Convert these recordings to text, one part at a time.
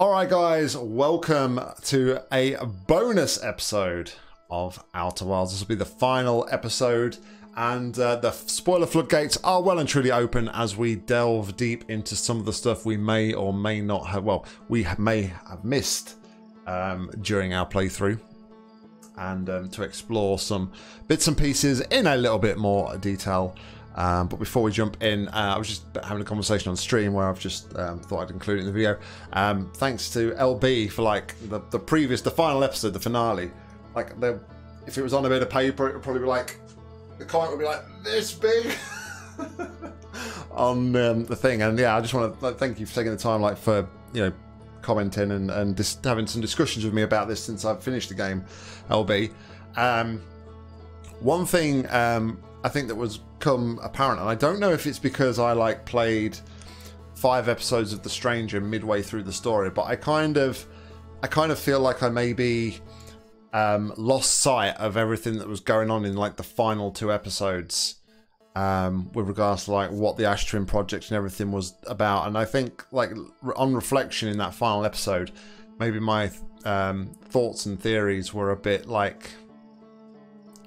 Alright, guys, welcome to a bonus episode of Outer Wilds. This will be the final episode, and uh, the spoiler floodgates are well and truly open as we delve deep into some of the stuff we may or may not have, well, we may have missed um, during our playthrough, and um, to explore some bits and pieces in a little bit more detail. Um, but before we jump in, uh, I was just having a conversation on stream where I've just um, thought I'd include it in the video. Um, thanks to LB for like the, the previous, the final episode, the finale. Like, the, if it was on a bit of paper, it would probably be like, the comment would be like this big on um, the thing. And yeah, I just want to like, thank you for taking the time, like for you know, commenting and and just having some discussions with me about this since I've finished the game, LB. Um, one thing um, I think that was come apparent, and I don't know if it's because I like played five episodes of The Stranger midway through the story, but I kind of, I kind of feel like I maybe um, lost sight of everything that was going on in like the final two episodes um, with regards to like what the Ash Twin project and everything was about. And I think like on reflection in that final episode, maybe my um, thoughts and theories were a bit like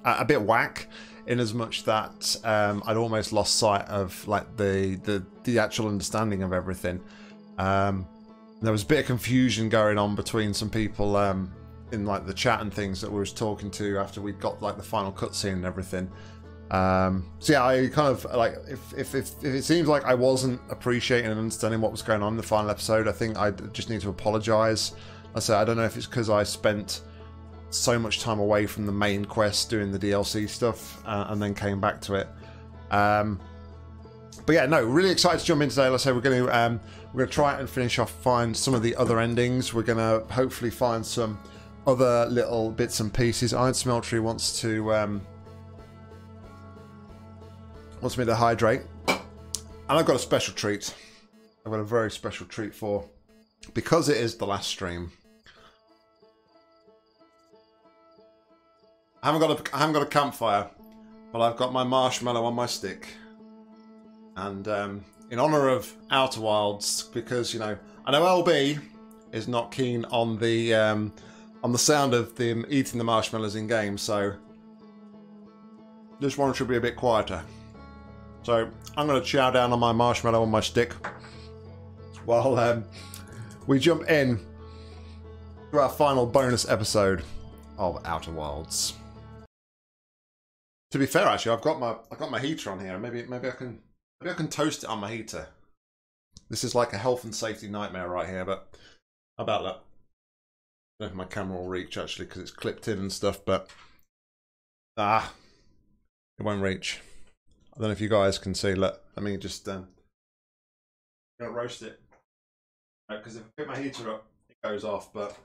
a, a bit whack in as much that um, I'd almost lost sight of like the the, the actual understanding of everything. Um, there was a bit of confusion going on between some people um, in like the chat and things that we was talking to after we'd got like the final cutscene and everything. Um, so yeah, I kind of like if, if, if if it seems like I wasn't appreciating and understanding what was going on in the final episode, I think I just need to apologise. I say I don't know if it's because I spent so much time away from the main quest doing the DLC stuff uh, and then came back to it. Um, but yeah, no, really excited to jump in today. Let's say we're going to um, we're going to try and finish off, find some of the other endings. We're going to hopefully find some other little bits and pieces. Iron Smeltery wants to um, wants me to hydrate, and I've got a special treat. I've got a very special treat for because it is the last stream. I haven't got a I haven't got a campfire, but I've got my marshmallow on my stick. And um, in honor of Outer Wilds, because you know I know LB is not keen on the um, on the sound of them eating the marshmallows in game, so this one should be a bit quieter. So I'm going to chow down on my marshmallow on my stick while um, we jump in to our final bonus episode of Outer Wilds. To be fair, actually, I've got my I've got my heater on here. Maybe maybe I can maybe I can toast it on my heater. This is like a health and safety nightmare right here. But how about that? I don't know if my camera will reach actually because it's clipped in and stuff. But ah, it won't reach. I don't know if you guys can see. Look, let me just um, don't roast it because if I put my heater up, it goes off. But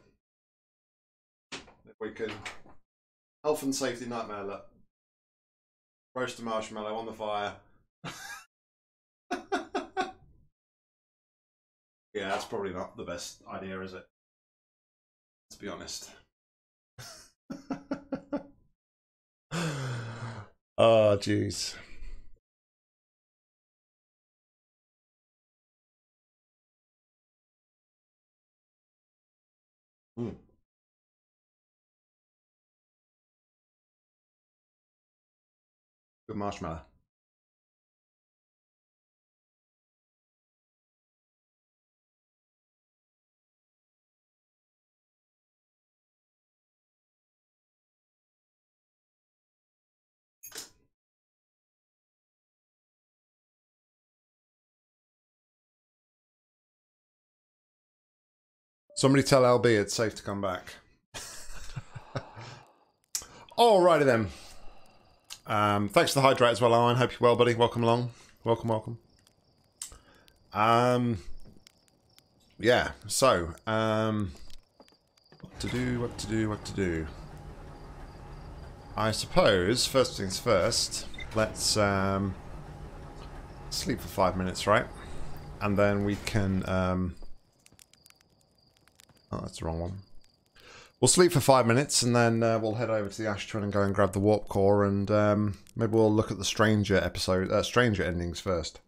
if we can health and safety nightmare. Look roast a marshmallow on the fire. yeah, that's probably not the best idea, is it? Let's be honest. oh, jeez. Mm. Marshmallow. Somebody tell LB it's safe to come back. Alrighty then. Um, thanks for the hydrate as well, Owen. Hope you're well, buddy. Welcome along. Welcome, welcome. Um, yeah. So, um, what to do? What to do? What to do? I suppose first things first. Let's um, sleep for five minutes, right? And then we can. Um, oh, that's the wrong one. We'll sleep for five minutes and then uh, we'll head over to the Ash Twin and go and grab the warp core and um, maybe we'll look at the Stranger episode, uh, Stranger endings first.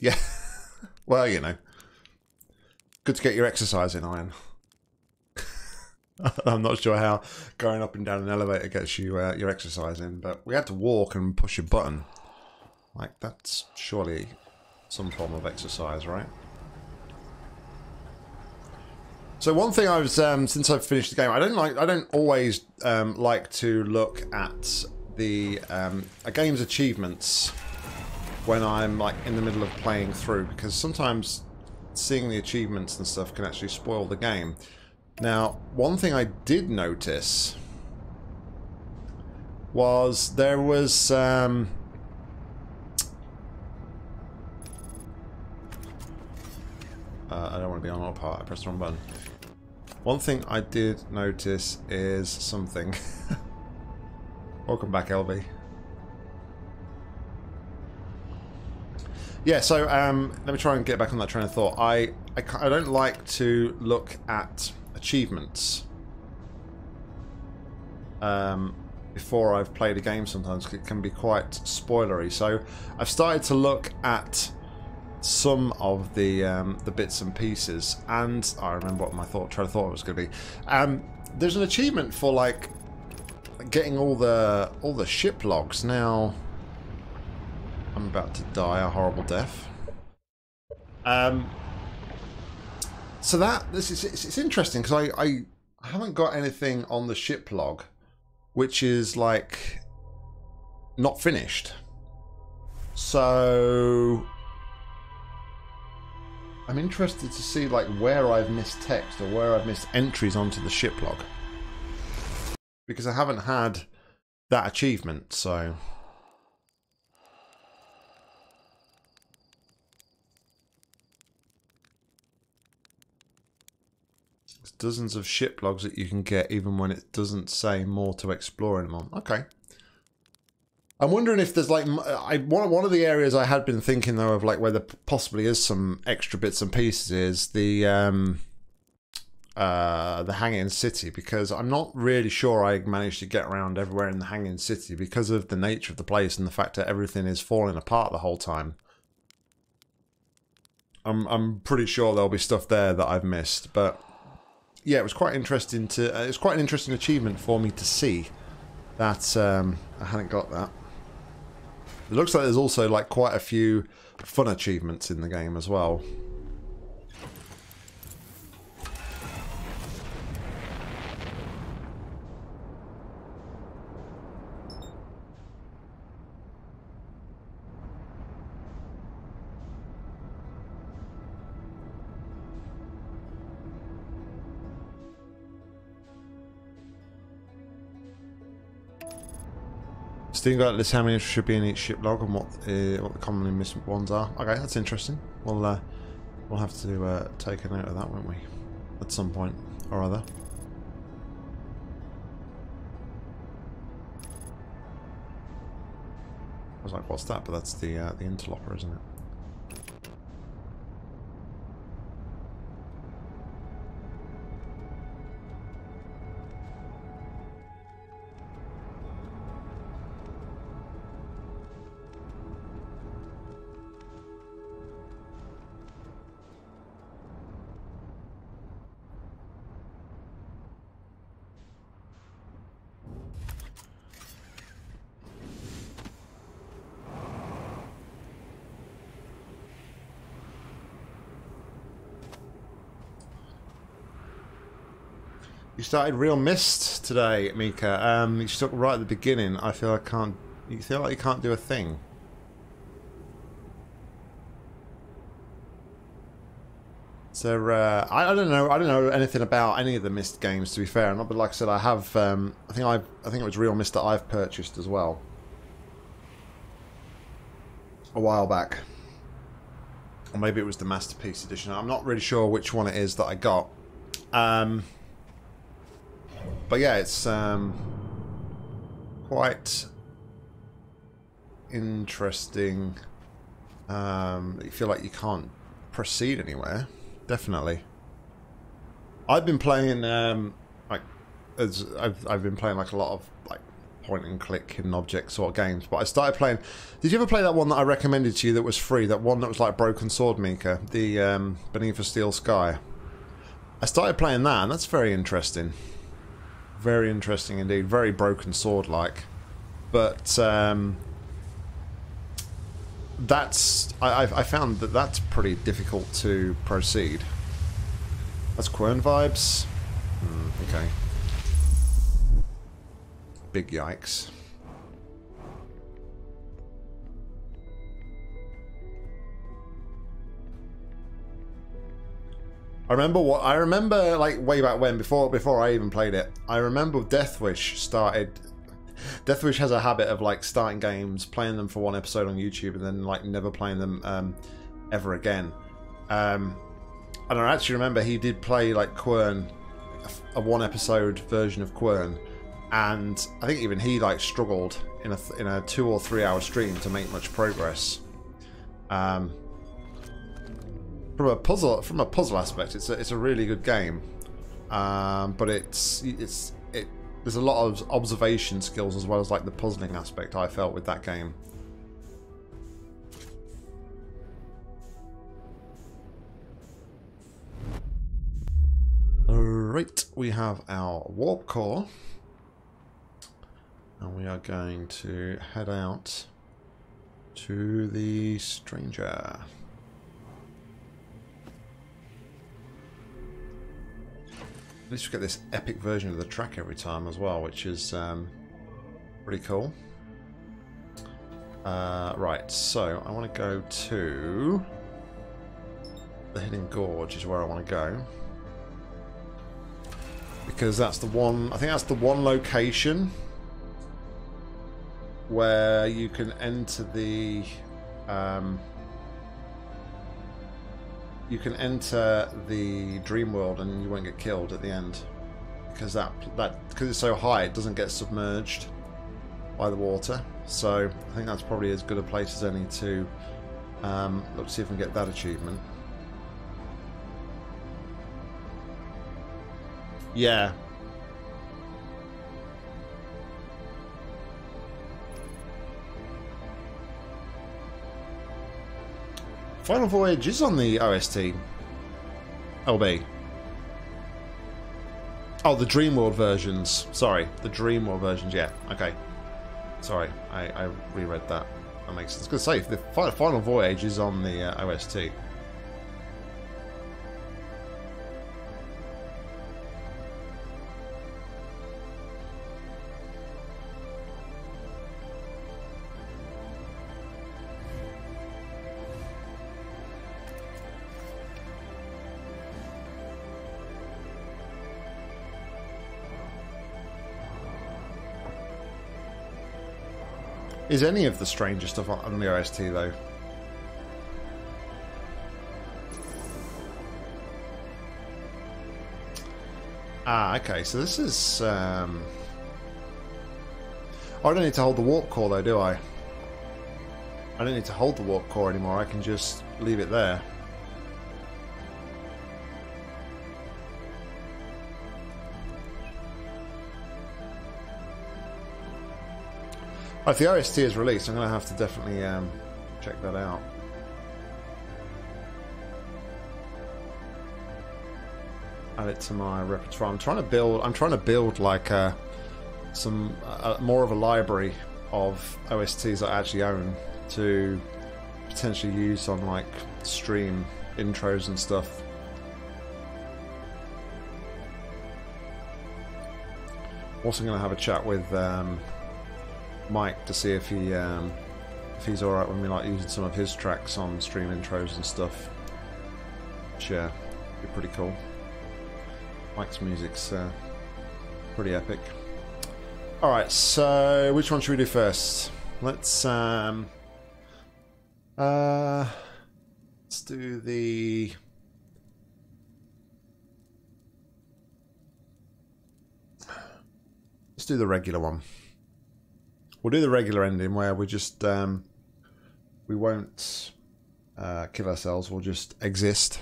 Yeah, well, you know, good to get your exercise in, Iron. I'm not sure how going up and down an elevator gets you uh, your exercise in, but we had to walk and push a button. Like, that's surely some form of exercise, right? So one thing I was um, since I've finished the game, I don't like I don't always um, like to look at the um, a game's achievements when I'm like in the middle of playing through because sometimes seeing the achievements and stuff can actually spoil the game. Now, one thing I did notice was there was um, uh, I don't want to be on autopilot. I pressed the wrong button. One thing I did notice is something. Welcome back, LB. Yeah, so um, let me try and get back on that train of thought. I, I, I don't like to look at achievements um, before I've played a game sometimes. It can be quite spoilery. So I've started to look at some of the um, the bits and pieces, and I remember what my thought train of thought it was going to be. Um, there's an achievement for like getting all the all the ship logs. Now I'm about to die a horrible death. Um, so that this is it's, it's interesting because I, I I haven't got anything on the ship log, which is like not finished. So I'm interested to see like where I've missed text or where I've missed entries onto the ship log. Because I haven't had that achievement, so dozens of ship logs that you can get even when it doesn't say more to explore them. Okay. I'm wondering if there's like I one one of the areas I had been thinking though of like where there possibly is some extra bits and pieces is the um uh the hanging city because I'm not really sure I managed to get around everywhere in the hanging city because of the nature of the place and the fact that everything is falling apart the whole time. I'm I'm pretty sure there'll be stuff there that I've missed, but yeah, it was quite interesting to. Uh, it was quite an interesting achievement for me to see that um, I hadn't got that. It looks like there's also like quite a few fun achievements in the game as well. Steam got list how many should be in each ship log and what uh, what the commonly missed ones are. Okay, that's interesting. We'll uh, we'll have to uh, take a note of that, won't we? At some point or other. I was like, what's that? But that's the uh, the interloper, isn't it? Started realMyst today, Mika. Um, you stuck right at the beginning. I feel I can't. You feel like you can't do a thing. So uh, I, I, don't know. I don't know anything about any of the Mist games. To be fair, not but like I said, I have. Um, I think I. I think it was realMyst that I've purchased as well. A while back, or maybe it was the Masterpiece Edition. I'm not really sure which one it is that I got. Um, but yeah, it's um, quite interesting. Um, you feel like you can't proceed anywhere. Definitely. I've been playing um, like as I've I've been playing like a lot of like point and click hidden object sort of games. But I started playing. Did you ever play that one that I recommended to you that was free? That one that was like Broken Sword Maker, the um, Beneath a Steel Sky. I started playing that, and that's very interesting. Very interesting indeed. Very Broken Sword like. But um, that's I, I found that that's pretty difficult to proceed. That's Quern vibes. Mm, okay. Big yikes. I remember what I remember like way back when before before I even played it. I remember Deathwish started Deathwish has a habit of like starting games, playing them for one episode on YouTube, and then like never playing them um, ever again. Um, and I actually remember he did play like Quern, a one episode version of Quern, and I think even he like struggled in a in a two or three hour stream to make much progress. Um, from a puzzle from a puzzle aspect, it's a, it's a really good game, um, but it's it's it there's a lot of observation skills as well as like the puzzling aspect I felt with that game. Right, we have our warp core. And we are going to head out to the stranger. At least we get this epic version of the track every time as well, which is um, pretty cool. Uh, right, so I want to go to the Hidden Gorge is where I want to go. Because that's the one, I think that's the one location where you can enter the um, you can enter the dream world and you won't get killed at the end. Because that that because it's so high it doesn't get submerged by the water. So I think that's probably as good a place as any to um, look see if we can get that achievement. Yeah Final Voyage is on the OST. LB. Oh, the Dreamworld versions. Sorry, the Dreamworld versions. Yeah, okay. Sorry, I, I reread that. That makes sense. To say the Final Voyage is on the uh, OST. Is any of the stranger stuff on the OST though? Ah, okay, so this is... Um... I don't need to hold the warp core though, do I? I don't need to hold the warp core anymore, I can just leave it there. Oh, if the OST is released, I'm going to have to definitely um, check that out. Add it to my repertoire. I'm trying to build. I'm trying to build like uh, some uh, more of a library of OSTs that I actually own to potentially use on like stream intros and stuff. Also, going to have a chat with. Um, Mike to see if he um, if he's all right when we like using some of his tracks on stream intros and stuff. Which yeah, be pretty cool. Mike's music's uh, pretty epic. All right, so which one should we do first? Let's um, uh, let's do the. Let's do the regular one. We'll do the regular ending where we just um, we won't uh, kill ourselves. We'll just exist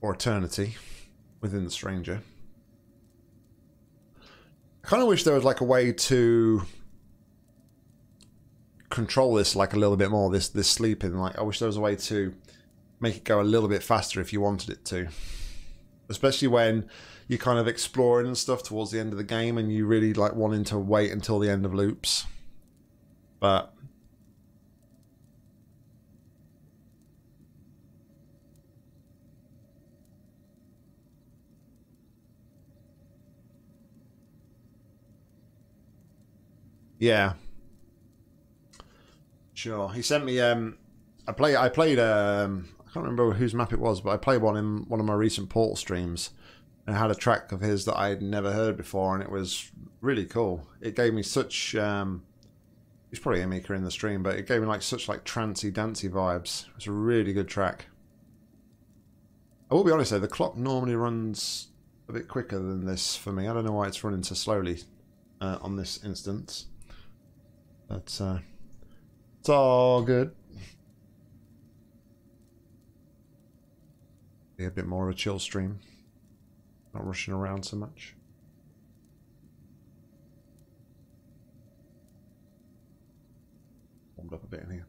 for eternity within the stranger. I kind of wish there was like a way to control this like a little bit more. This this sleeping, like I wish there was a way to make it go a little bit faster if you wanted it to, especially when you're kind of exploring and stuff towards the end of the game, and you really like wanting to wait until the end of loops. But Yeah. Sure. He sent me um I play I played um I can't remember whose map it was, but I played one in one of my recent Portal streams and had a track of his that I'd never heard before and it was really cool. It gave me such um he's probably a maker in the stream, but it gave me like such like trancy dancy vibes. It was a really good track. I will be honest though, the clock normally runs a bit quicker than this for me. I don't know why it's running so slowly uh, on this instance. But uh, it's all good. Be a bit more of a chill stream. Not rushing around so much. Warmed up a bit in here.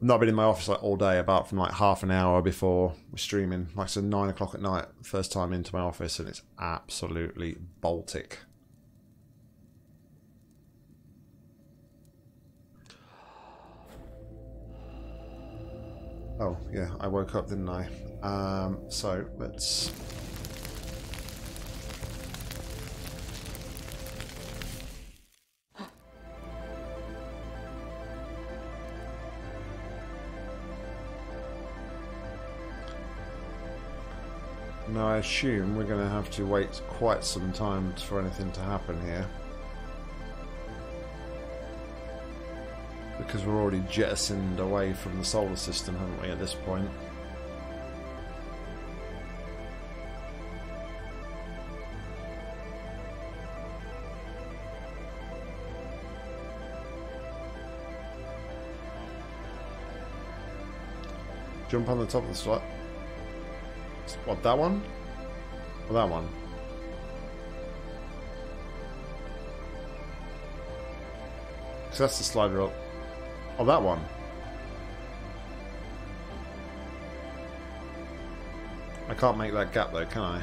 I've not been in my office like all day, about from like half an hour before we're streaming. Like so nine o'clock at night, first time into my office, and it's absolutely Baltic. Oh, yeah, I woke up, didn't I? Um, so, let's... Now, I assume we're going to have to wait quite some time for anything to happen here. because we're already jettisoned away from the solar system, haven't we, at this point? Jump on the top of the slot. What, that one? Or that one? So that's the slider up. Oh, that one. I can't make that gap though, can I?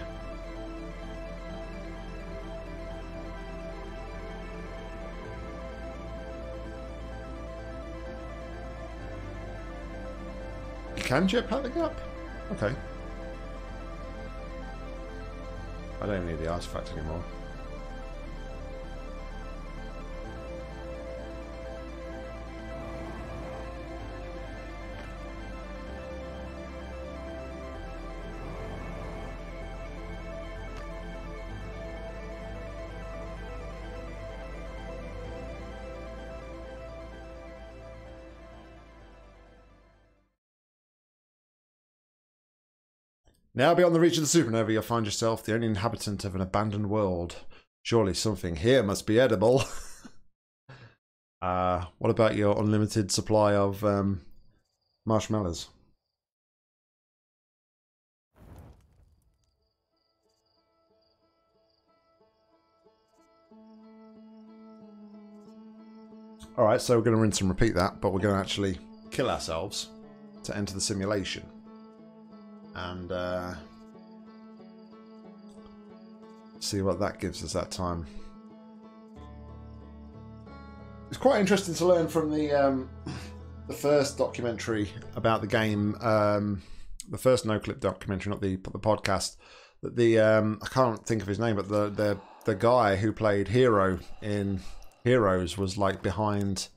You can jetpack the gap? Okay. I don't need the artifact anymore. Now beyond the reach of the supernova, you'll find yourself the only inhabitant of an abandoned world. Surely something here must be edible. uh, what about your unlimited supply of um, marshmallows? Alright, so we're going to rinse and repeat that, but we're going to actually kill ourselves to enter the simulation and uh, see what that gives us that time. It's quite interesting to learn from the um, the first documentary about the game, um, the first Noclip documentary, not the the podcast. That the um, I can't think of his name, but the the the guy who played Hiro in Heroes was like behind,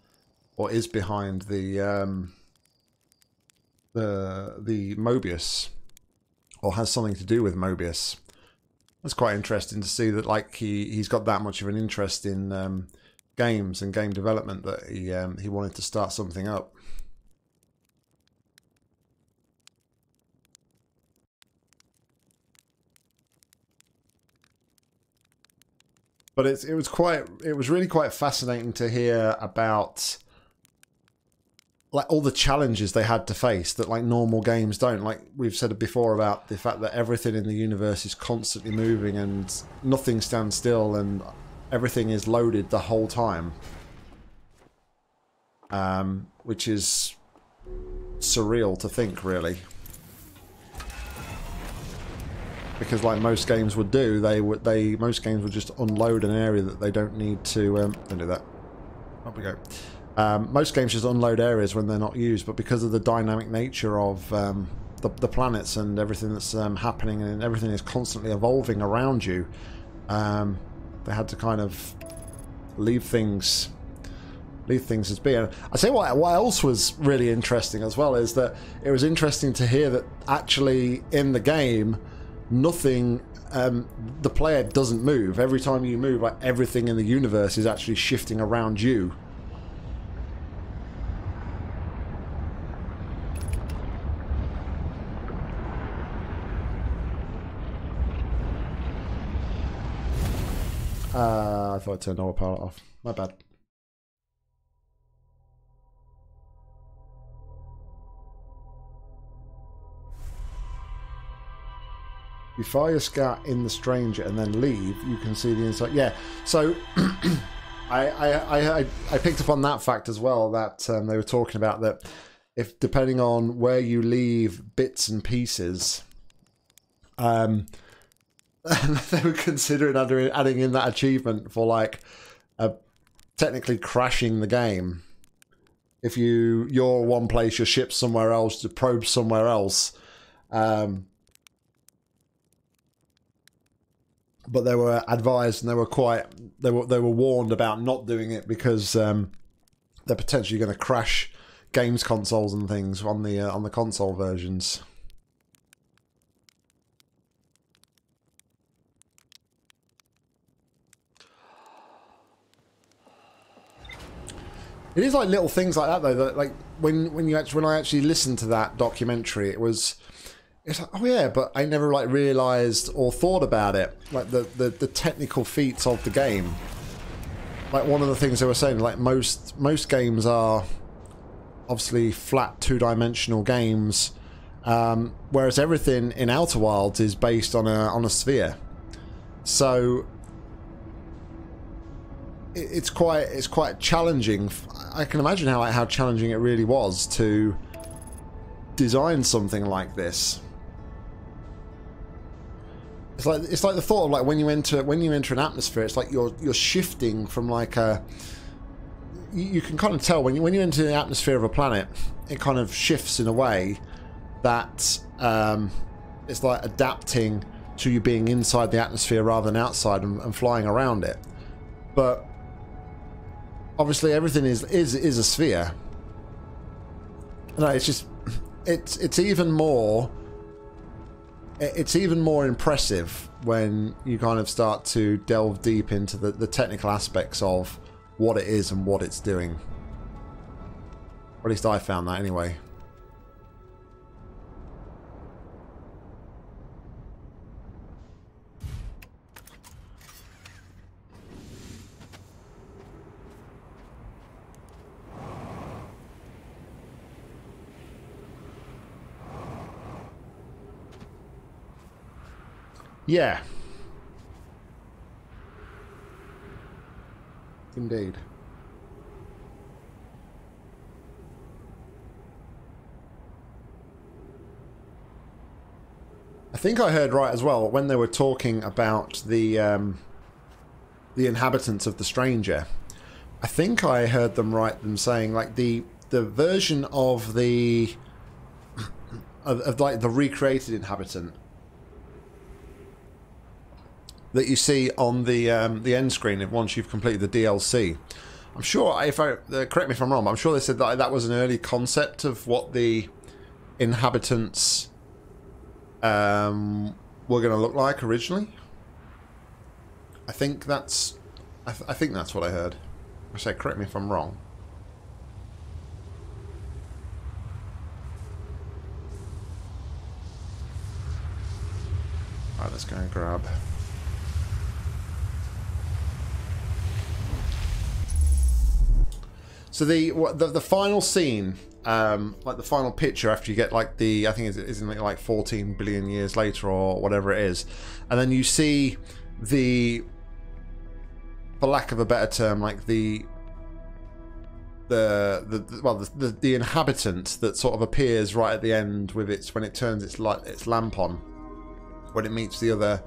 or is behind the um, the the Mobius or has something to do with Mobius. That's quite interesting to see that like he he's got that much of an interest in um, games and game development that he um, he wanted to start something up. But it's it was quite it was really quite fascinating to hear about like all the challenges they had to face that like normal games don't like we've said before about the fact that everything in the universe is constantly moving and nothing stands still and everything is loaded the whole time. Um, which is surreal to think, really. Because, like most games would do, they would they most games would just unload an area that they don't need to. Um, don't do that. Up we go. Um, most games just unload areas when they're not used, but because of the dynamic nature of um, the, the, planets and everything that's um, happening and everything is constantly evolving around you, um, they had to kind of leave things leave things as being. I say what what else was really interesting as well is that it was interesting to hear that actually in the game nothing um, the player doesn't move. Every time you move, like everything in the universe is actually shifting around you. Uh, I thought I turned autopilot off. My bad. you fire your scout in the stranger and then leave, you can see the inside. Yeah, so I, I, I, I picked up on that fact as well that um, they were talking about that if depending on where you leave bits and pieces, um, they were considering adding in that achievement for like technically crashing the game. If you you're one place, your ship's somewhere else, the probe somewhere else. Um, but they were advised and they were quite they were they were warned about not doing it because um, they're potentially going to crash games consoles and things on the uh, on the console versions. It is like little things like that though. That like when when you actually when I actually listened to that documentary, it was it's like, oh yeah, but I never like realized or thought about it, like the, the, the technical feats of the game. Like one of the things they were saying, like most most games are obviously flat two-dimensional games, um, whereas everything in Outer Wilds is based on a on a sphere. So it's quite it's quite challenging. I can imagine how how challenging it really was to design something like this it's like it's like the thought of like when you enter when you enter an atmosphere, it's like you're you're shifting from like a. You, can kind of tell when you when you enter the atmosphere of a planet, it kind of shifts in a way that um, it's like adapting to you being inside the atmosphere rather than outside and, and flying around it. But obviously, everything is is is a sphere. No, it's just it's it's even more it's even more impressive when you kind of start to delve deep into the, the technical aspects of what it is and what it's doing. Or at least I found that anyway. Yeah. Indeed. I think I heard right as well when they were talking about the um, the inhabitants of the stranger. I think I heard them right them saying like the the version of the of, of like the recreated inhabitant that you see on the um, the end screen once you've completed the DLC. I'm sure, if I uh, correct me if I'm wrong, I'm sure they said that that was an early concept of what the inhabitants um, were going to look like originally. I think that's, I, th I think that's what I heard. I say, correct me if I'm wrong. Alright, let's go and grab So the the, the final scene, um, like the final picture after you get like the I think it's, it's in like 14 billion years later or whatever it is, and then you see the for lack of a better term, like the the the well the, the, the inhabitant that sort of appears right at the end with its when it turns its light its lamp on when it meets the other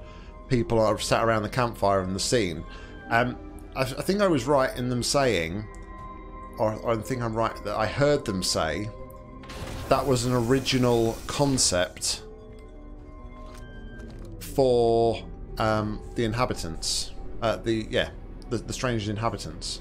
people are sat around the campfire in the scene. Um, I, I think I was right in them saying, or, or I think I'm right that I heard them say that was an original concept for um, the inhabitants. Uh, the yeah, the, the strange inhabitants.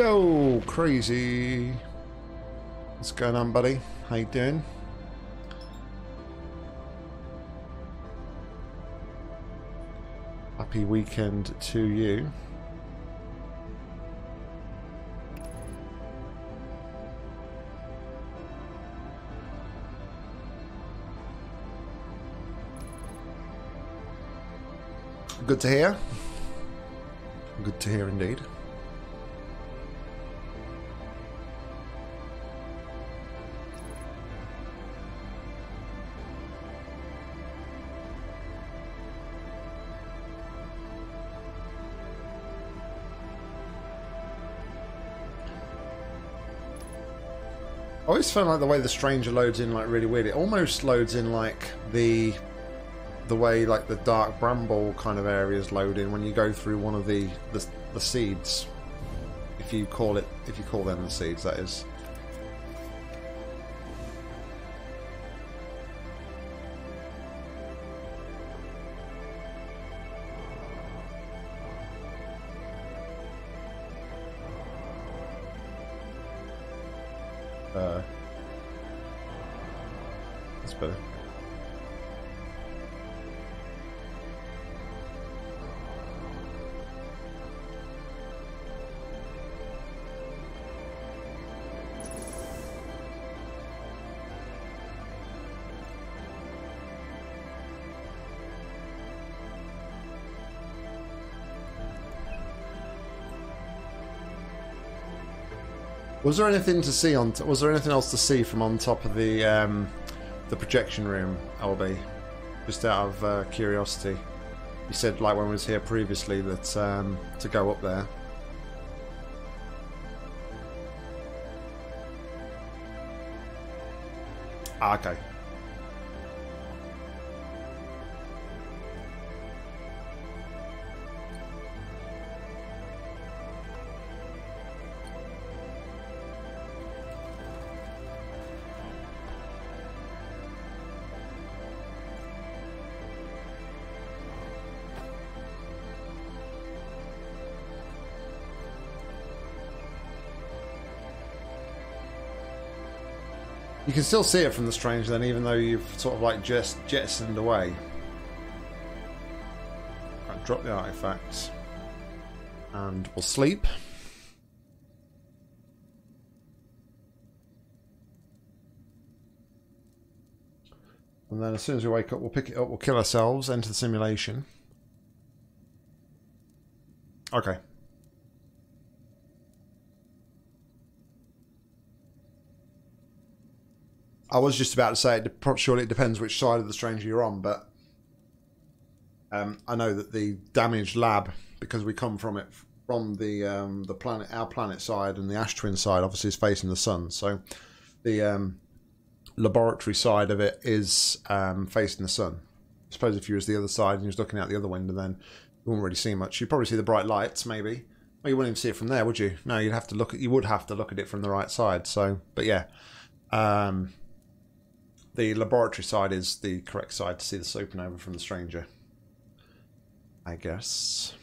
Yo, crazy. What's going on, buddy? How you doing? Happy weekend to you. Good to hear. Good to hear indeed. Always find like the way the stranger loads in like really weird. It almost loads in like the the way like the dark bramble kind of areas load in when you go through one of the the, the seeds. If you call it, if you call them the seeds, that is. Was there anything to see on? was there anything else to see from on top of the um, the projection room, LB? Just out of uh, curiosity, you said like when we was here previously that um, to go up there. Ah, okay. You can still see it from the strange then, even though you've sort of like just jettisoned away. Right, drop the artifacts. And we'll sleep. And then as soon as we wake up, we'll pick it up, we'll kill ourselves, enter the simulation. Okay. I was just about to say, it, surely it depends which side of the stranger you're on, but um, I know that the damaged lab, because we come from it from the um, the planet, our planet side, and the Ash Twin side, obviously is facing the sun. So the um, laboratory side of it is um, facing the sun. I suppose if you was the other side and you was looking out the other window, then you wouldn't really see much. You'd probably see the bright lights, maybe. Well, you wouldn't even see it from there, would you? No, you'd have to look at. You would have to look at it from the right side. So, but yeah. Um, the laboratory side is the correct side to see the supernova from the stranger. I guess.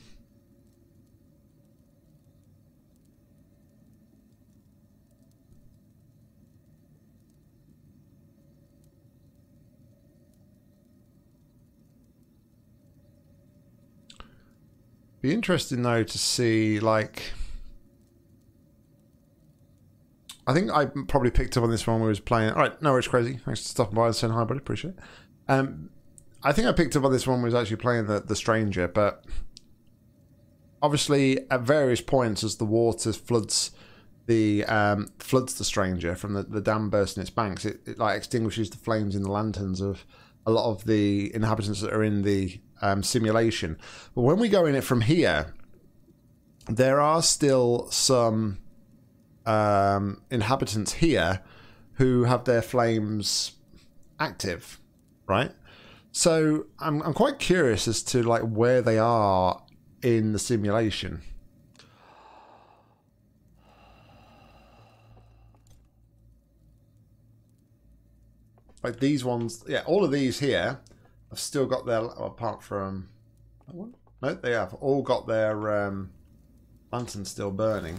Be interesting though to see like I think I probably picked up on this one when we was playing. All right, no, it's crazy. Thanks for stopping by and saying hi, buddy. Appreciate it. Um, I think I picked up on this one when we was actually playing the the stranger, but obviously at various points as the water floods the um, floods the stranger from the, the dam bursting its banks, it, it like extinguishes the flames in the lanterns of a lot of the inhabitants that are in the um, simulation. But when we go in it from here, there are still some um, inhabitants here who have their flames active, right? So I'm I'm quite curious as to like where they are in the simulation. Like these ones, yeah, all of these here have still got their apart from that one? no, they have all got their um, lanterns still burning.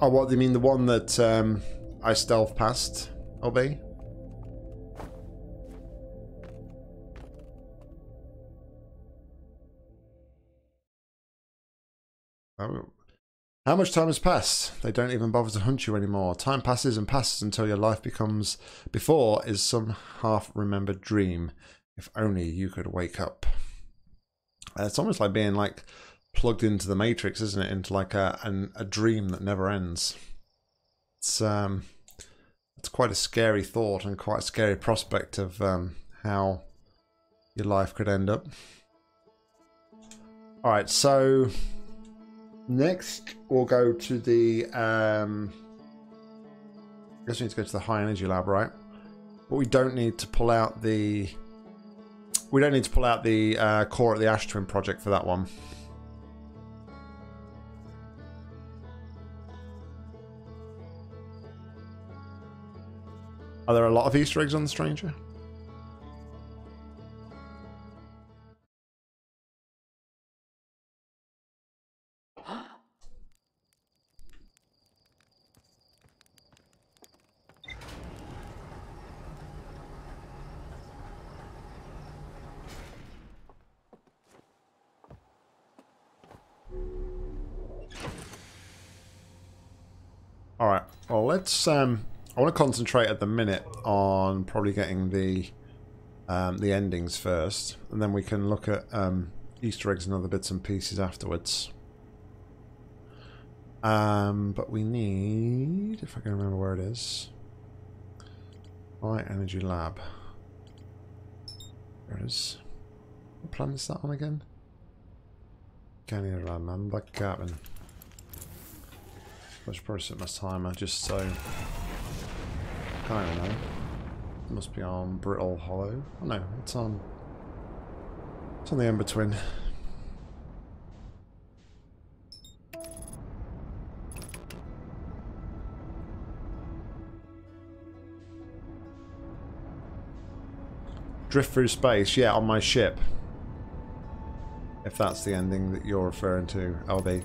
Oh, what do you mean? The one that um, I stealth past, Obey? Oh. How much time has passed? They don't even bother to hunt you anymore. Time passes and passes until your life becomes before is some half remembered dream. If only you could wake up. Uh, it's almost like being like plugged into the matrix, isn't it? Into like a an, a dream that never ends. It's um, it's quite a scary thought and quite a scary prospect of um, how your life could end up. All right, so next we'll go to the. Um, I guess we need to go to the high energy lab, right? But we don't need to pull out the. We don't need to pull out the uh, core at the Ash Twin project for that one. Are there a lot of Easter eggs on the Stranger? Let's um, I want to concentrate at the minute on probably getting the um, the endings first, and then we can look at um, Easter eggs and other bits and pieces afterwards. Um, but we need, if I can remember where it is, Light Energy Lab. There it is. What planet is that on again? Can you remember, Captain? I should probably set my timer just so I don't know. It must be on Brittle Hollow. Oh no, it's on... It's on the Ember Twin. Drift through space, yeah, on my ship. If that's the ending that you're referring to, LB.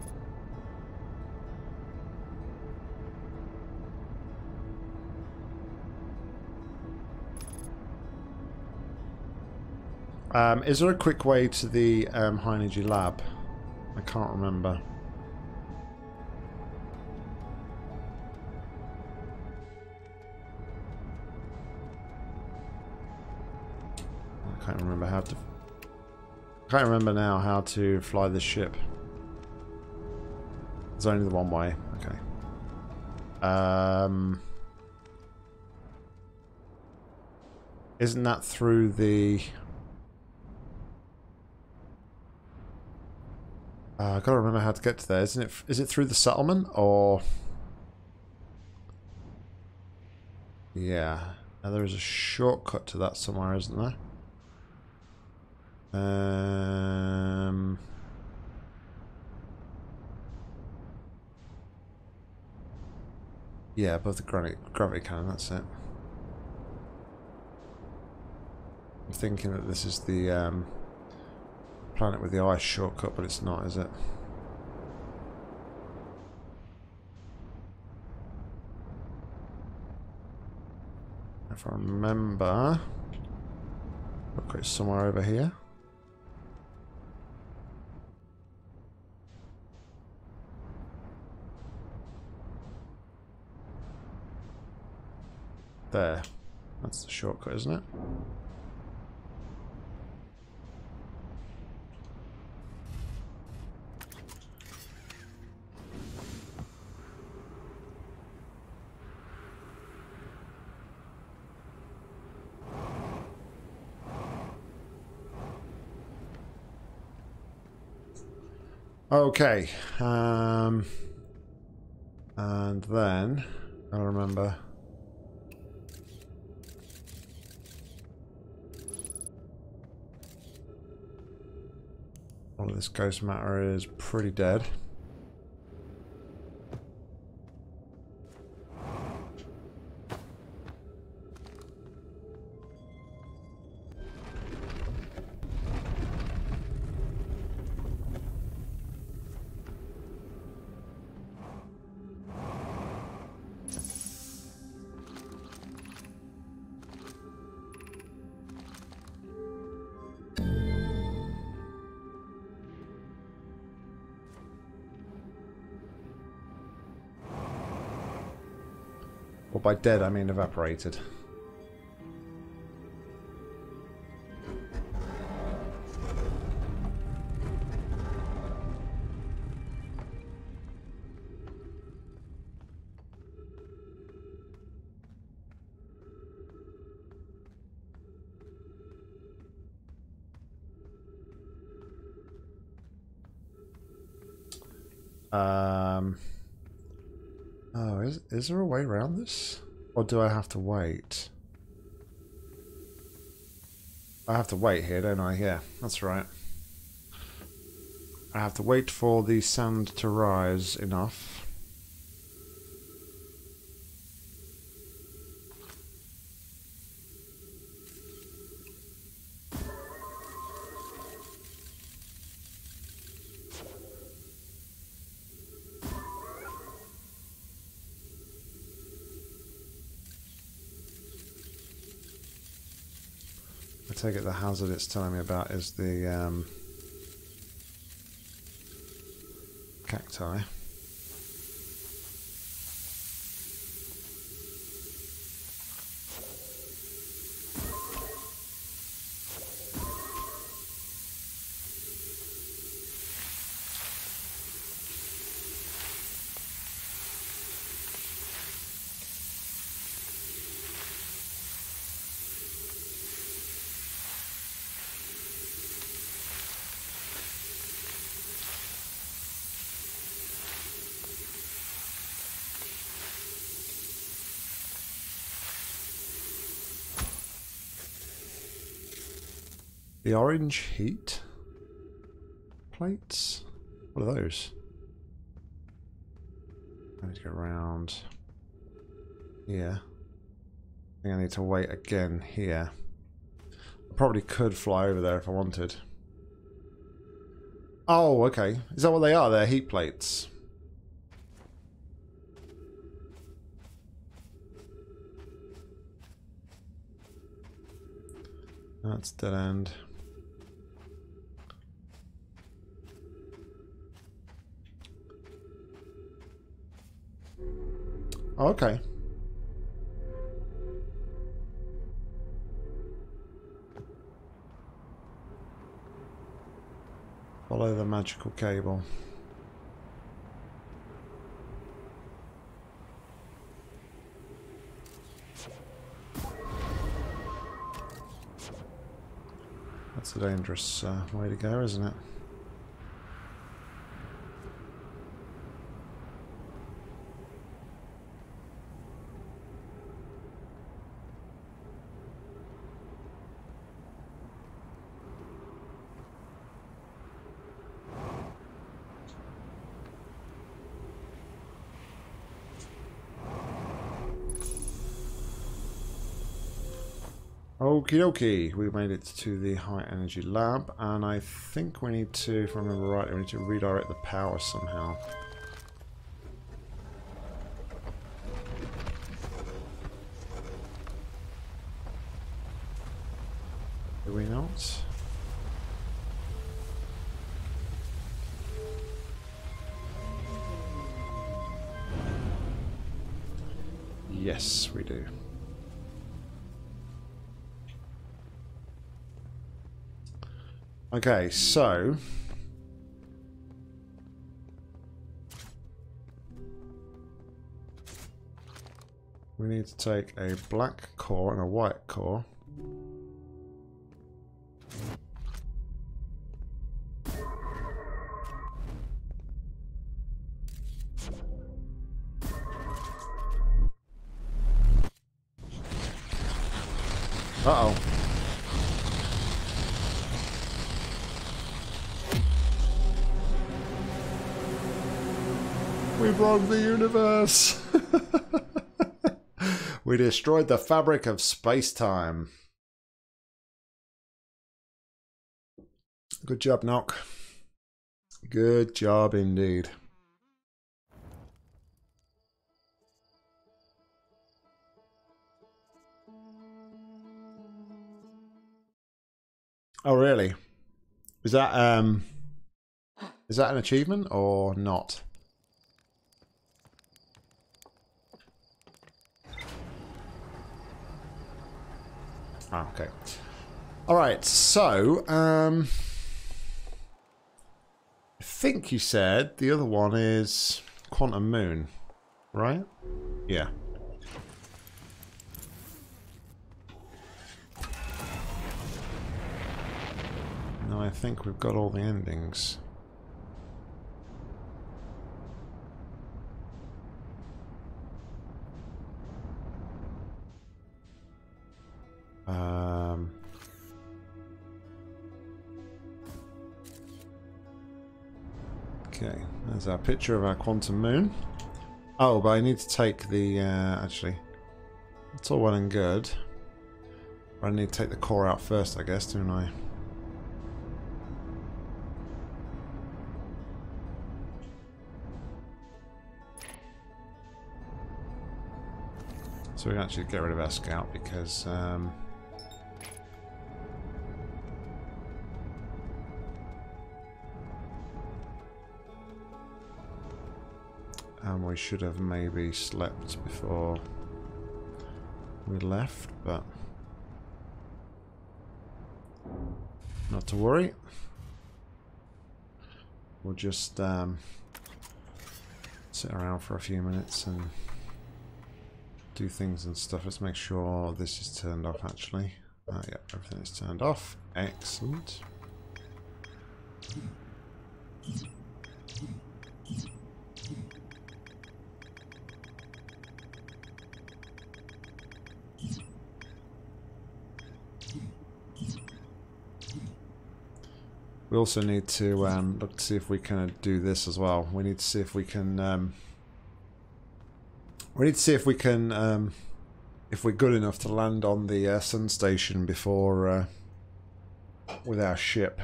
Um, is there a quick way to the um, high energy lab? I can't remember. I can't remember how to. I can't remember now how to fly this ship. It's only the one way. Okay. Um. Isn't that through the? Uh, I gotta remember how to get to there. Isn't it? Is it through the settlement or? Yeah. Now there is a shortcut to that somewhere, isn't there? Um, yeah, above the gravity, gravity cannon, that's it. I'm thinking that this is the um, planet with the ice shortcut, but it's not, is it? If I remember, look, it's somewhere over here. There. That's the shortcut, isn't it? Okay. Um, and then I remember. All of this ghost matter is pretty dead. Dead, I mean evaporated. Um... Oh, is, is there a way around this? Or do I have to wait? I have to wait here, don't I? Yeah, that's right. I have to wait for the sand to rise enough. I take it the hazard it's telling me about is the um, cacti. The orange heat plates? What are those? I need to go around here. I think I need to wait again here. I probably could fly over there if I wanted. Oh, okay. Is that what they are? They're heat plates. That's dead end. Oh, okay. Follow the magical cable. That's a dangerous uh, way to go, isn't it? Okie dokie, we made it to the high energy lab, and I think we need to, if I remember right, we need to redirect the power somehow. Do we not? Yes, we do. Okay, so... We need to take a black core and a white core. we destroyed the fabric of space-time. Good job, Nock. Good job indeed. Oh, really? Is that um, is that an achievement or not? Oh, okay. All right. So, um, I think you said the other one is Quantum Moon, right? Yeah. No, I think we've got all the endings. Um, okay, there's our picture of our quantum moon. Oh, but I need to take the, uh, actually, it's all well and good. But I need to take the core out first, I guess, don't I? So we can actually get rid of our scout because um, and we should have maybe slept before we left, but not to worry. We'll just um, sit around for a few minutes and do things and stuff. Let's make sure this is turned off actually. Uh, yeah, everything is turned off. Excellent. We also need to um, look to see if we can do this as well. We need to see if we can um, we need to see if we can, um, if we're good enough to land on the uh, sun station before, uh, with our ship.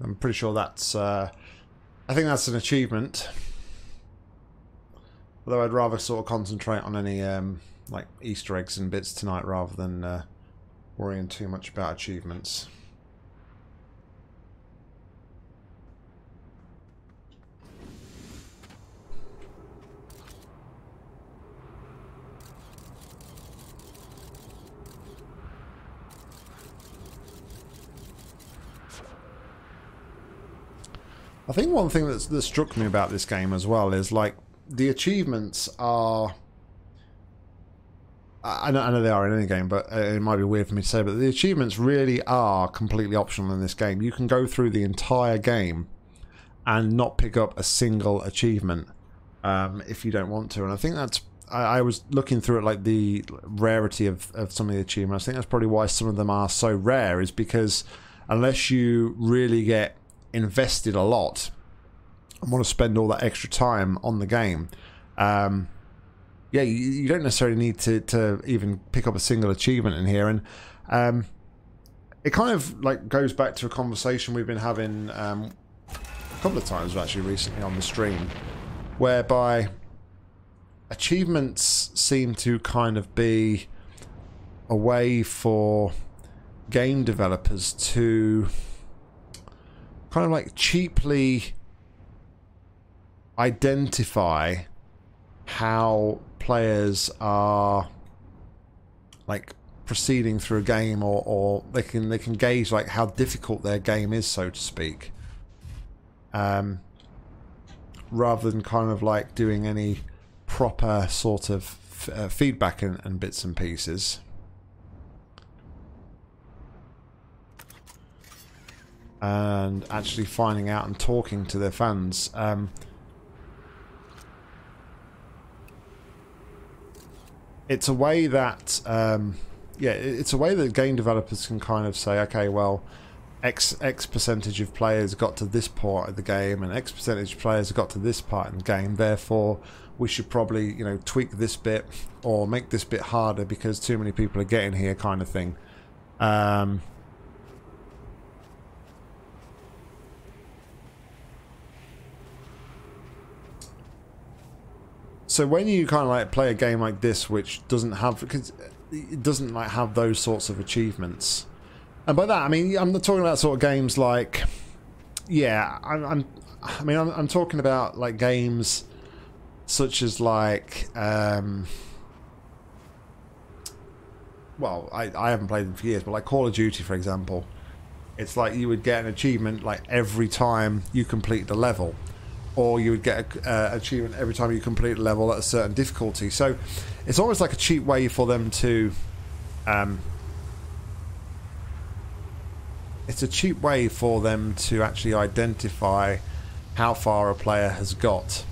I'm pretty sure that's, uh, I think that's an achievement. Although I'd rather sort of concentrate on any, um, like, Easter eggs and bits tonight rather than uh, worrying too much about achievements. I think one thing that's, that struck me about this game as well is like the achievements are. I know, I know they are in any game, but uh, it might be weird for me to say, but the achievements really are completely optional in this game. You can go through the entire game and not pick up a single achievement um, if you don't want to. And I think that's I, I, was looking through it like the rarity of, of some of the achievements. I think that's probably why some of them are so rare, is because unless you really get invested a lot and want to spend all that extra time on the game, um, yeah, you, you, don't necessarily need to, to even pick up a single achievement in here. And Um, it kind of like goes back to a conversation we've been having um, a couple of times actually recently on the stream, whereby achievements seem to kind of be a way for game developers to kind of like cheaply identify how players are like proceeding through a game or, or they can they can gauge like how difficult their game is so to speak. Um, rather than kind of like doing any proper sort of uh, feedback and, and bits and pieces and actually finding out and talking to their fans um, it's a way that um, yeah, it's a way that game developers can kind of say, okay, well, X X percentage of players got to this part of the game, and X percentage of players got to this part in the game. Therefore, we should probably you know tweak this bit or make this bit harder because too many people are getting here, kind of thing. Um, so when you kind of like play a game like this, which doesn't have because it doesn't like have those sorts of achievements. And by that, I mean I'm not talking about sort of games like, yeah, I'm, I'm I mean I'm, I'm talking about like games such as like, um, well, I I haven't played them for years, but like Call of Duty, for example, it's like you would get an achievement like every time you complete the level or you would get an uh, achievement every time you complete a level at a certain difficulty. So it's almost like a cheap way for them to. Um, it's a cheap way for them to actually identify how far a player has got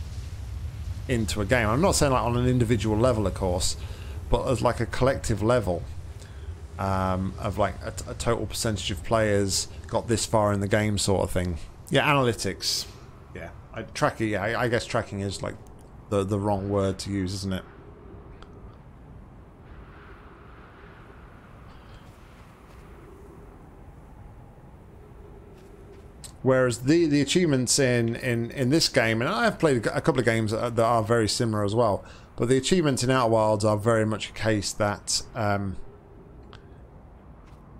into a game. I'm not saying like on an individual level, of course, but as like a collective level um, of like a, a total percentage of players got this far in the game, sort of thing. Yeah, analytics. I, tracking, yeah, I, I guess tracking is like the the wrong word to use, isn't it? Whereas the the achievements in, in, in this game, and I've played a couple of games that are very similar as well, but the achievements in Outer Wilds are very much a case that um,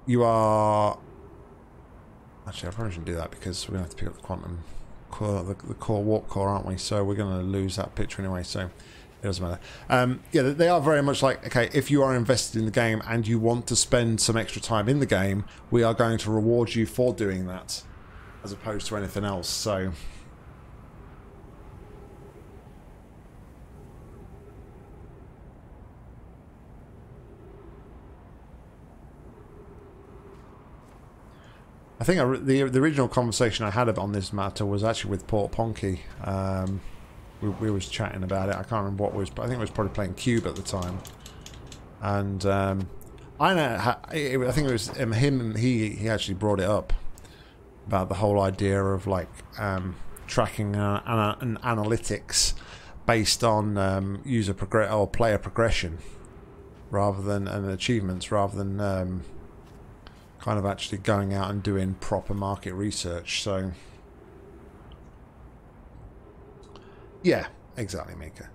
you are. Actually, I probably shouldn't do that because we're going to have to pick up the quantum core, the, the core warp core, aren't we? So we're going to lose that picture anyway. So it doesn't matter. Um, yeah, they are very much like okay. If you are invested in the game and you want to spend some extra time in the game, we are going to reward you for doing that, as opposed to anything else. So I think I, the the original conversation I had on this matter was actually with Port Ponky. Um, we, we was chatting about it. I can't remember what was, but I think it was probably playing Cube at the time. And um, I know, I think it was him. He he actually brought it up about the whole idea of like um, tracking uh, an, analytics based on um, user progress or player progression rather than and achievements rather than um, kind of actually going out and doing proper market research. So, yeah, exactly, Mika.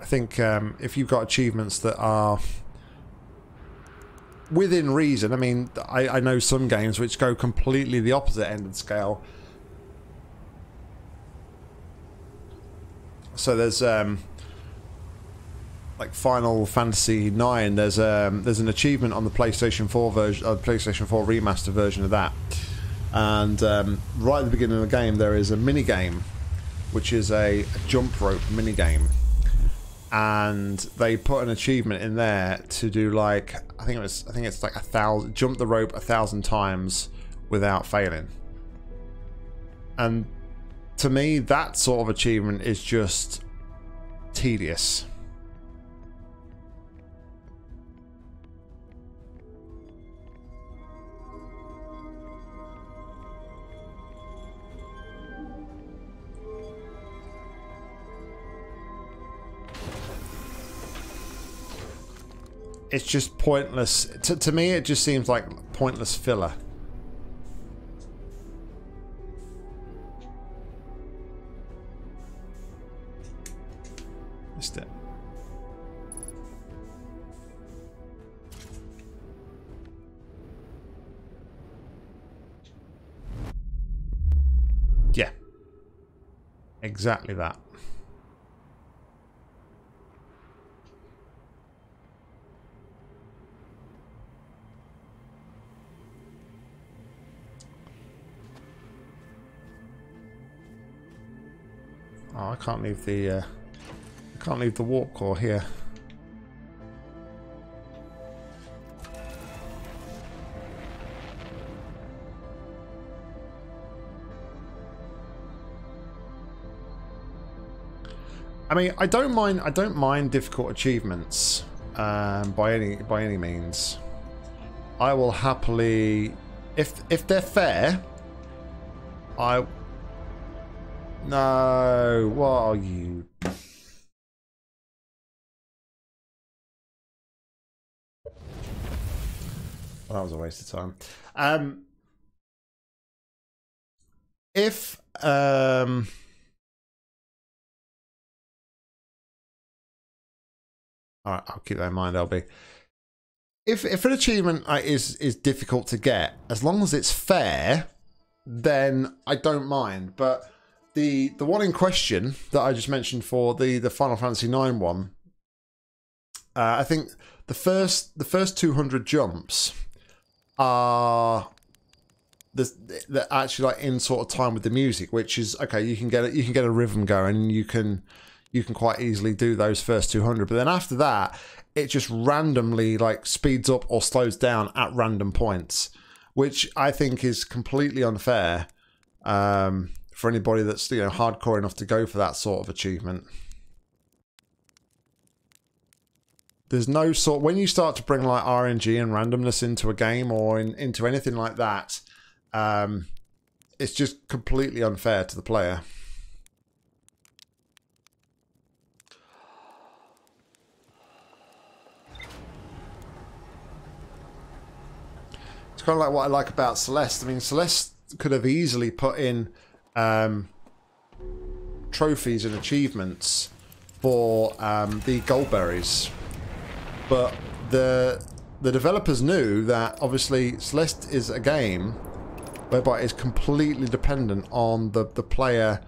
I think um, if you've got achievements that are within reason, I mean, I, I know some games which go completely the opposite end of the scale. So there's um, like Final Fantasy Nine, there's um there's an achievement on the PlayStation 4 version, uh, PlayStation 4 remaster version of that, and um, right at the beginning of the game there is a mini game, which is a, a jump rope mini game, and they put an achievement in there to do like I think it was I think it's like a thousand jump the rope a thousand times without failing, and to me that sort of achievement is just tedious it's just pointless. To, to me, it just seems like pointless filler. Missed it. Yeah. Exactly that. Oh, I can't leave the uh, I can't leave the warp core here. I mean, I don't mind. I don't mind difficult achievements um, by any by any means. I will happily, if if they're fair, I. No, what are you? Well, that was a waste of time. Um, if um. All right, I'll keep that in mind, LB. If if an achievement uh, is is difficult to get, as long as it's fair, then I don't mind. But the the one in question that I just mentioned for the the Final Fantasy IX one, uh, I think the first the first two hundred jumps are the they're actually like in sort of time with the music, which is okay. You can get. You can get a rhythm going, and you can you can quite easily do those first 200 but then after that it just randomly like speeds up or slows down at random points which i think is completely unfair um, for anybody that's you know hardcore enough to go for that sort of achievement there's no sort when you start to bring like rng and randomness into a game or in, into anything like that um, it's just completely unfair to the player It's kind of like what I like about Celeste. I mean, Celeste could have easily put in um, trophies and achievements for um, the Goldberries, but the the developers knew that obviously Celeste is a game whereby it's completely dependent on the the player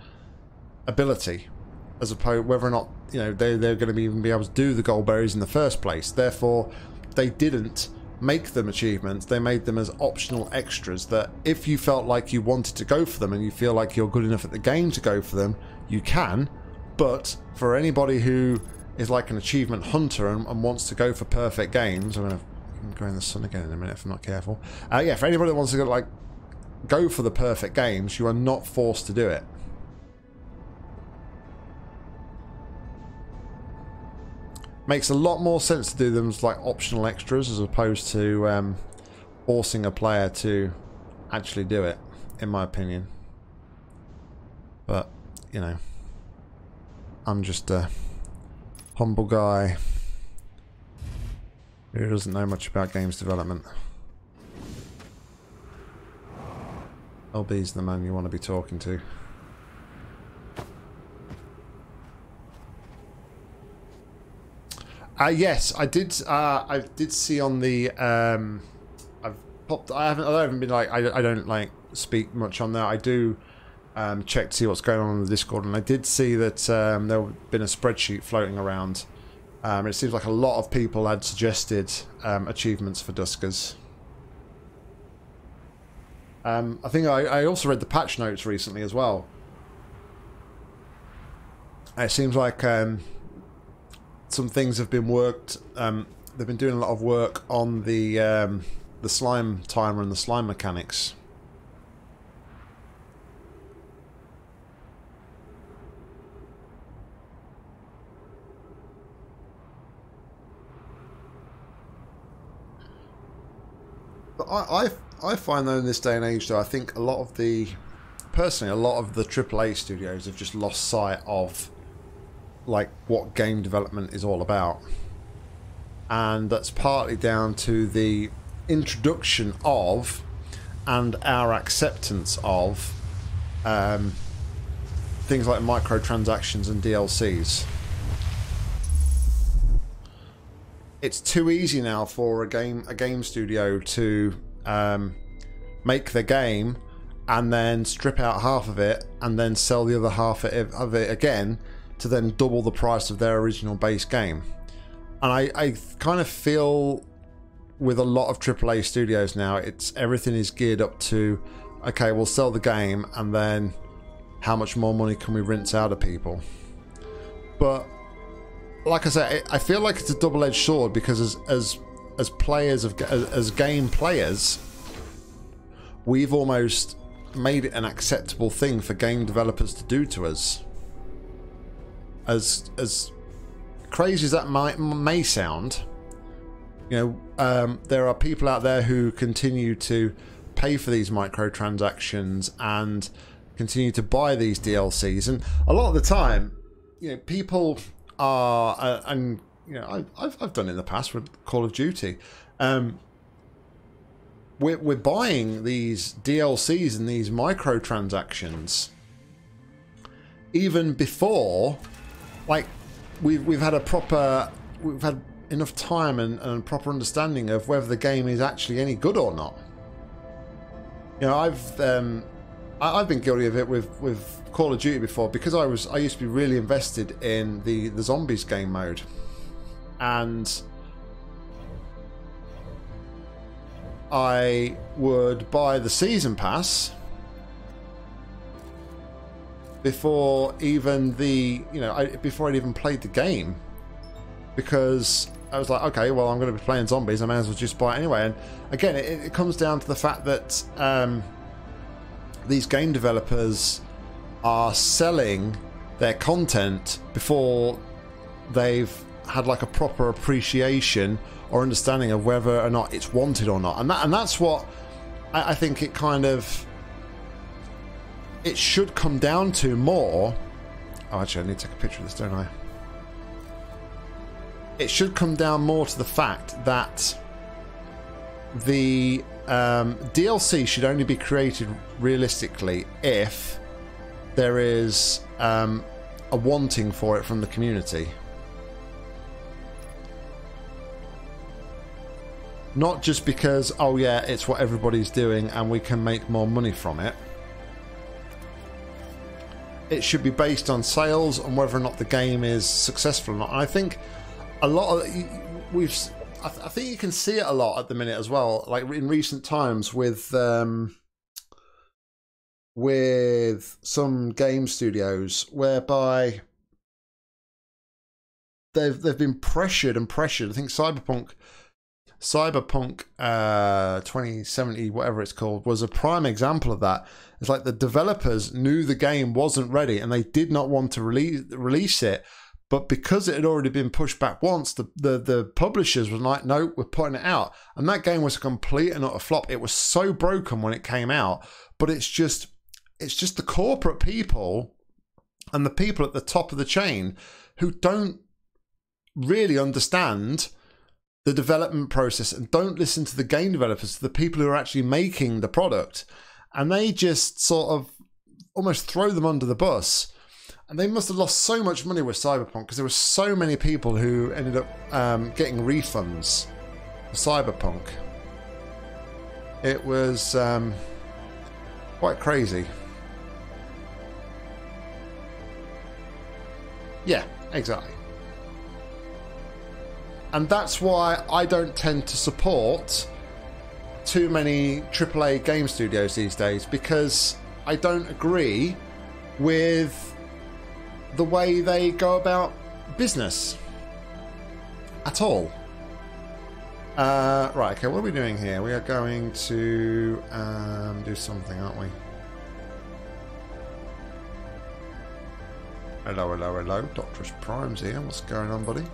ability, as opposed whether or not you know they they're going to be, even be able to do the Goldberries in the first place. Therefore, they didn't make them achievements, they made them as optional extras that if you felt like you wanted to go for them and you feel like you're good enough at the game to go for them, you can. But for anybody who is like an achievement hunter and, and wants to go for perfect games, I'm going to go in the sun again in a minute if I'm not careful. Uh, yeah, for anybody that wants to go, like go for the perfect games, you are not forced to do it. Makes a lot more sense to do them as like optional extras as opposed to um, forcing a player to actually do it, in my opinion. But, you know, I'm just a humble guy who doesn't know much about games development. LB's the man you want to be talking to. Uh, yes, I did. Uh, I did see on the. Um, I've popped. I haven't. I haven't been like. I, I don't like speak much on that. I do um, check to see what's going on in the Discord, and I did see that um, there had been a spreadsheet floating around. Um, it seems like a lot of people had suggested um, achievements for Duskers. Um, I think I, I also read the patch notes recently as well. It seems like um, some things have been worked. Um, they've been doing a lot of work on the um, the slime timer and the slime mechanics. But I, I, I find though in this day and age though I think a lot of the personally a lot of the AAA studios have just lost sight of like what game development is all about. and that's partly down to the introduction of and our acceptance of um, things like microtransactions and DLCs. It's too easy now for a game a game studio to um, make the game and then strip out half of it and then sell the other half of it again to then double the price of their original base game. And I, I kind of feel with a lot of AAA studios now, it's everything is geared up to okay, we'll sell the game and then how much more money can we rinse out of people? But like I said, I feel like it's a double-edged sword because as as as players of as, as game players, we've almost made it an acceptable thing for game developers to do to us. As as crazy as that might may sound, you know, um, there are people out there who continue to pay for these microtransactions and continue to buy these DLCs, and a lot of the time, you know, people are uh, and you know, I, have I've done it in the past with Call of Duty. Um, we're, we're buying these DLCs and these microtransactions even before, like, we've, we've had a proper, we've had enough time and, and proper understanding of whether the game is actually any good or not. You know, I've um, I, have been guilty of it with with Call of Duty before because I was I used to be really invested in the the zombies game mode, and I would buy the season pass before even the you know I, before I'd even played the game because I was like okay well I'm going to be playing zombies I may as well just buy it anyway and again it, it comes down to the fact that um, these game developers are selling their content before they've had like a proper appreciation or understanding of whether or not it's wanted or not. And that and that's what I, I think it kind of it should come down to more. Oh, actually, I need to take a picture of this, don't I? It should come down more to the fact that the um, DLC should only be created realistically if there is um, a wanting for it from the community. Not just because, oh yeah, it's what everybody's doing and we can make more money from it. It should be based on sales and whether or not the game is successful or not. I think a lot of we've, I, th- I, think you can see it a lot at the minute as well. Like in recent times with um, with some game studios whereby they've they've been pressured and pressured. I think Cyberpunk Cyberpunk uh, 2070, whatever it's called, was a prime example of that. It's like the developers knew the game wasn't ready and they did not want to release release it. But because it had already been pushed back once, the, the, the publishers were like, no, we're putting it out. And that game was a complete and utter flop. It was so broken when it came out, but it's just it's just the corporate people and the people at the top of the chain who don't really understand the development process and don't listen to the game developers, the people who are actually making the product. And they just sort of almost throw them under the bus. And they must have lost so much money with Cyberpunk because there were so many people who ended up um, getting refunds for Cyberpunk. It was um, quite crazy. Yeah, exactly. And that's why I don't tend to support too many AAA game studios these days because I don't agree with the way they go about business at all. Uh, right, okay, what are we doing here? We are going to um, do something, aren't we? Hello, hello, hello. Doctorus Prime's here. What's going on, buddy?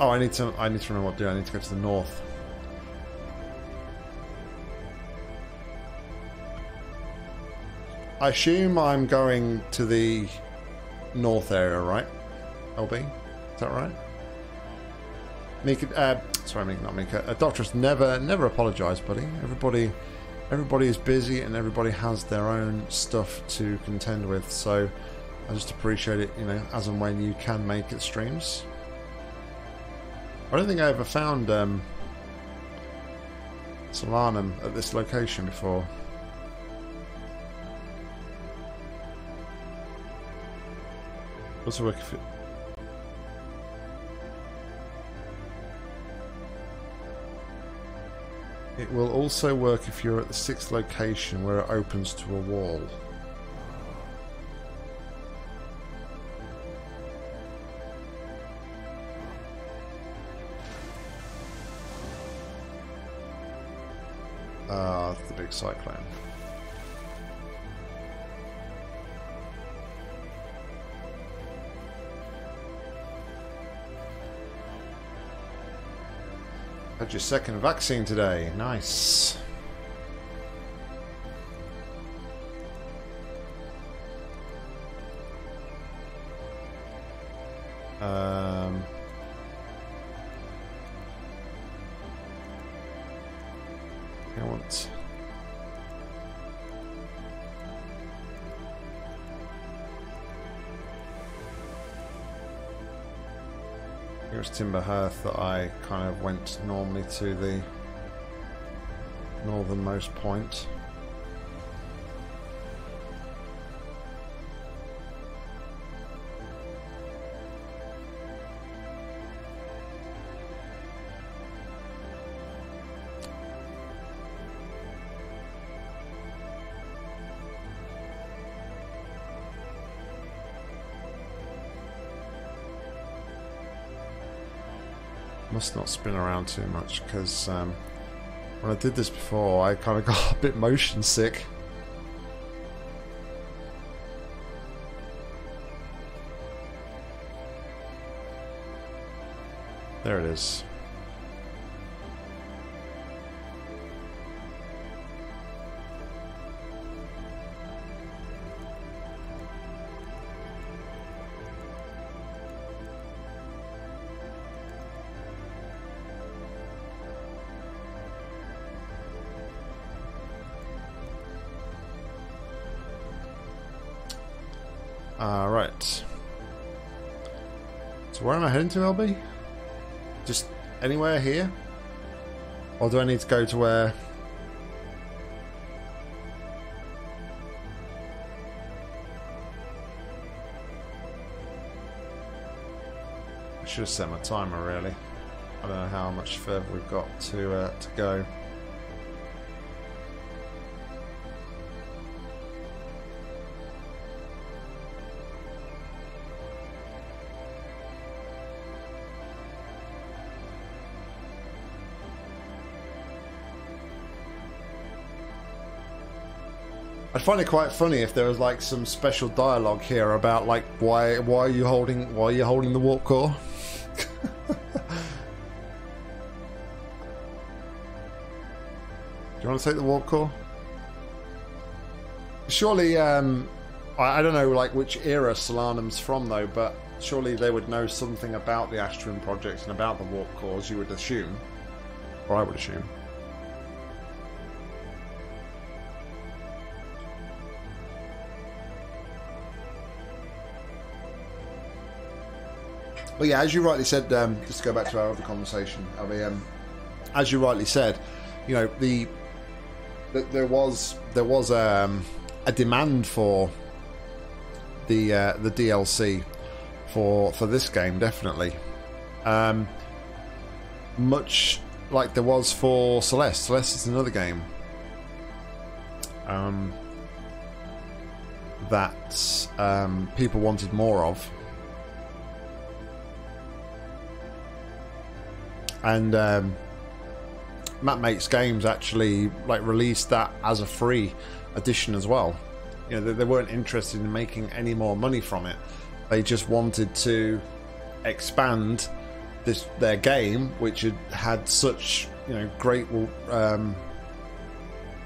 Oh, I need to. I need to remember what to do. I need to go to the north. I assume I'm going to the north area, right? LB? Is that right? Mika, uh, sorry, Mika, not Mika. Uh, Doctress, never, never apologise, buddy. Everybody, everybody is busy and everybody has their own stuff to contend with. So I just appreciate it, you know, as and when you can make it streams. I don't think I ever found um, Solanum at this location before. Also work if it... It will also work if you're at the sixth location where it opens to a wall. Uh, the big cyclone. Had your second vaccine today. Nice. Um, I want Here's Timber Hearth that I kind of went normally to the northernmost point. Must not spin around too much because um, when I did this before I kind of got a bit motion sick. There it is. I heading to, LB? Just anywhere here? Or do I need to go to where... I should have set my timer, really. I don't know how much further we've got to, uh, to go. I'd find it quite funny if there was like some special dialogue here about like why why are you holding why are you holding the warp core? Do you want to take the warp core? Surely, um, I, I don't know like which era Solanum's from though, but surely they would know something about the Ash Twin project and about the warp cores. You would assume, or I would assume. But yeah, as you rightly said, um, just to go back to our other conversation, I mean, um, as you rightly said, you know, the, the there was there was um, a demand for the uh, the DLC for for this game, definitely. Um, much like there was for Celeste. Celeste is another game um, that um, people wanted more of. And um, Matt Makes Games actually like released that as a free edition as well. You know, they, they weren't interested in making any more money from it. They just wanted to expand this their game, which had had such you know great um,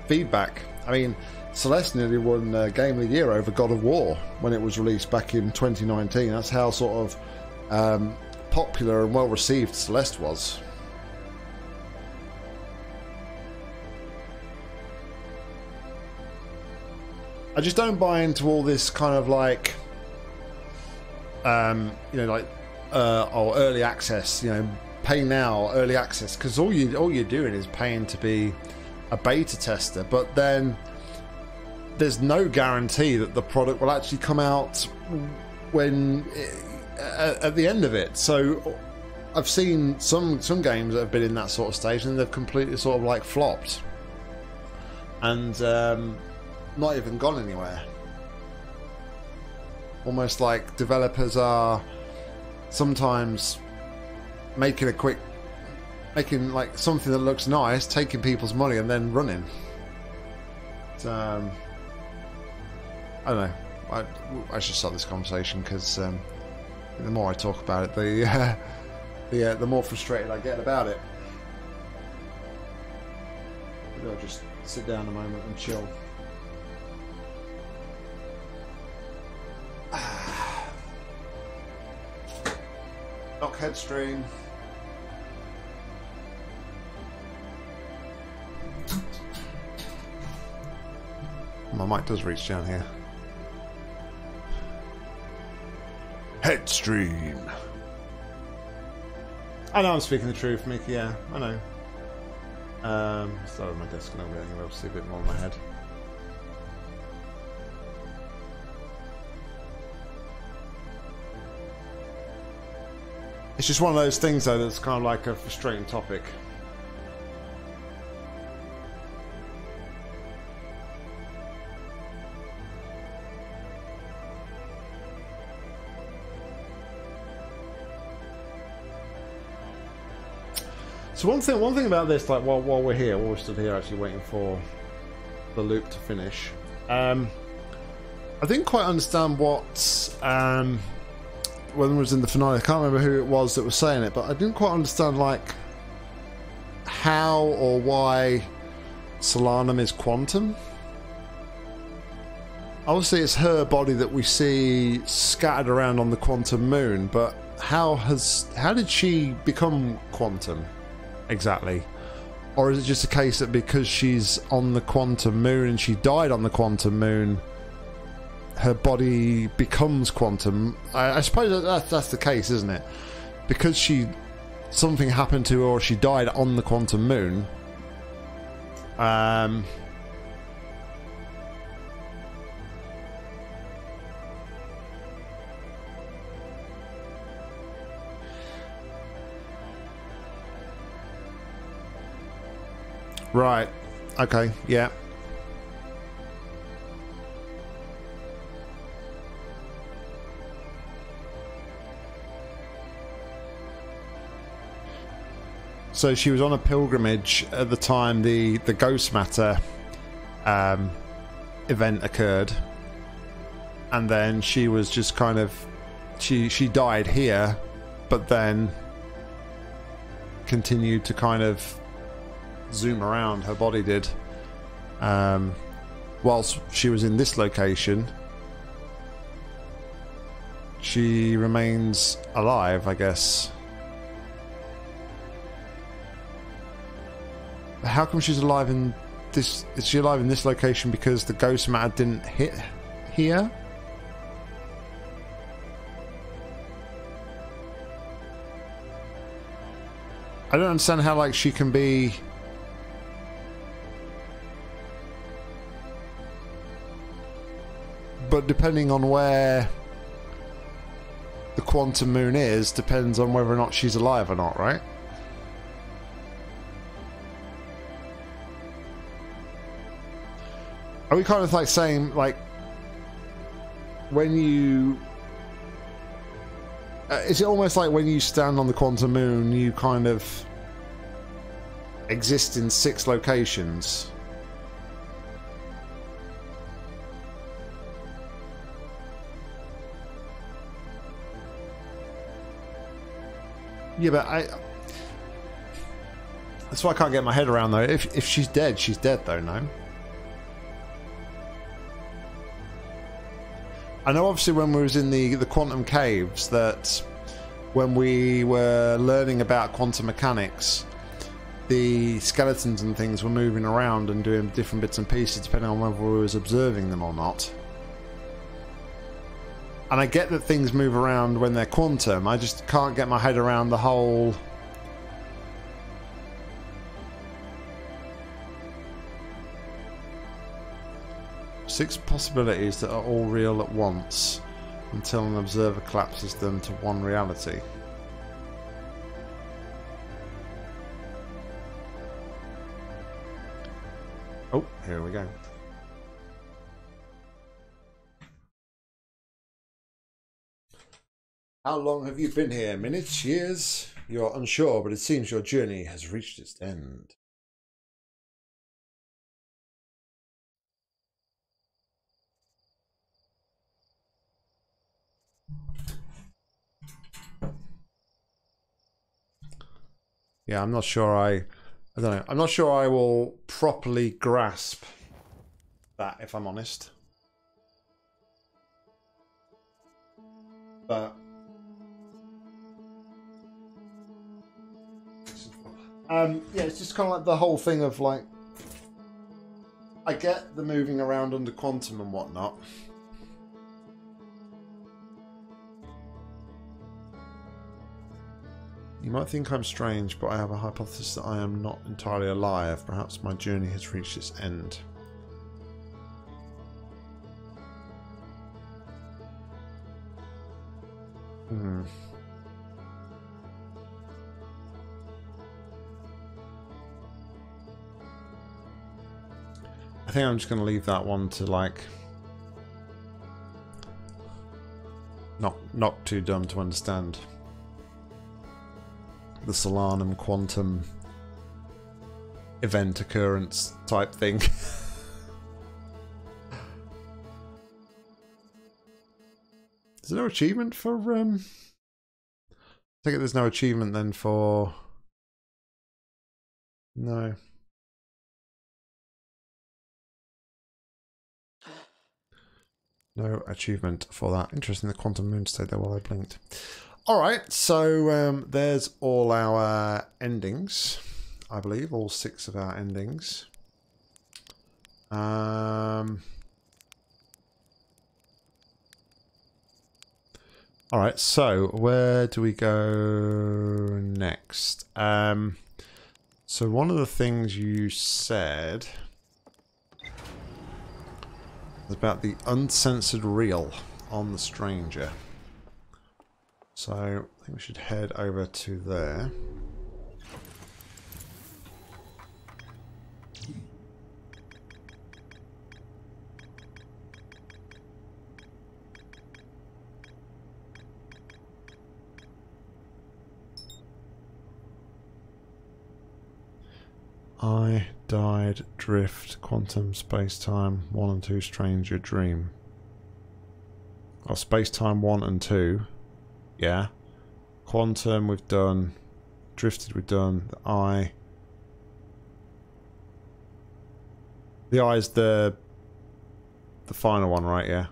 feedback I mean, Celeste nearly won uh, Game of the Year over God of War when it was released back in 2019. That's how sort of um, popular and well received Celeste was. I just don't buy into all this kind of like, um, you know, like uh, or early access. You know, pay now, early access, because all you all you're doing is paying to be a beta tester. But then there's no guarantee that the product will actually come out when uh, at the end of it. So I've seen some some games that have been in that sort of stage and they've completely sort of like flopped and um, not even gone anywhere. Almost like developers are sometimes making a quick, making like something that looks nice, taking people's money and then running. Um, I don't know. I, I should stop this conversation because um, the more I talk about it, the uh, the uh, the more frustrated I get about it. Maybe I'll just sit down a moment and chill. Nock headstream. My mic does reach down here. Headstream. I know I'm speaking the truth, Mickey. Yeah, I know. Um, start with my desk and I'll be able to see a bit more of my head. It's just one of those things, though, that's kind of like a frustrating topic. So one thing, one thing about this, like while while we're here, while we're still here, actually waiting for the loop to finish, um, I didn't quite understand what um, when it was in the finale. I can't remember who it was that was saying it, but I didn't quite understand like how or why Solanum is quantum. Obviously, it's her body that we see scattered around on the quantum moon, but how has how did she become quantum? exactly? Or is it just a case that because she's on the quantum moon and she died on the quantum moon, her body becomes quantum? I, I suppose that that's, that's the case, isn't it? Because she something happened to her or she died on the quantum moon. Um, Right. Okay. Yeah. So she was on a pilgrimage at the time the the ghost matter um, event occurred, and then she was just kind of she she died here, but then continued to kind of zoom around, her body did. Um, whilst she was in this location, she remains alive, I guess. How come she's alive in this? Is she alive in this location because the ghost matter didn't hit here? I don't understand how like she can be but depending on where the quantum moon is, depends on whether or not she's alive or not, right? Are we kind of like saying, like, when you. Uh, is it almost like when you stand on the quantum moon, you kind of exist in six locations? Yeah, but I. That's why I can't get my head around though. If if she's dead, she's dead though. No. I know obviously when we was in the, the quantum caves that when we were learning about quantum mechanics, the skeletons and things were moving around and doing different bits and pieces depending on whether we was observing them or not. And I get that things move around when they're quantum. I just can't get my head around the whole Six possibilities that are all real at once until an observer collapses them to one reality. Oh, here we go. How long have you been here? Minutes? Years? You are unsure, but it seems your journey has reached its end. Yeah, I'm not sure I I don't know. I'm not sure I will properly grasp that if I'm honest. But um yeah, it's just kind of like the whole thing of like I get the moving around under quantum and whatnot. You might think I'm strange, but I have a hypothesis that I am not entirely alive. Perhaps my journey has reached its end. Hmm. I think I'm just going to leave that one to like not not too dumb to understand the Solanum quantum event occurrence type thing. Is there no achievement for um I think there's no achievement then for no. No achievement for that. Interesting, the quantum moon stayed there while I blinked. All right, so um, there's all our endings, I believe, all six of our endings. Um, all right, so where do we go next? Um, so one of the things you said was about the uncensored reel on the stranger. So I think we should head over to there. I died, drift, quantum, space-time, 1 and 2, stranger, dream. Oh, space-time 1 and 2. Yeah. Quantum we've done. Drifted we've done. The eye. The eye is the the final one, right? Yeah.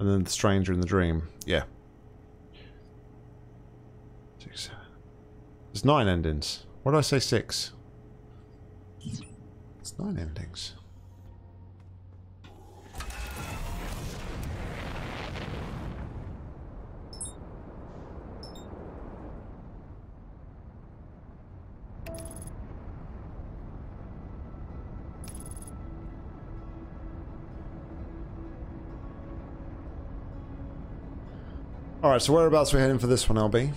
And then the stranger in the dream. Yeah. Six. There's nine endings. What did I say? Six. It's nine endings. Alright, so whereabouts are we heading for this one, LB?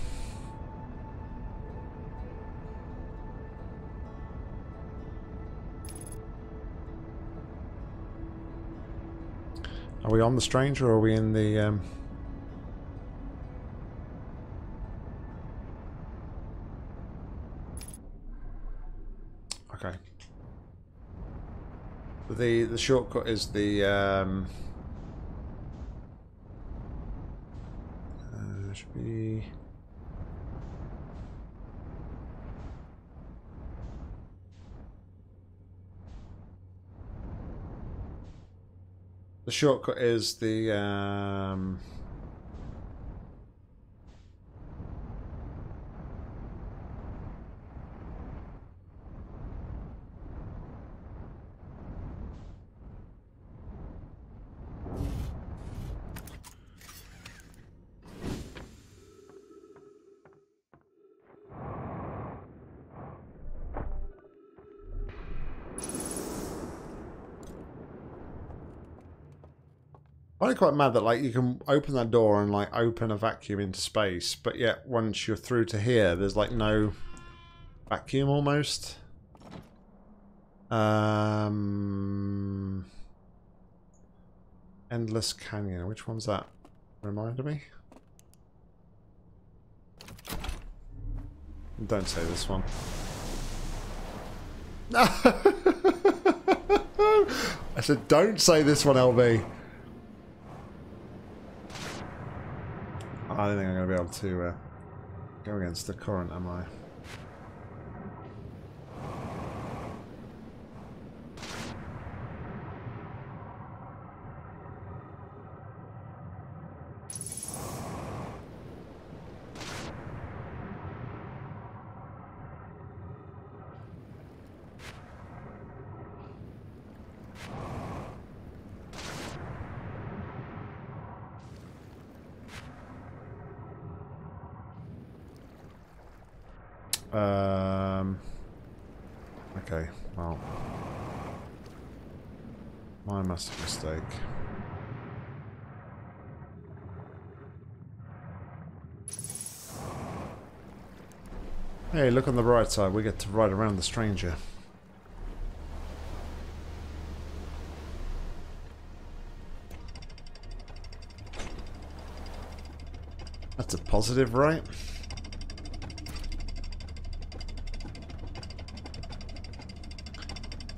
Are we on the stranger or are we in the... Um... Okay. The the shortcut is the um, be... The shortcut is the um, find it quite mad that like you can open that door and like open a vacuum into space, but yet once you're through to here, there's like no vacuum almost. Um, Endless Canyon. Which one's that? Remind me. Don't say this one. I said, don't say this one, LB. I don't think I'm going to be able to uh, go against the current, am I? Um. Okay. Well. My massive mistake. Hey, look on the right side. We get to ride around the stranger. That's a positive, right?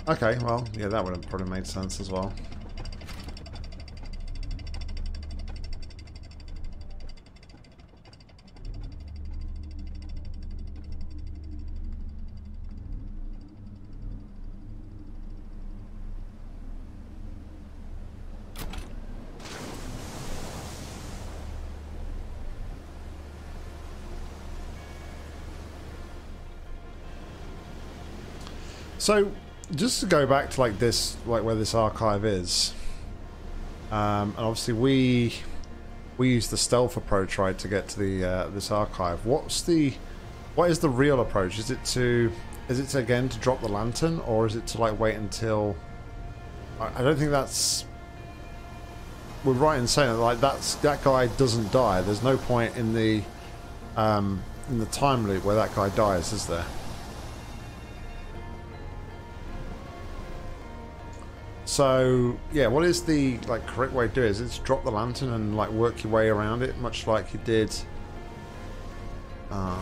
Okay, well, yeah, that would have probably made sense as well. So, just to go back to like this, like where this archive is, um, and obviously we we use the stealth approach right to get to the uh, this archive. What's the what is the real approach? Is it to is it to, again to drop the lantern, or is it to like wait until? I, I don't think that's. We're right in saying that like that's that guy doesn't die. There's no point in the um, in the time loop where that guy dies, is there? So yeah, what is the like correct way to do it? Is it to drop the lantern and like work your way around it, much like you did? Uh,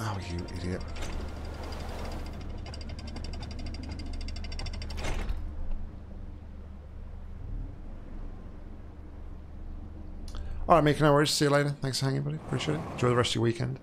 oh, you idiot! All right, making our worries. See you later. Thanks for hanging, buddy. Appreciate it. Enjoy the rest of your weekend.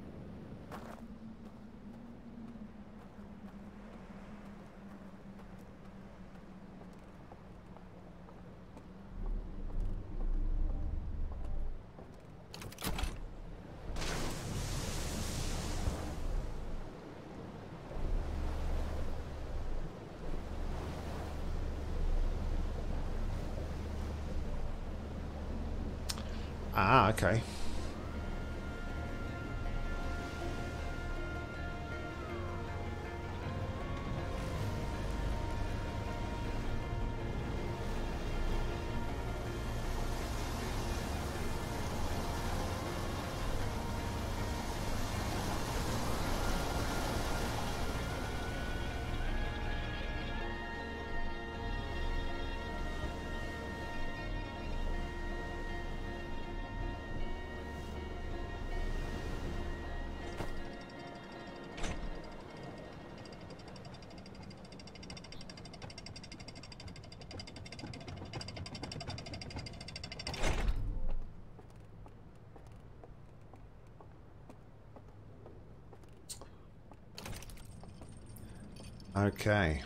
Okay.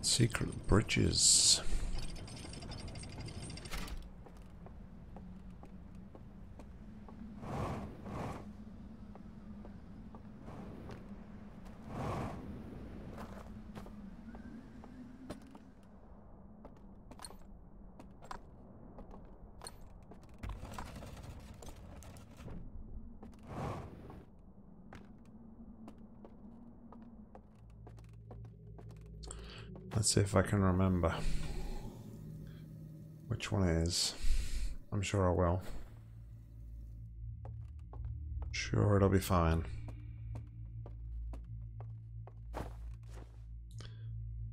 Secret bridges. Let's see if I can remember which one it is. I'm sure I will. Sure, it'll be fine.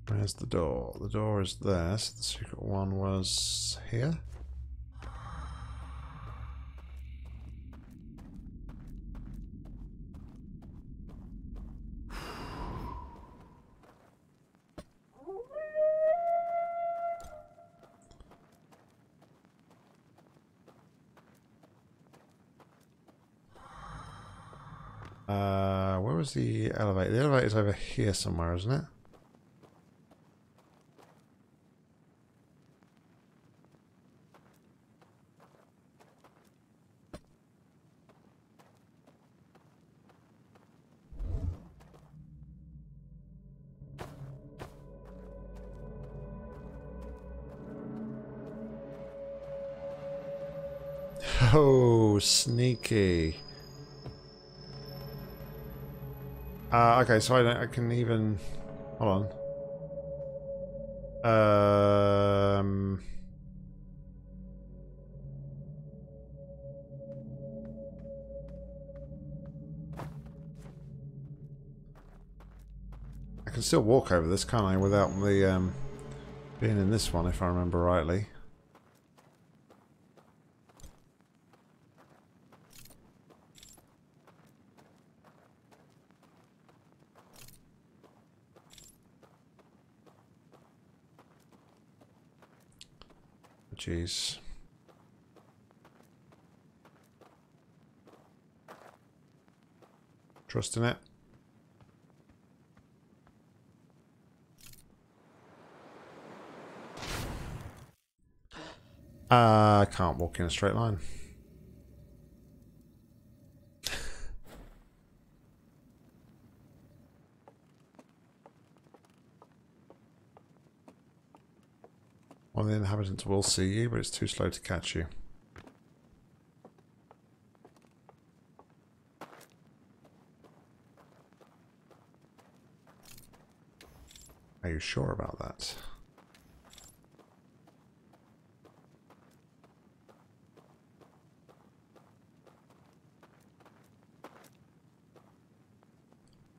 Where's the door? The door is there, so the secret one was here? Where was the elevator? The elevator's over here somewhere, isn't it? Okay, so I, I can even... Hold on. Um... I can still walk over this, can't I, without the um, being in this one, if I remember rightly. Jeez. Trusting it. Uh, I can't walk in a straight line. The inhabitants will see you, but it's too slow to catch you. Are you sure about that?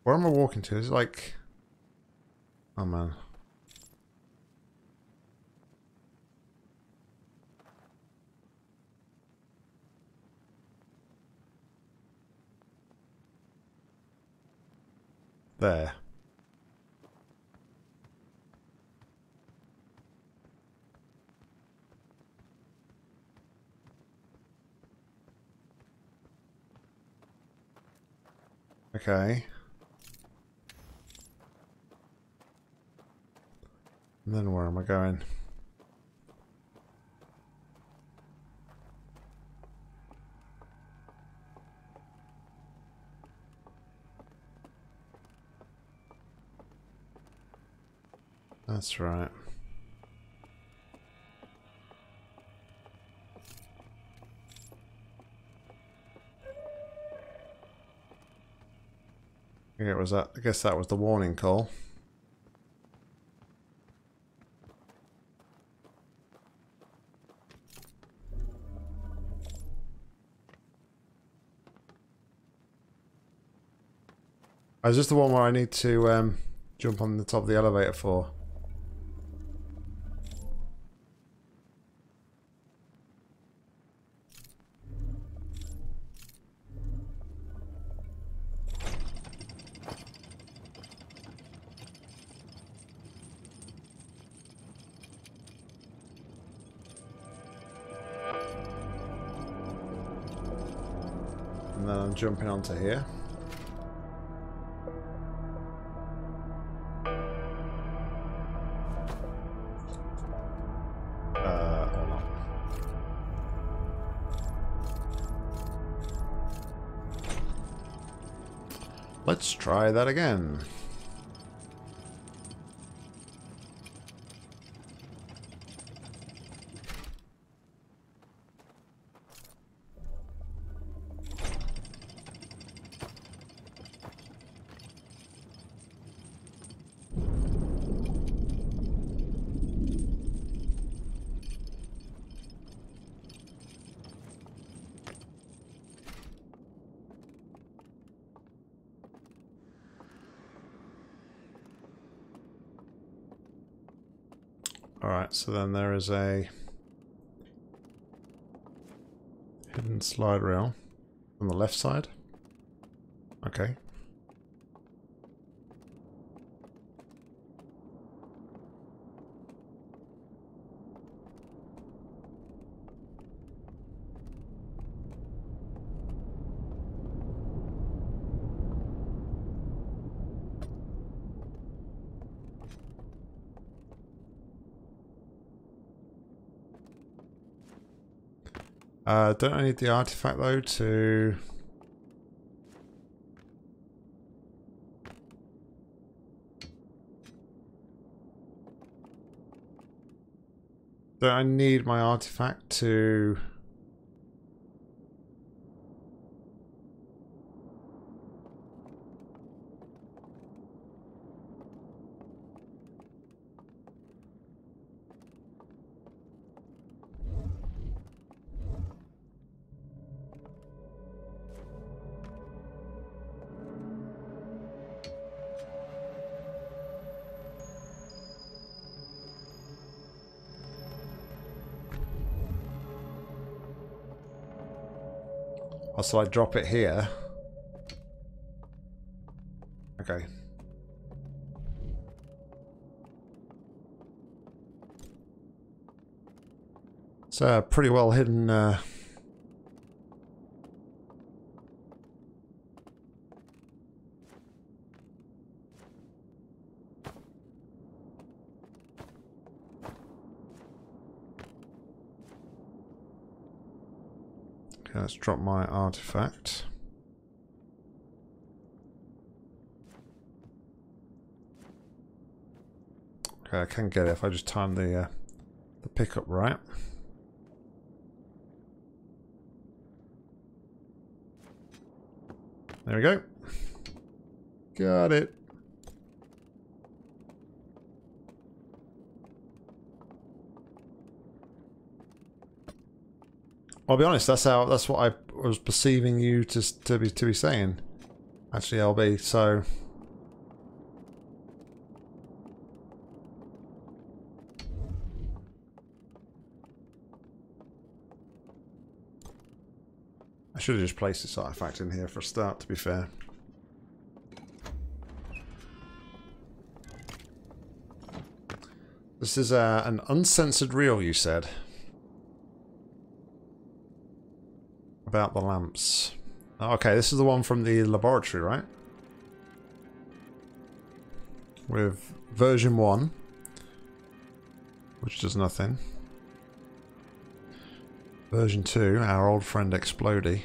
Where am I walking to? Is it like... Oh man. There. Okay. And then where am I going? That's right. it was that. I guess that was the warning call. Is this the one where I need to um, jump on the top of the elevator for? jumping onto here. Uh, Let's try that again. Is a hidden slide rail on the left side. Okay. Uh, don't I need the artifact though to... Don't I need my artifact to... Oh, so I drop it here. Okay. It's a pretty well hidden uh, Okay, let's drop my artifact. Okay, I can get it if I just time the uh, the pickup right. There we go. Got it. I'll be honest. That's how. That's what I was perceiving you to to be to be saying. Actually, LB. So. I should have just placed this artifact in here for a start, to be fair. This is uh, an uncensored reel, you said. About the lamps. Okay, this is the one from the laboratory, right? With version 1. Which does nothing. Version 2, our old friend Explody.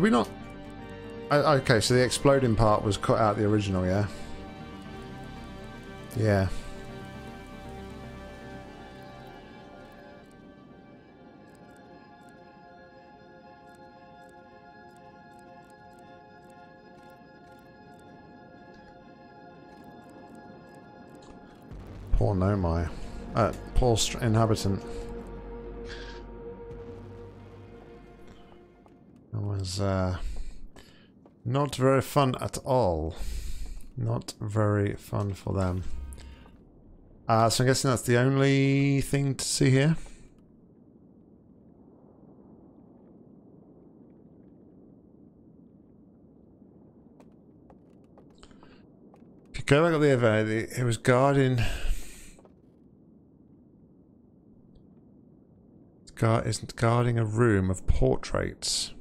Did we not... Uh, okay, so the exploding part was cut out the original, yeah? Yeah. Poor Nomai. Uh, poor inhabitant. Was uh, not very fun at all. Not very fun for them. Uh, so I'm guessing that's the only thing to see here. If you go back up the other, it was guarding guard isn't guarding a room of portraits.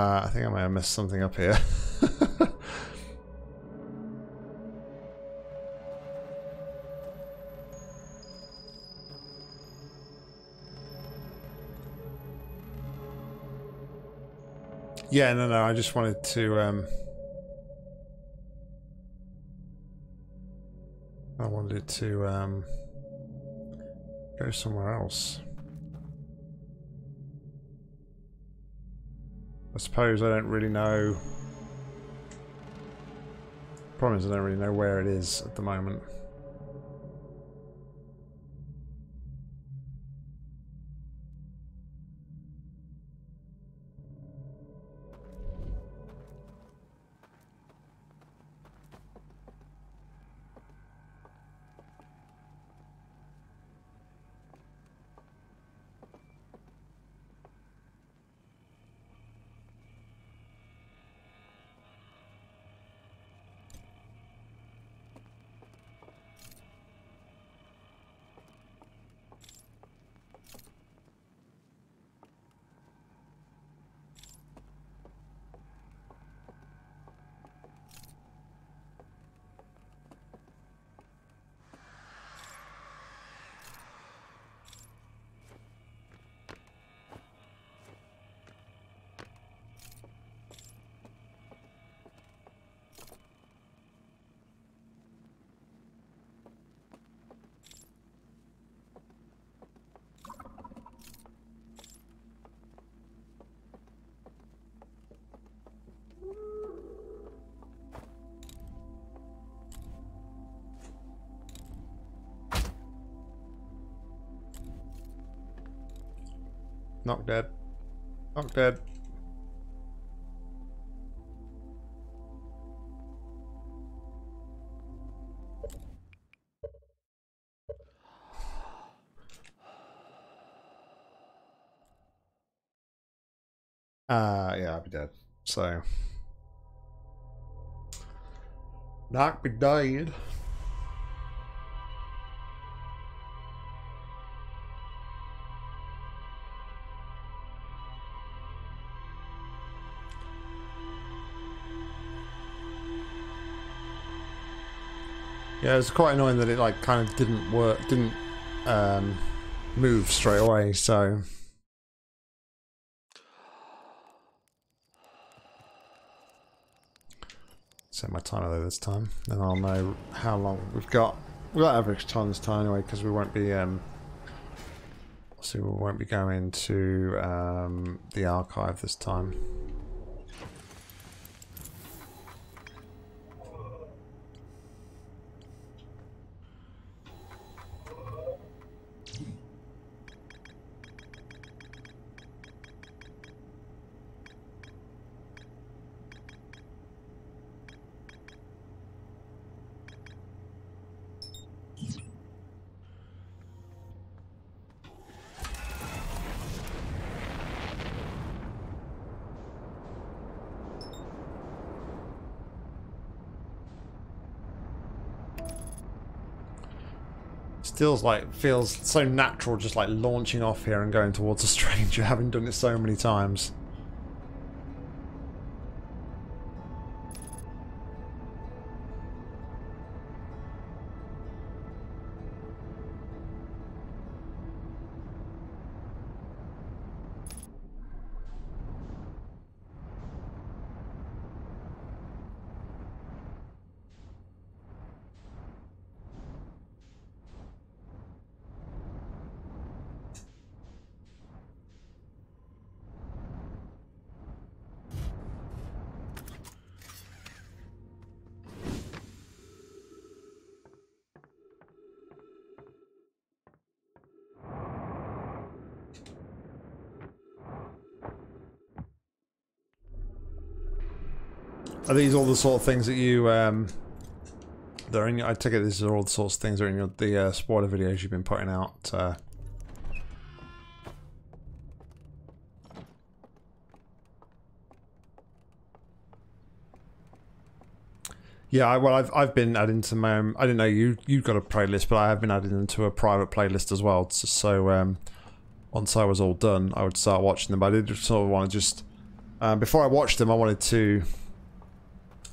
Uh, I think I may have messed something up here. yeah, no, no, I just wanted to... Um, I wanted to um, go somewhere else. Suppose I don't really know. Problem is I don't really know where it is at the moment. Knock dead. Knock dead. Uh, yeah, I'd be dead. So. Knock be dead. Yeah, it was quite annoying that it like kind of didn't work, didn't um, move straight away. So set my timer though this time, then I'll know how long we've got. We've got average time this time anyway, because we won't be. Um, so we won't be going to um, the archive this time. Feels like feels so natural just like launching off here and going towards a stranger having done it so many times Are these all the sort of things that you um, they're in? I take it these are all the sorts of things that are in your, the uh, spoiler videos you've been putting out. Uh, Yeah, well, I've I've been adding to my. Own, I didn't know you you got a playlist, but I have been adding them to a private playlist as well. So, so um, once I was all done, I would start watching them. But I did sort of want to just um, before I watched them, I wanted to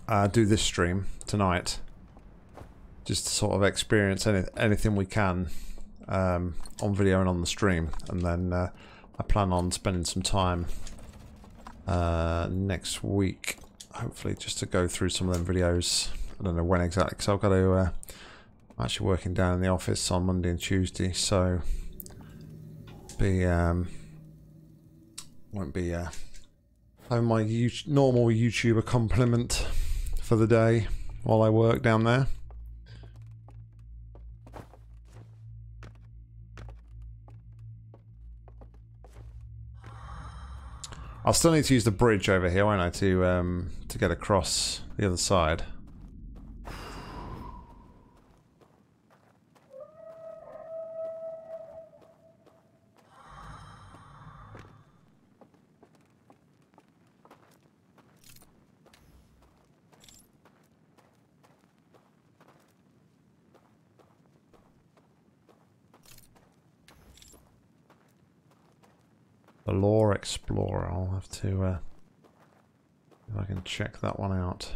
uh, do this stream tonight, just to sort of experience any, anything we can um, on video and on the stream, and then uh, I plan on spending some time uh, next week hopefully just to go through some of them videos. I don't know when exactly, because I've got to. Uh, I'm actually working down in the office on Monday and Tuesday, so be um, won't be uh, my normal YouTuber compliment for the day while I work down there. I'll still need to use the bridge over here, won't I, to um, to get across the other side. The Lore Explorer. I'll have to, uh, if I can check that one out.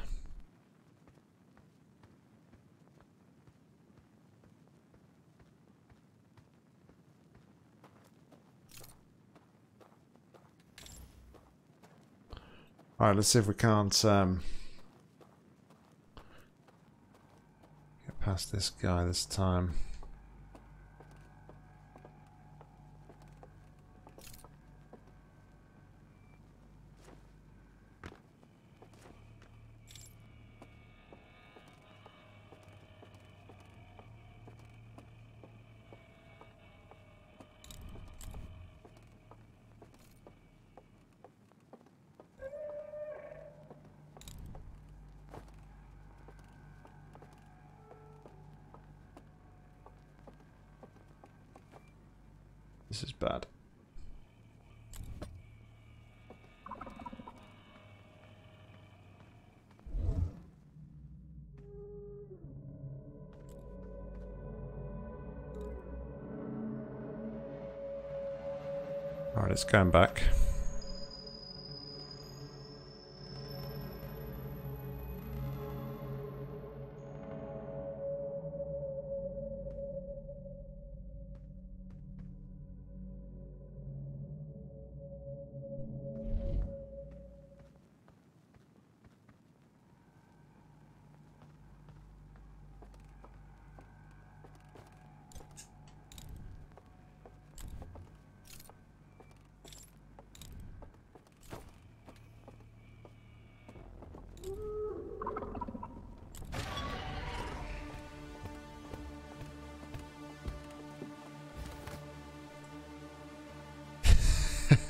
Alright, let's see if we can't um, get past this guy this time. This is bad. Alright, it's going back.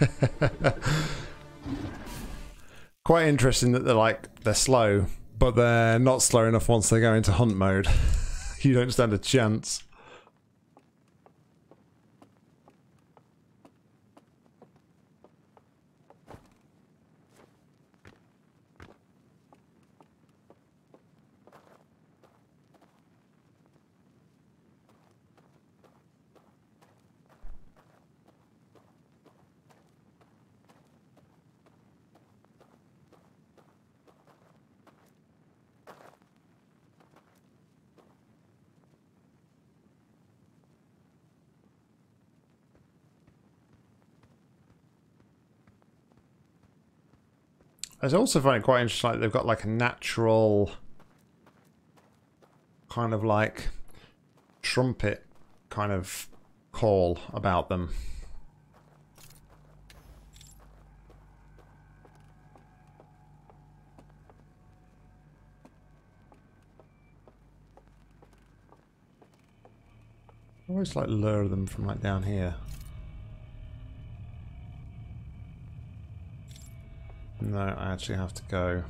Quite interesting that they're like they're slow, but they're not slow enough once they go into hunt mode. you don't stand a chance. I also find it quite interesting. Like they've got like a natural kind of like trumpet kind of call about them. I always like lure them from like down here. No, I actually have to go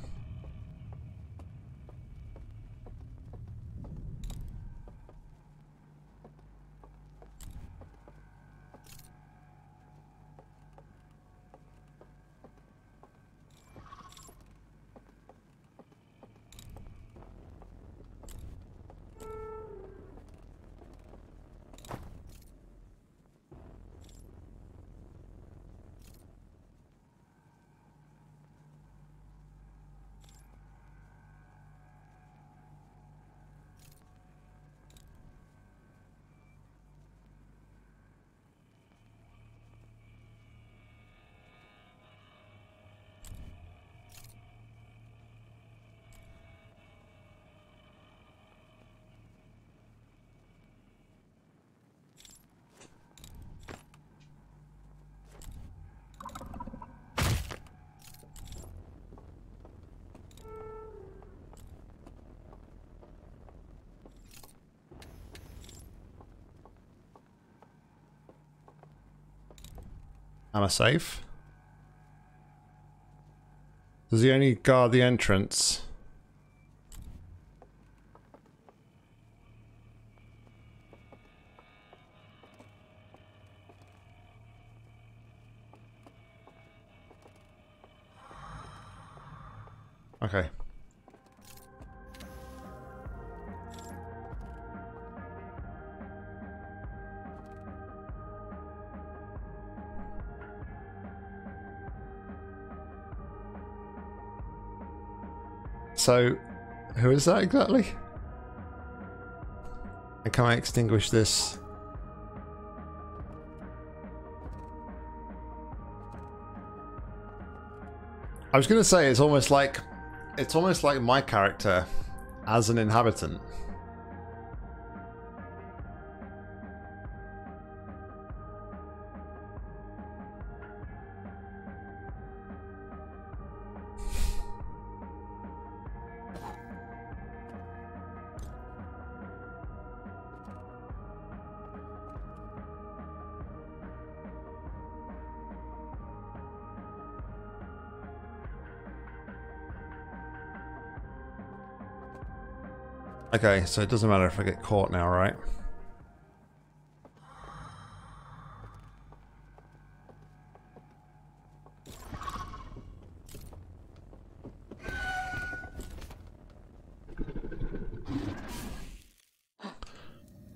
Am I safe? Does he only guard the entrance? So, who is that exactly? And can I extinguish this? I was going to say it's almost like it's almost like my character as an inhabitant. Okay, so it doesn't matter if I get caught now, right?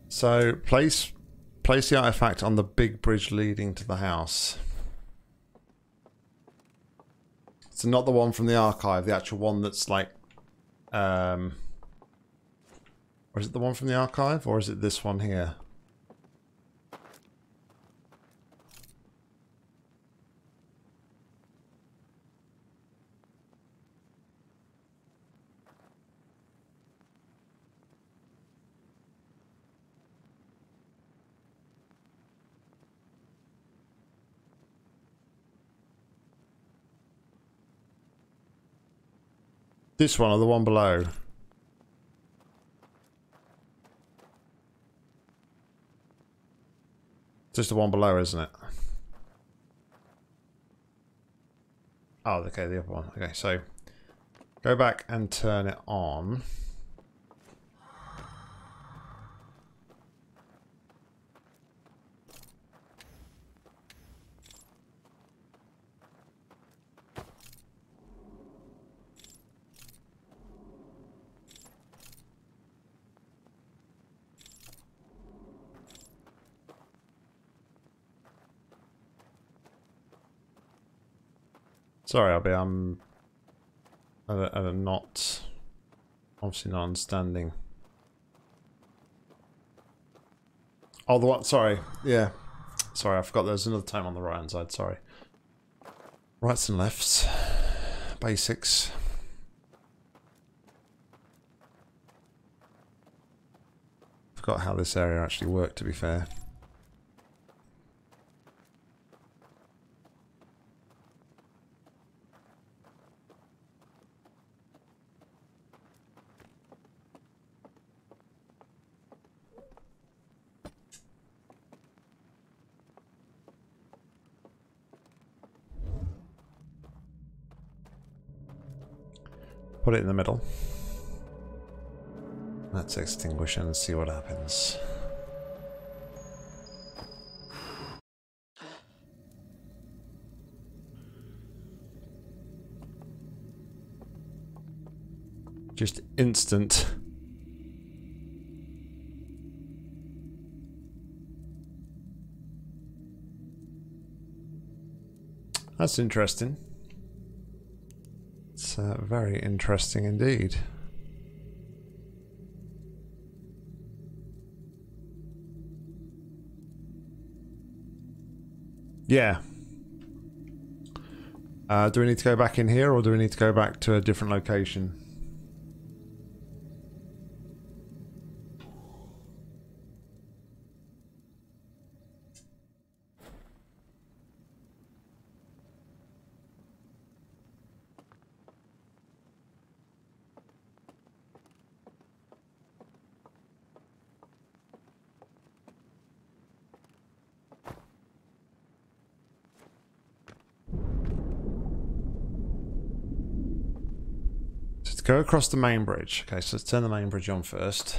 So place place the artifact on the big bridge leading to the house. So not the one from the archive, the actual one that's like um or is it the one from the archive? Or is it this one here? This one or the one below? Just the one below, isn't it? Oh, okay, the other one. Okay, so go back and turn it on. Sorry, Abby, I'm at a, not, obviously not understanding. Oh, the one, sorry, yeah. Sorry, I forgot there's another time on the right hand side, sorry. Rights and lefts, basics. Forgot how this area actually worked, to be fair. Put it in the middle. Let's extinguish and see what happens. Just instant. That's interesting. Uh, very interesting indeed. Yeah. Uh, do we need to go back in here or do we need to go back to a different location? Across the main bridge. Okay, so let's turn the main bridge on first.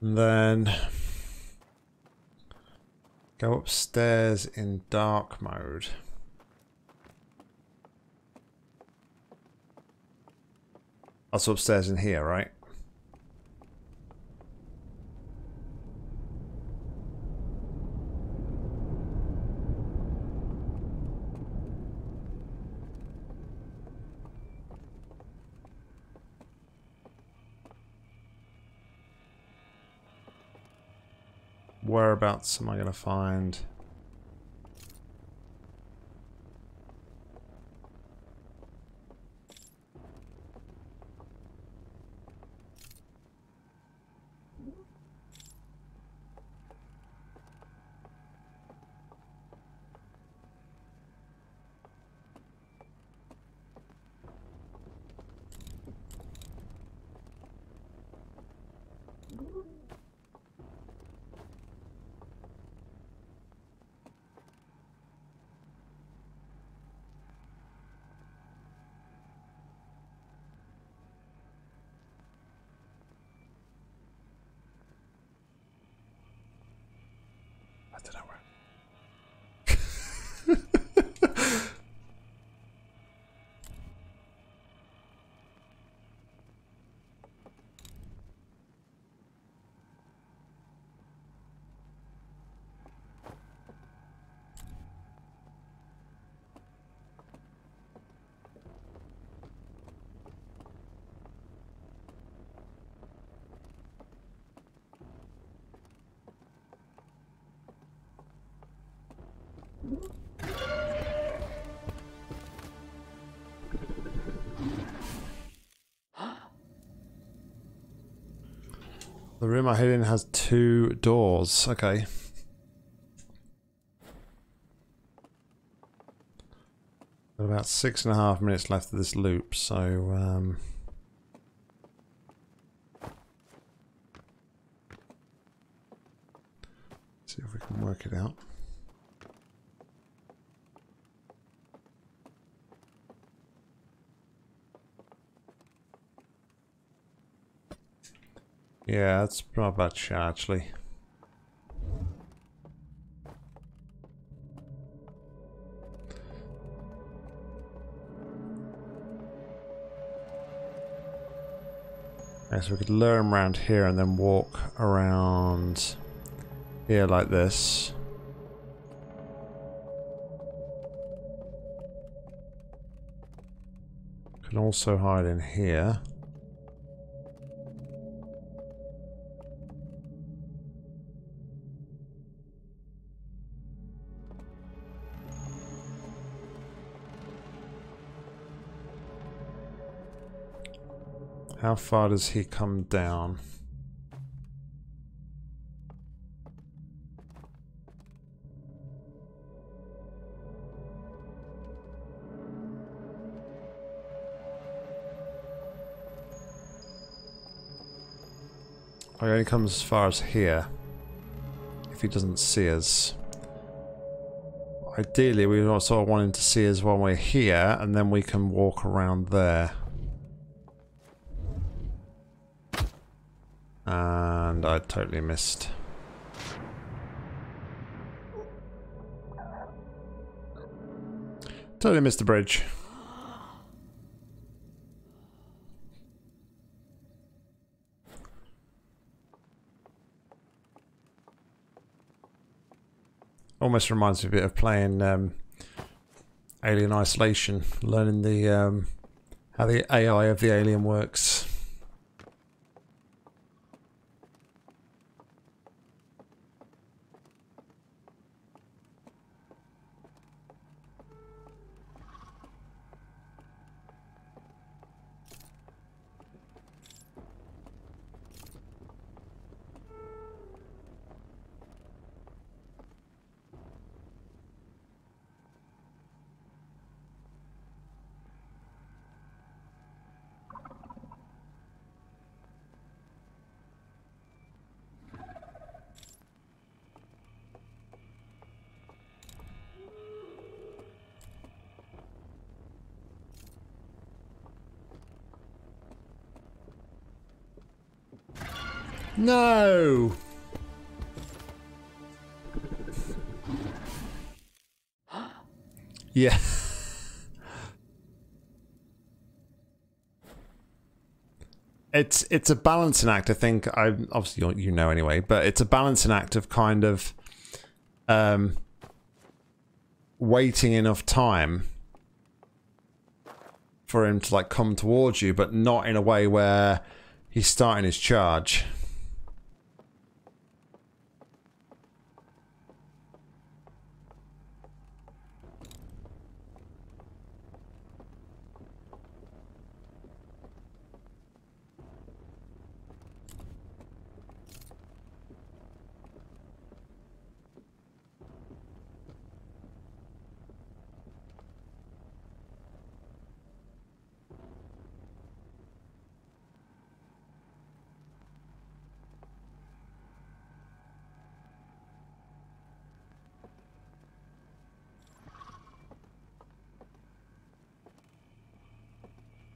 And then go upstairs in dark mode. Also upstairs in here, right? Whereabouts am I going to find... The room I hid in has two doors. Okay. Got about six and a half minutes left of this loop, so um, see if we can work it out. Yeah, that's not bad shot actually. So we could lure around here and then walk around here like this. Can also hide in here. How far does he come down? He only comes as far as here. If he doesn't see us. Ideally, we sort of want him to see us when we're here, and then we can walk around there. And I totally missed. Totally missed the bridge. Almost reminds me a bit of playing um, Alien Isolation, learning the um, how the AI of the alien works. It's a balancing act. I think I obviously you know anyway, but it's a balancing act of kind of um, waiting enough time for him to like come towards you, but not in a way where he's starting his charge.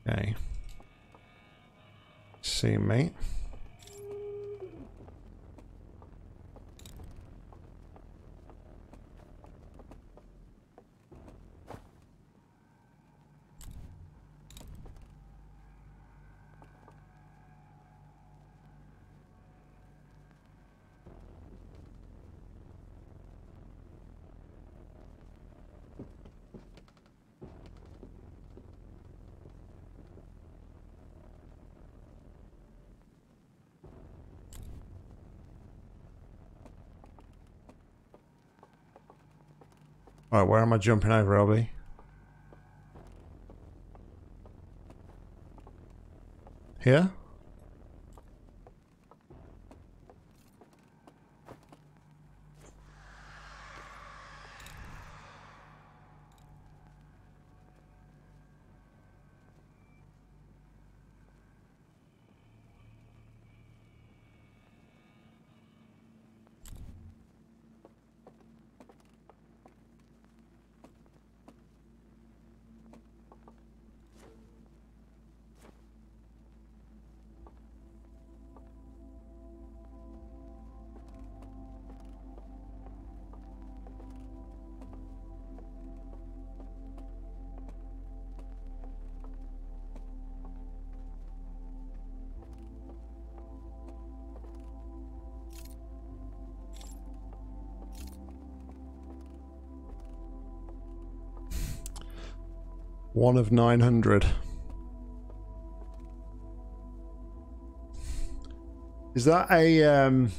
Okay. See, mate. Alright, where am I jumping over, LB? Here? One of 900. Is that a... Um...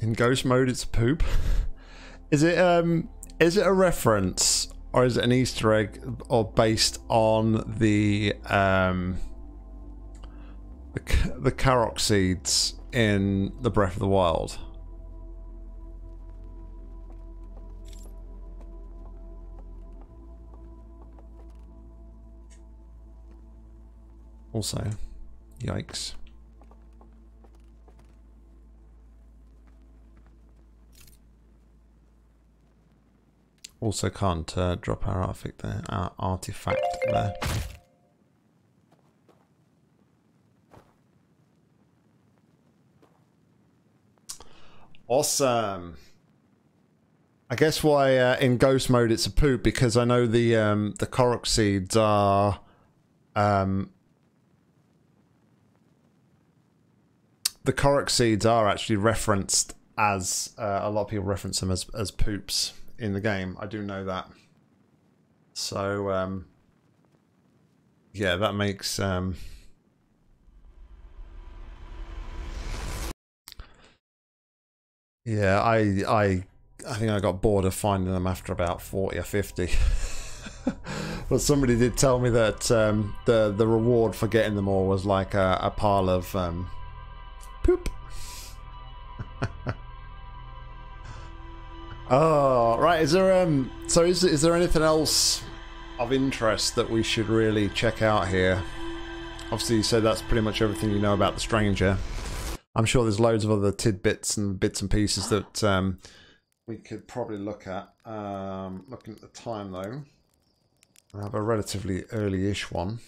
In ghost mode it's poop? Is it um is it a reference or is it an Easter egg or based on the um the, the Korok seeds in the Breath of the Wild? Also, yikes. Also can't uh, drop our artifact there, our artifact there. Awesome. I guess why uh, in ghost mode it's a poop because I know the um, the Korok seeds are um, the Korok seeds are actually referenced as uh, a lot of people reference them as as poops in the game. I do know that. So um, yeah, that makes um, yeah. I I I think I got bored of finding them after about forty or fifty. but somebody did tell me that um, the the reward for getting them all was like a, a pile of um, Poop. oh, right. Is there um? So is is there anything else of interest that we should really check out here? Obviously, you said that's pretty much everything you know about the stranger. I'm sure there's loads of other tidbits and bits and pieces that um, we could probably look at. Um, looking at the time though. I have a relatively early-ish one.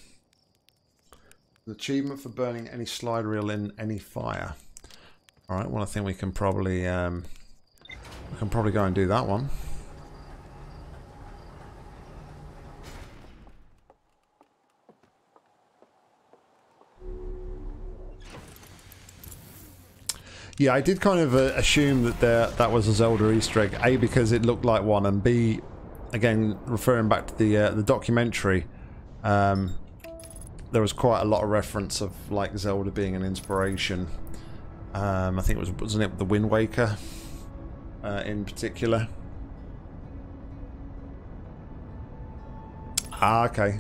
An achievement for burning any slide reel in any fire. All right, well I think we can probably um, we can probably go and do that one. Yeah, I did kind of uh, assume that there that was a Zelda Easter egg. A because it looked like one, and B, again referring back to the uh, the documentary, um, there was quite a lot of reference of like Zelda being an inspiration. Um, I think it was wasn't it the Wind Waker, uh, in particular. Ah, okay.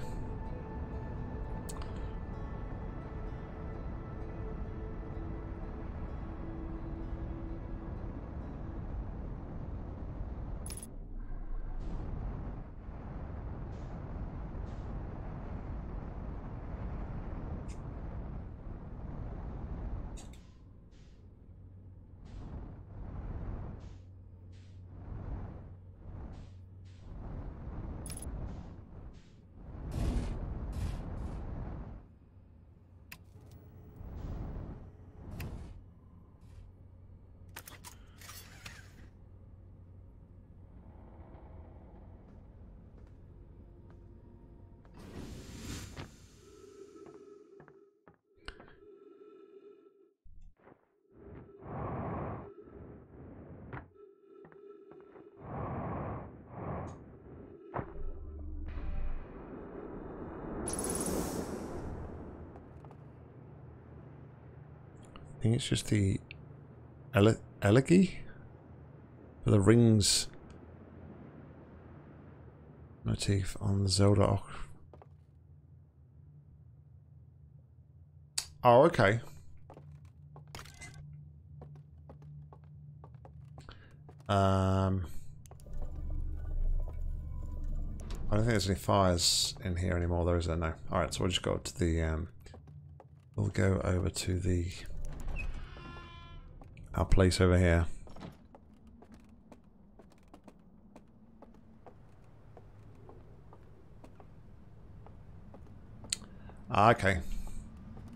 It's just the ele elegy? The rings motif on the Zelda. Oh, okay. Um, I don't think there's any fires in here anymore, though, is there? No. Alright, so we'll just go to the... Um, we'll go over to the our place over here. Ah, okay.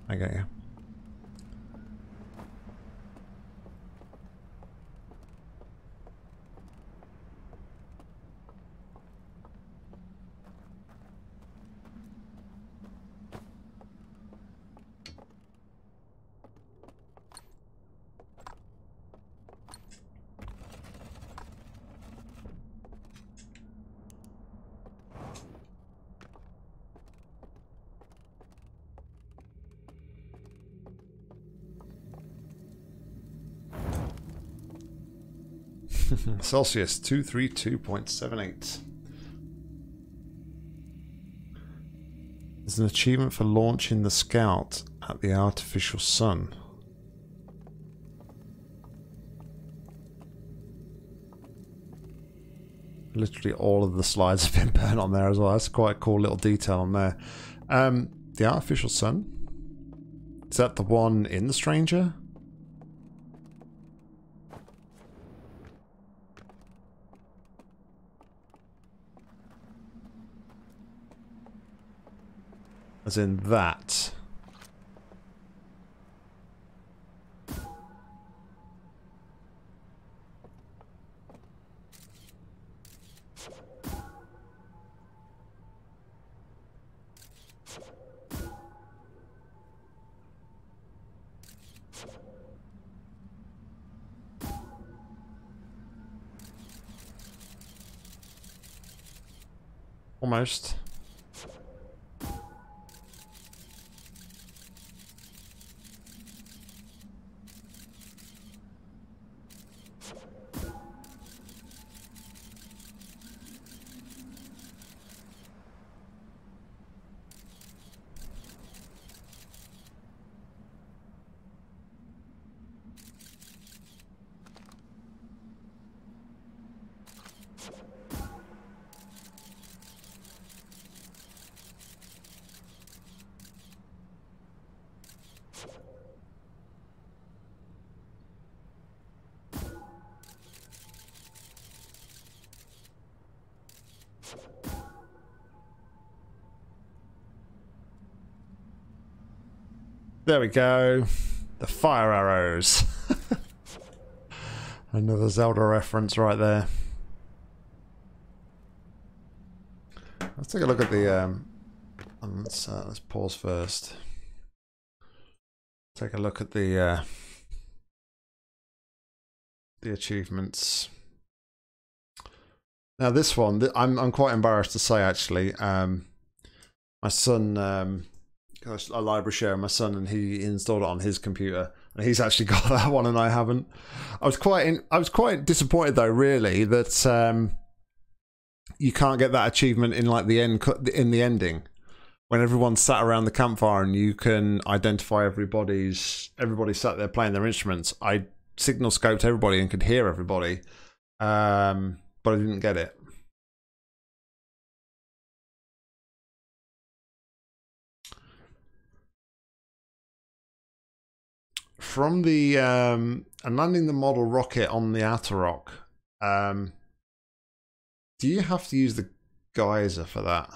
I get you. Celsius 232.78. There's an achievement for launching the Scout at the artificial sun. Literally all of the slides have been burnt on there as well. That's quite a cool little detail on there. Um, the artificial sun? Is that the one in the Stranger? As in that. Almost. There we go. The fire arrows. Another Zelda reference right there. Let's take a look at the. Um, let's uh, let's pause first. Take a look at the uh, the achievements. Now this one, I'm I'm quite embarrassed to say actually. Um, my son, um, a library share my son, and he installed it on his computer, and he's actually got that one, and I haven't. I was quite in, I was quite disappointed though, really, that um, you can't get that achievement in like the end in the ending when everyone's sat around the campfire and you can identify everybody's everybody sat there playing their instruments. I signal scoped everybody and could hear everybody, um, but I didn't get it. From the um, and landing the model rocket on the rock, um, do you have to use the geyser for that?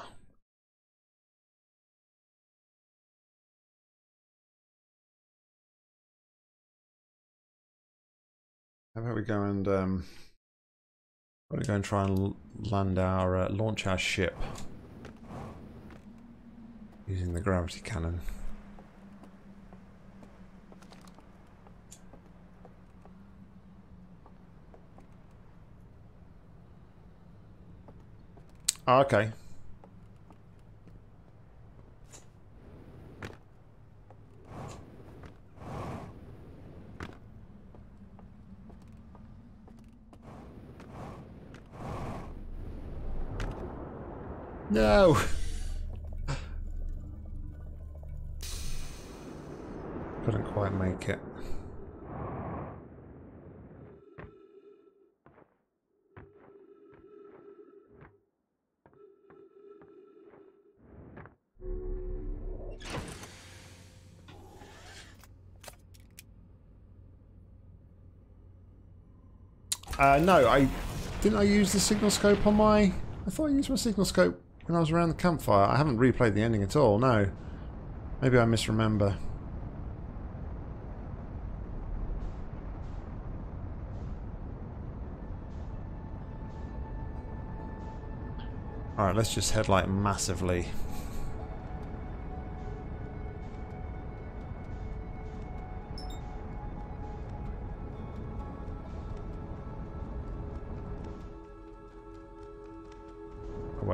How about we go and um, how about we go and try and land our uh, launch our ship using the gravity cannon. Oh, okay. No! Couldn't quite make it. Uh, no, I didn't I use the signal scope on my... I thought I used my signal scope when I was around the campfire. I haven't replayed the ending at all, no. Maybe I misremember. Alright, let's just headlight massively.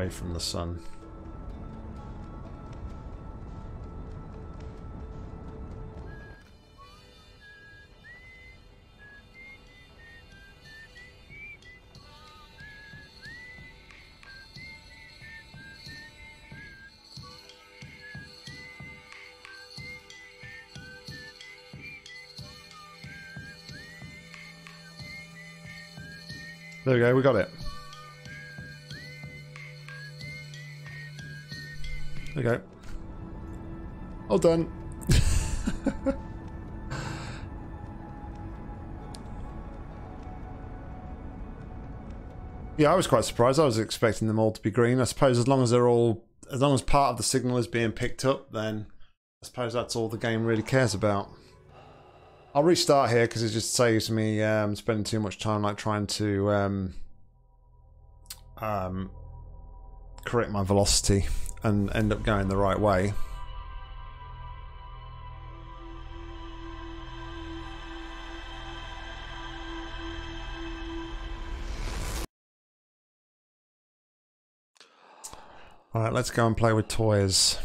Away from the sun. There we go, we got it. All done. yeah, I was quite surprised. I was expecting them all to be green. I suppose as long as they're all, as long as part of the signal is being picked up, then I suppose that's all the game really cares about. I'll restart here because it just saves me um, spending too much time like trying to um, um, correct my velocity and end up going the right way. Alright, let's go and play with toys.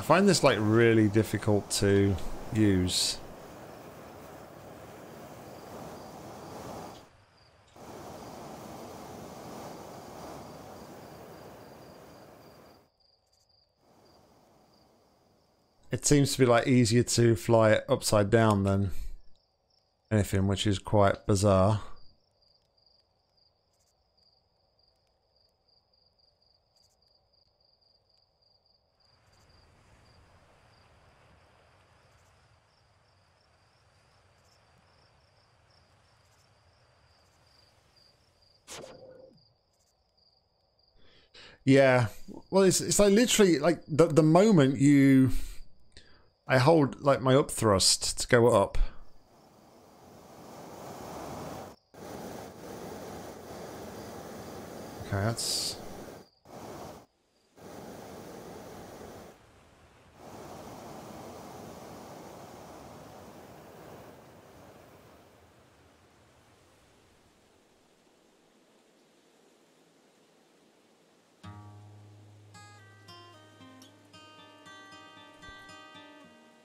Find this like really difficult to use. It seems to be like easier to fly it upside down than anything, which is quite bizarre. Yeah, well, it's it's like literally like the the moment you, I hold like my up thrust to go up. Okay, that's.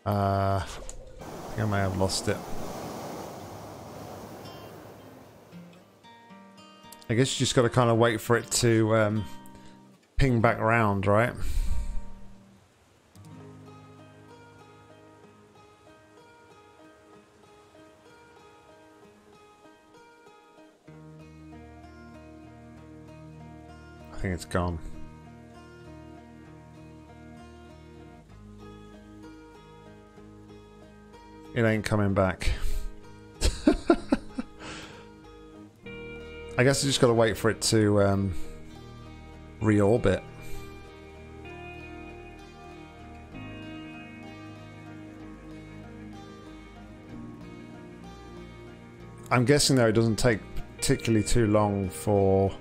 Uh, I think I may have lost it. I guess you just got to kind of wait for it to um, ping back around, right? I think it's gone. It ain't coming back. I guess I just got to wait for it to um, reorbit. I'm guessing though it doesn't take particularly too long for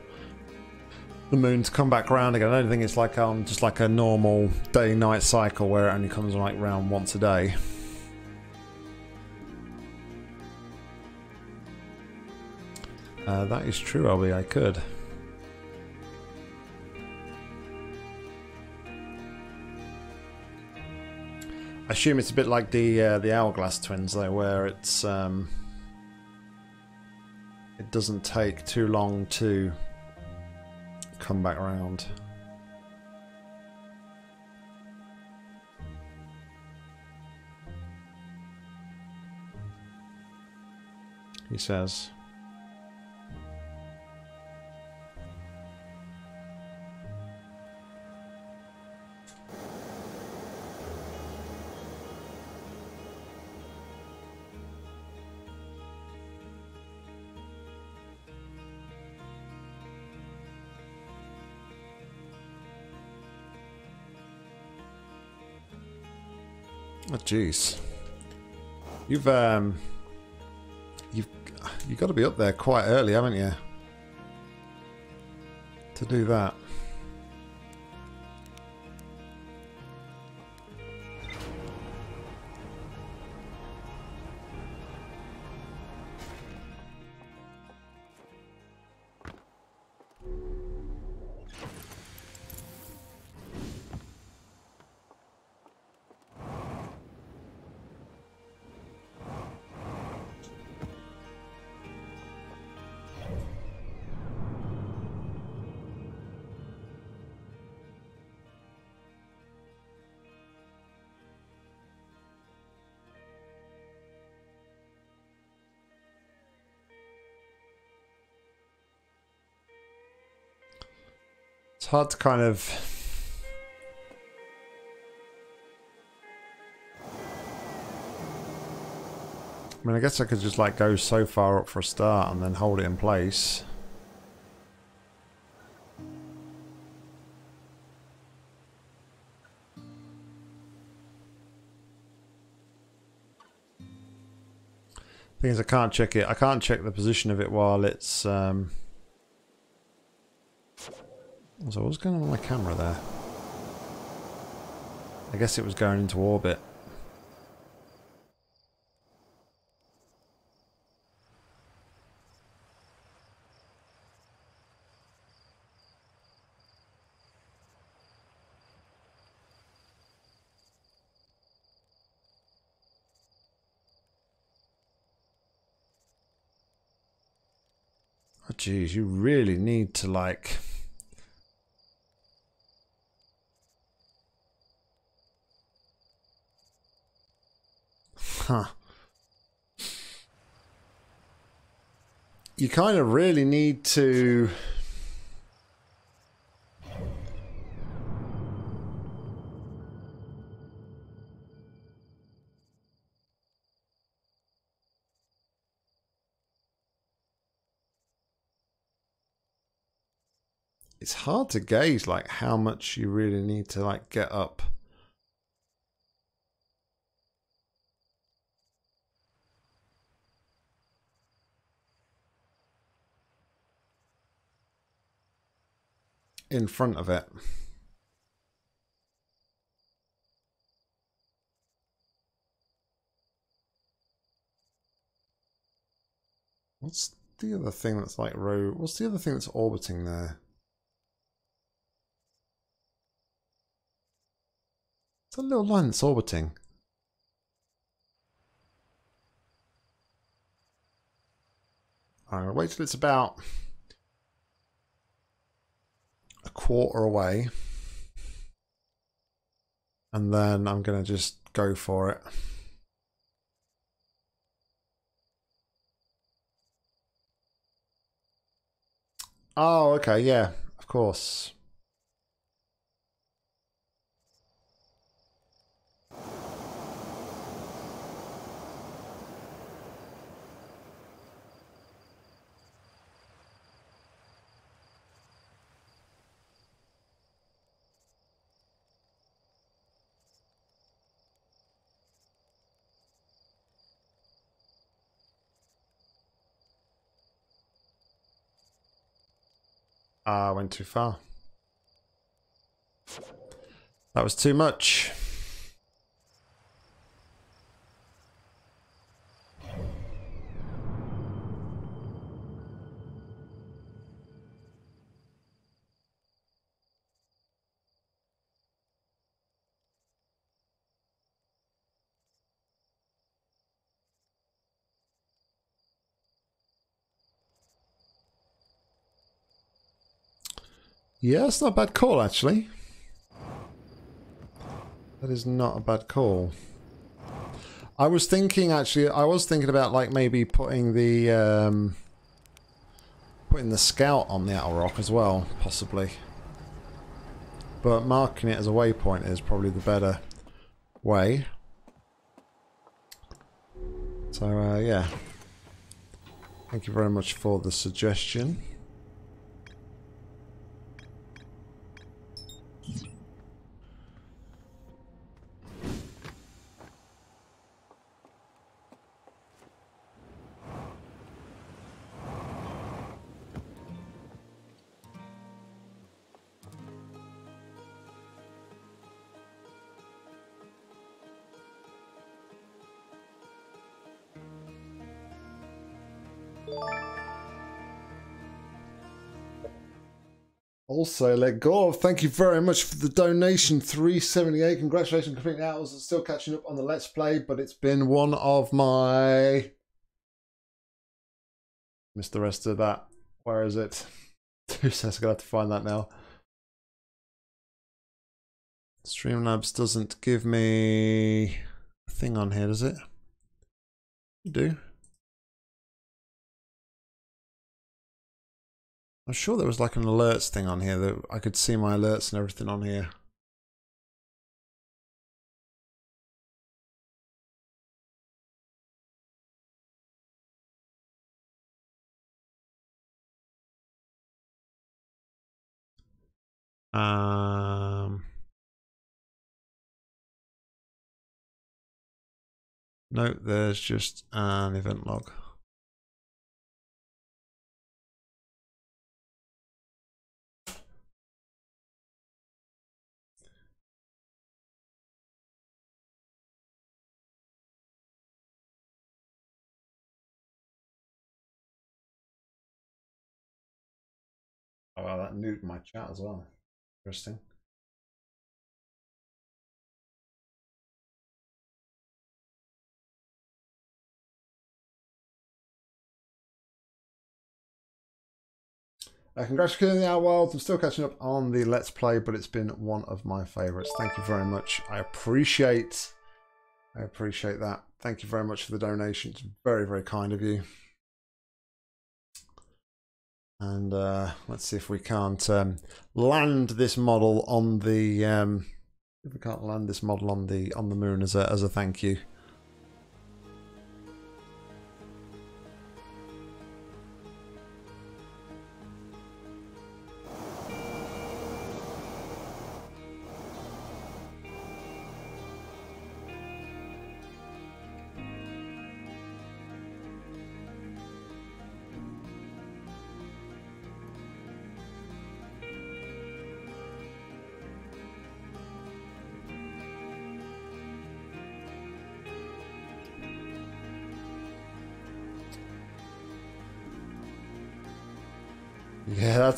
the moon to come back round again. I don't think it's like um just like a normal day-night cycle where it only comes like round once a day. Uh, that is true, Albie. I could. I assume it's a bit like the uh, the Hourglass Twins, though, where it's um, it doesn't take too long to come back around. He says. Jeez. You've um, you've you've got to be up there quite early, haven't you? To do that. Hard to kind of I mean, I guess I could just like go so far up for a start and then hold it in place. Thing is, I can't check it. I can't check the position of it while it's um, so what's going on with my camera there? I guess it was going into orbit. Oh geez, you really need to like Huh. you kind of really need to it's hard to gauge like how much you really need to like get up in front of it. What's the other thing that's like row? What's the other thing that's orbiting there? It's a little line that's orbiting. Gonna wait till it's about quarter away. And then I'm going to just go for it. Oh, okay, yeah, of course. Ah, I went too far. That was too much. Yeah, that's not a bad call, actually. That is not a bad call. I was thinking, actually, I was thinking about, like, maybe putting the, um, putting the scout on the outer rock as well, possibly. But marking it as a waypoint is probably the better way. So, uh, yeah. Thank you very much for the suggestion. Also, let go of. Thank you very much for the donation. 378. Congratulations completing hours. I'm still catching up on the Let's Play, but it's been one of my. Missed the rest of that. Where is it? Two seconds. I'm going to have to find that now. Streamlabs doesn't give me a thing on here, does it? You do. I'm sure there was like an alerts thing on here that I could see my alerts and everything on here. Um, no, there's just an event log. Oh, to my chat as well. Interesting. Uh, congratulations on the Outer Wilds. I'm still catching up on the Let's Play, but it's been one of my favourites. Thank you very much. I appreciate I appreciate that. Thank you very much for the donation. It's very, very kind of you. And uh, let's see if we can't um, land this model on the um, if we can't land this model on the on the moon as a as a thank you.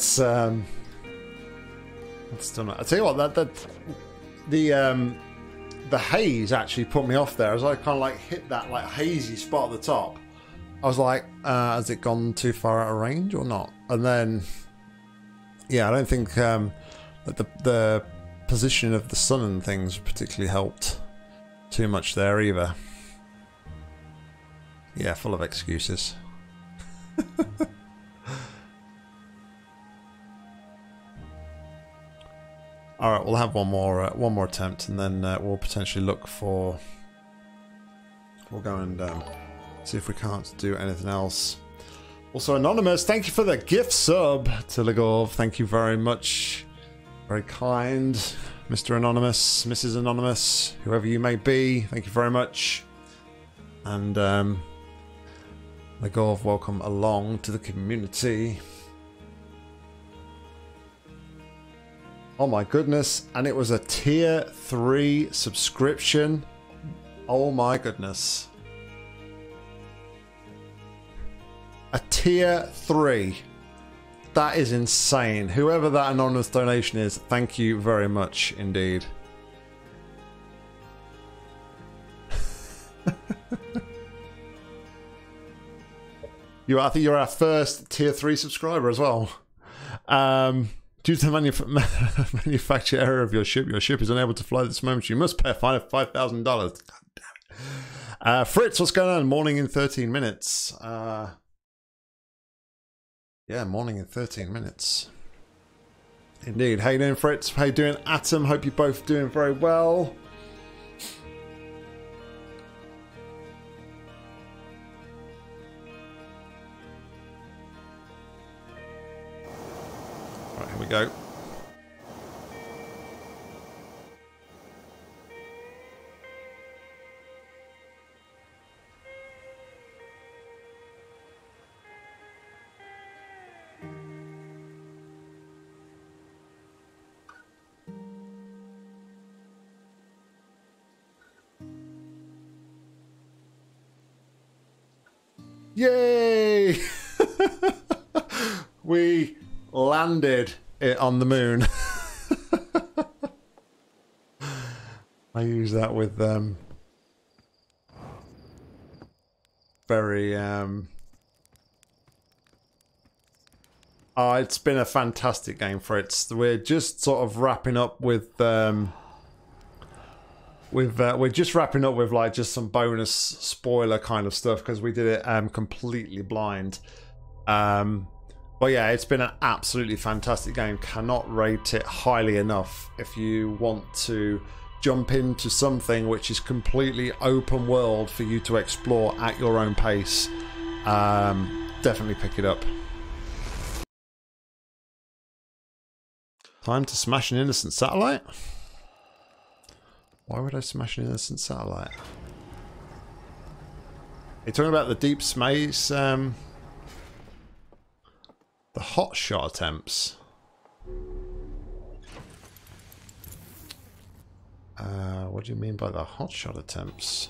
That's um that's done. I tell you what, that that the um the haze actually put me off there as I kind of like hit that like hazy spot at the top. I was like, uh, has it gone too far out of range or not? And then, yeah, I don't think um, that the the position of the sun and things particularly helped too much there either. Yeah, full of excuses. All right, we'll have one more uh, one more attempt, and then uh, we'll potentially look for. We'll go and um, see if we can't do anything else. Also, anonymous, thank you for the gift sub to Legov. Thank you very much. Very kind, Mr. Anonymous, Mrs. Anonymous, whoever you may be. Thank you very much. And um, welcome along to the community. Oh my goodness. And it was a tier 3 subscription. Oh my goodness. A tier 3. That is insane. Whoever that anonymous donation is, thank you very much indeed. you, are I think you're our first tier 3 subscriber as well. Um, Due to the manuf- manufacture error of your ship, your ship is unable to fly at this moment. You must pay a fine of five thousand dollars. God damn it! Uh, Fritz, what's going on? Morning in thirteen minutes. Uh, yeah, morning in thirteen minutes. Indeed. How you doing, Fritz? How you doing, Atom? Hope you're both doing very well. We go. Yay! we landed it on the moon. I use that with um very um Oh, it's been a fantastic game for it. We're just sort of wrapping up with um with uh, we're just wrapping up with like just some bonus spoiler kind of stuff because we did it um completely blind. Um but yeah, it's been an absolutely fantastic game. Cannot rate it highly enough. If you want to jump into something which is completely open world for you to explore at your own pace, um, definitely pick it up. Time to smash an innocent satellite? Why would I smash an innocent satellite? You're talking about the deep space, um, the hot shot attempts. Uh, what do you mean by the hot shot attempts?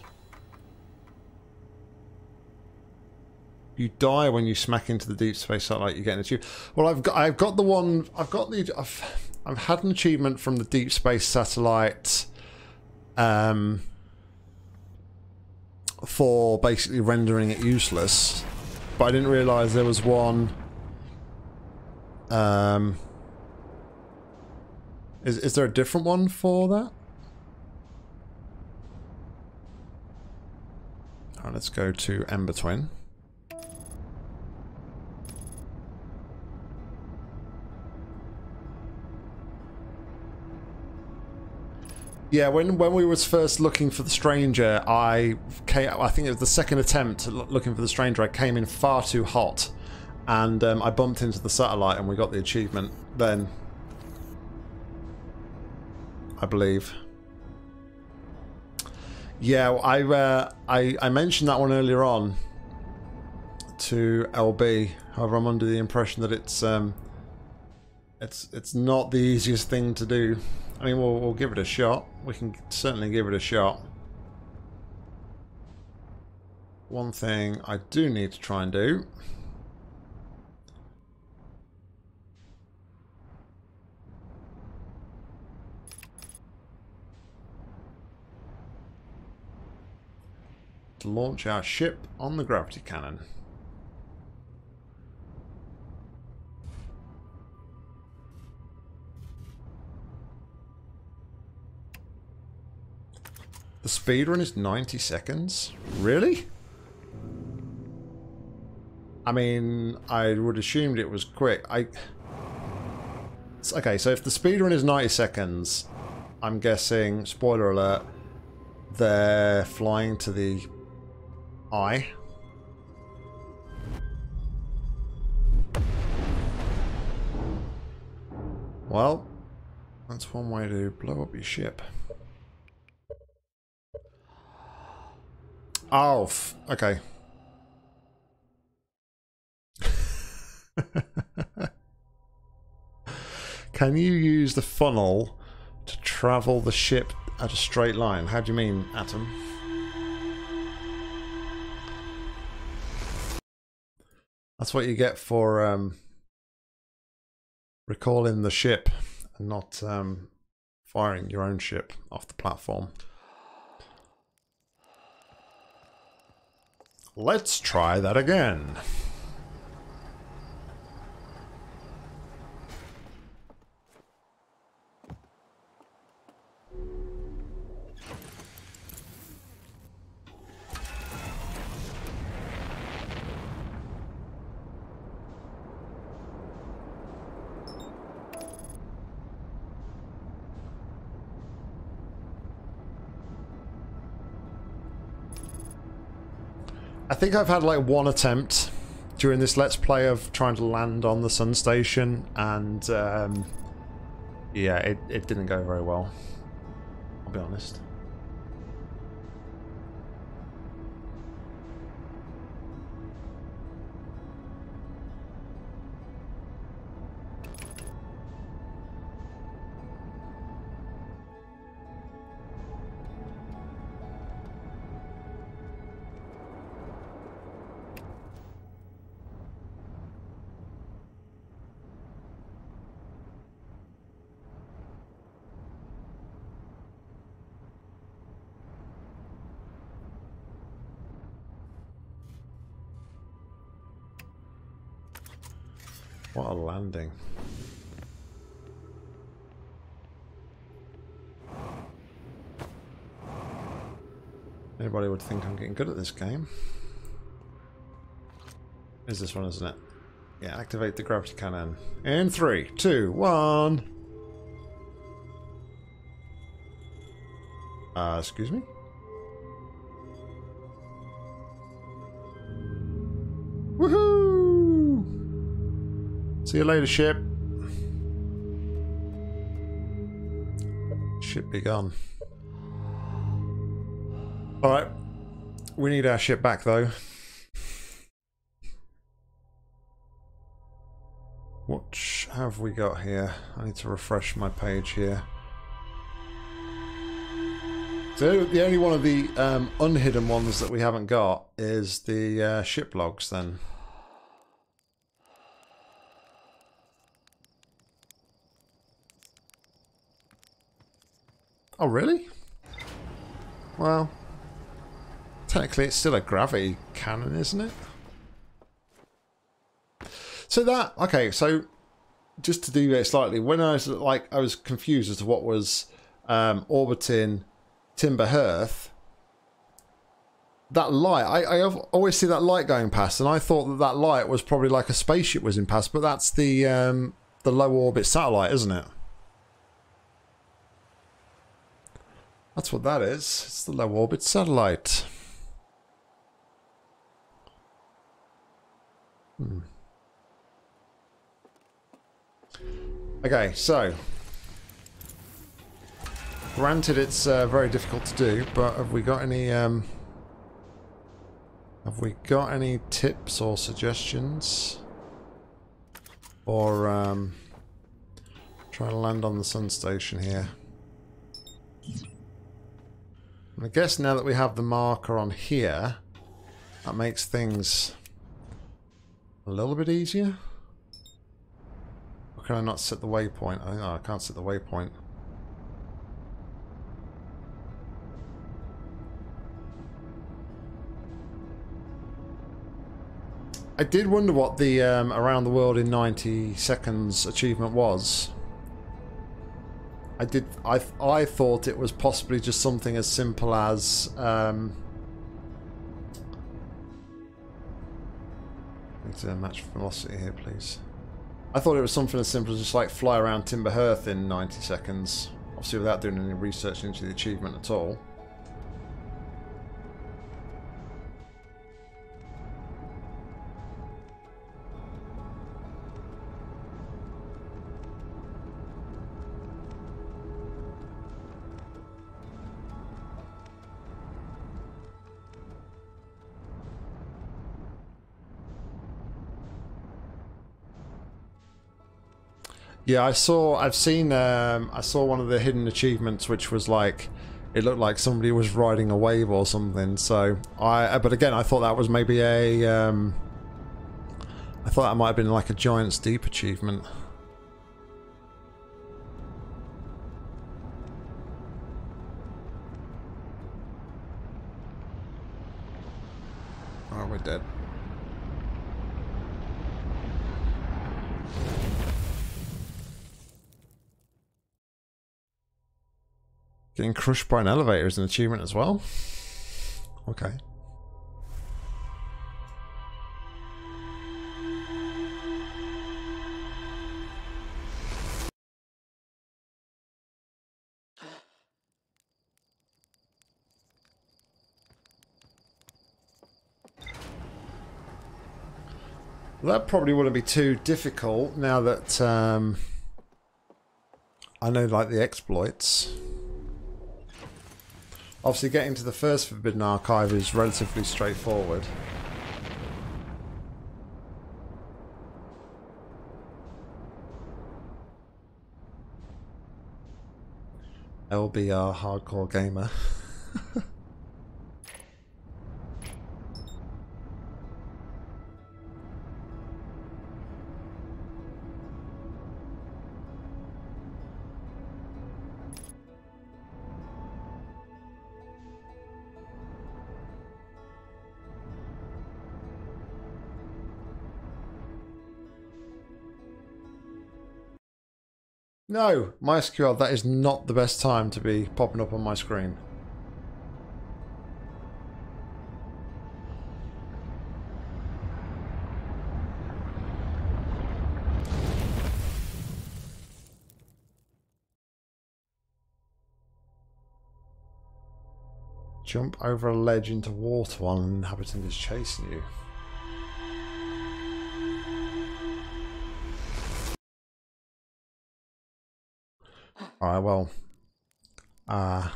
You die when you smack into the deep space satellite. You get an achievement. Well, I've got I've got the one. I've got the. I've I've had an achievement from the deep space satellite. Um. For basically rendering it useless, but I didn't realise there was one. Um, is, is there a different one for that? Right, let's go to Ember Twin. Yeah, when when we was first looking for the stranger, I came, I think it was the second attempt looking for the stranger. I came in far too hot, and um, I bumped into the satellite, and we got the achievement. Then, I believe. Yeah, I uh, I I mentioned that one earlier on to LB. However, I'm under the impression that it's um, it's it's not the easiest thing to do. I mean, we'll, we'll give it a shot. We can certainly give it a shot. One thing I do need to try and do to launch our ship on the gravity cannon. The speed run is 90 seconds? Really? I mean, I would assumed it was quick. I... Okay, so if the speed run is 90 seconds, I'm guessing, spoiler alert, they're flying to the eye. Well, that's one way to blow up your ship. Oh, okay. Can you use the funnel to travel the ship at a straight line? How do you mean, Atom? That's what you get for um, recalling the ship and not um, firing your own ship off the platform. Let's try that again. Think I've had like one attempt during this let's play of trying to land on the sun station and um, yeah it, it didn't go very well I'll be honest A. Anybody would think I'm getting good at this game. Is this one, isn't it? Yeah, activate the gravity cannon. In three, two, one. Uh, excuse me? See you later, ship. Ship be gone. Alright. We need our ship back, though. What have we got here? I need to refresh my page here. So the only one of the um, unhidden ones that we haven't got is the uh, ship logs then. Oh, really? Well, technically it's still a gravity cannon, isn't it? So that, okay, so just to deviate slightly, when I was like, I was confused as to what was um, orbiting Timber Hearth, that light, I, I always see that light going past, and I thought that that light was probably like a spaceship was in past, but that's the um, the low orbit satellite, isn't it? That's what that is. It's the low orbit satellite. Hmm. Okay, so granted it's uh, very difficult to do, but have we got any um, have we got any tips or suggestions Or um, trying to land on the sun station here? I guess now that we have the marker on here, that makes things a little bit easier. Or can I not set the waypoint? Oh, I can't set the waypoint. I did wonder what the um, around the world in 90 seconds achievement was. I did. I I thought it was possibly just something as simple as. Um, match velocity here, please. I thought it was something as simple as just like fly around Timber Hearth in 90 seconds. Obviously, without doing any research into the achievement at all. Yeah, I saw. I've seen. Um, I saw one of the hidden achievements, which was like, it looked like somebody was riding a wave or something. So I. But again, I thought that was maybe a. Um, I thought that might have been like a Giant's Deep achievement. Oh, we're dead. Getting crushed by an elevator is an achievement as well. Okay. that probably wouldn't be too difficult now that um, I know like the exploits. Obviously getting to the first Forbidden Archive is relatively straightforward. LBR Hardcore Gamer. No, MySQL, that is not the best time to be popping up on my screen. Jump over a ledge into water while an inhabitant is chasing you. Alright, well, uh,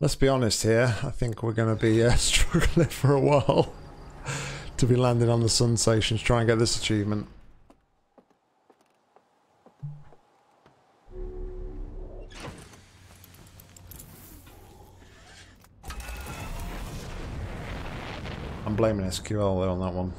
let's be honest here. I think we're going to be uh, struggling for a while to be landing on the sun stations, try and get this achievement. I'm blaming SQL on that one.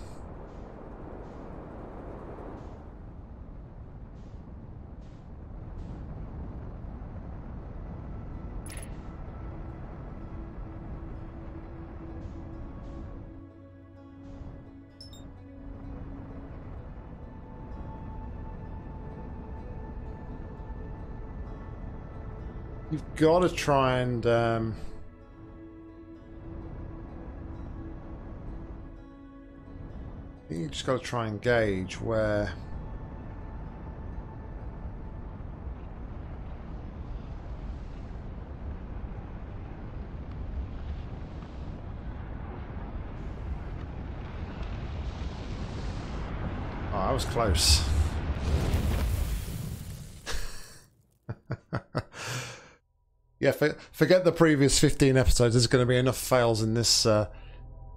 gotta try and... Um... I think you just gotta try and gauge where... Oh, I was close. Yeah, for, forget the previous 15 episodes. There's going to be enough fails in this uh,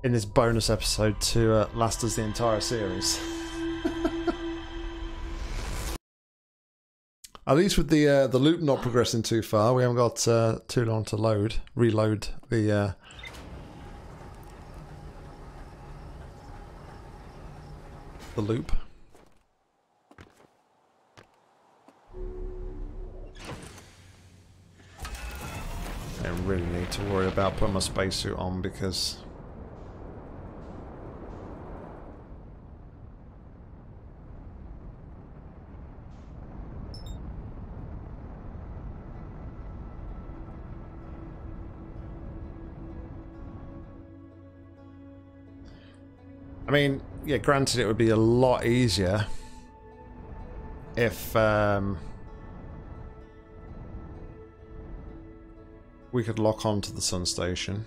in this bonus episode to uh, last us the entire series. At least with the uh, the loop not progressing too far, we haven't got uh, too long to load, reload the uh, the loop. Really need to worry about putting my spacesuit on because I mean, yeah, granted it would be a lot easier if um, we could lock on to the sun station.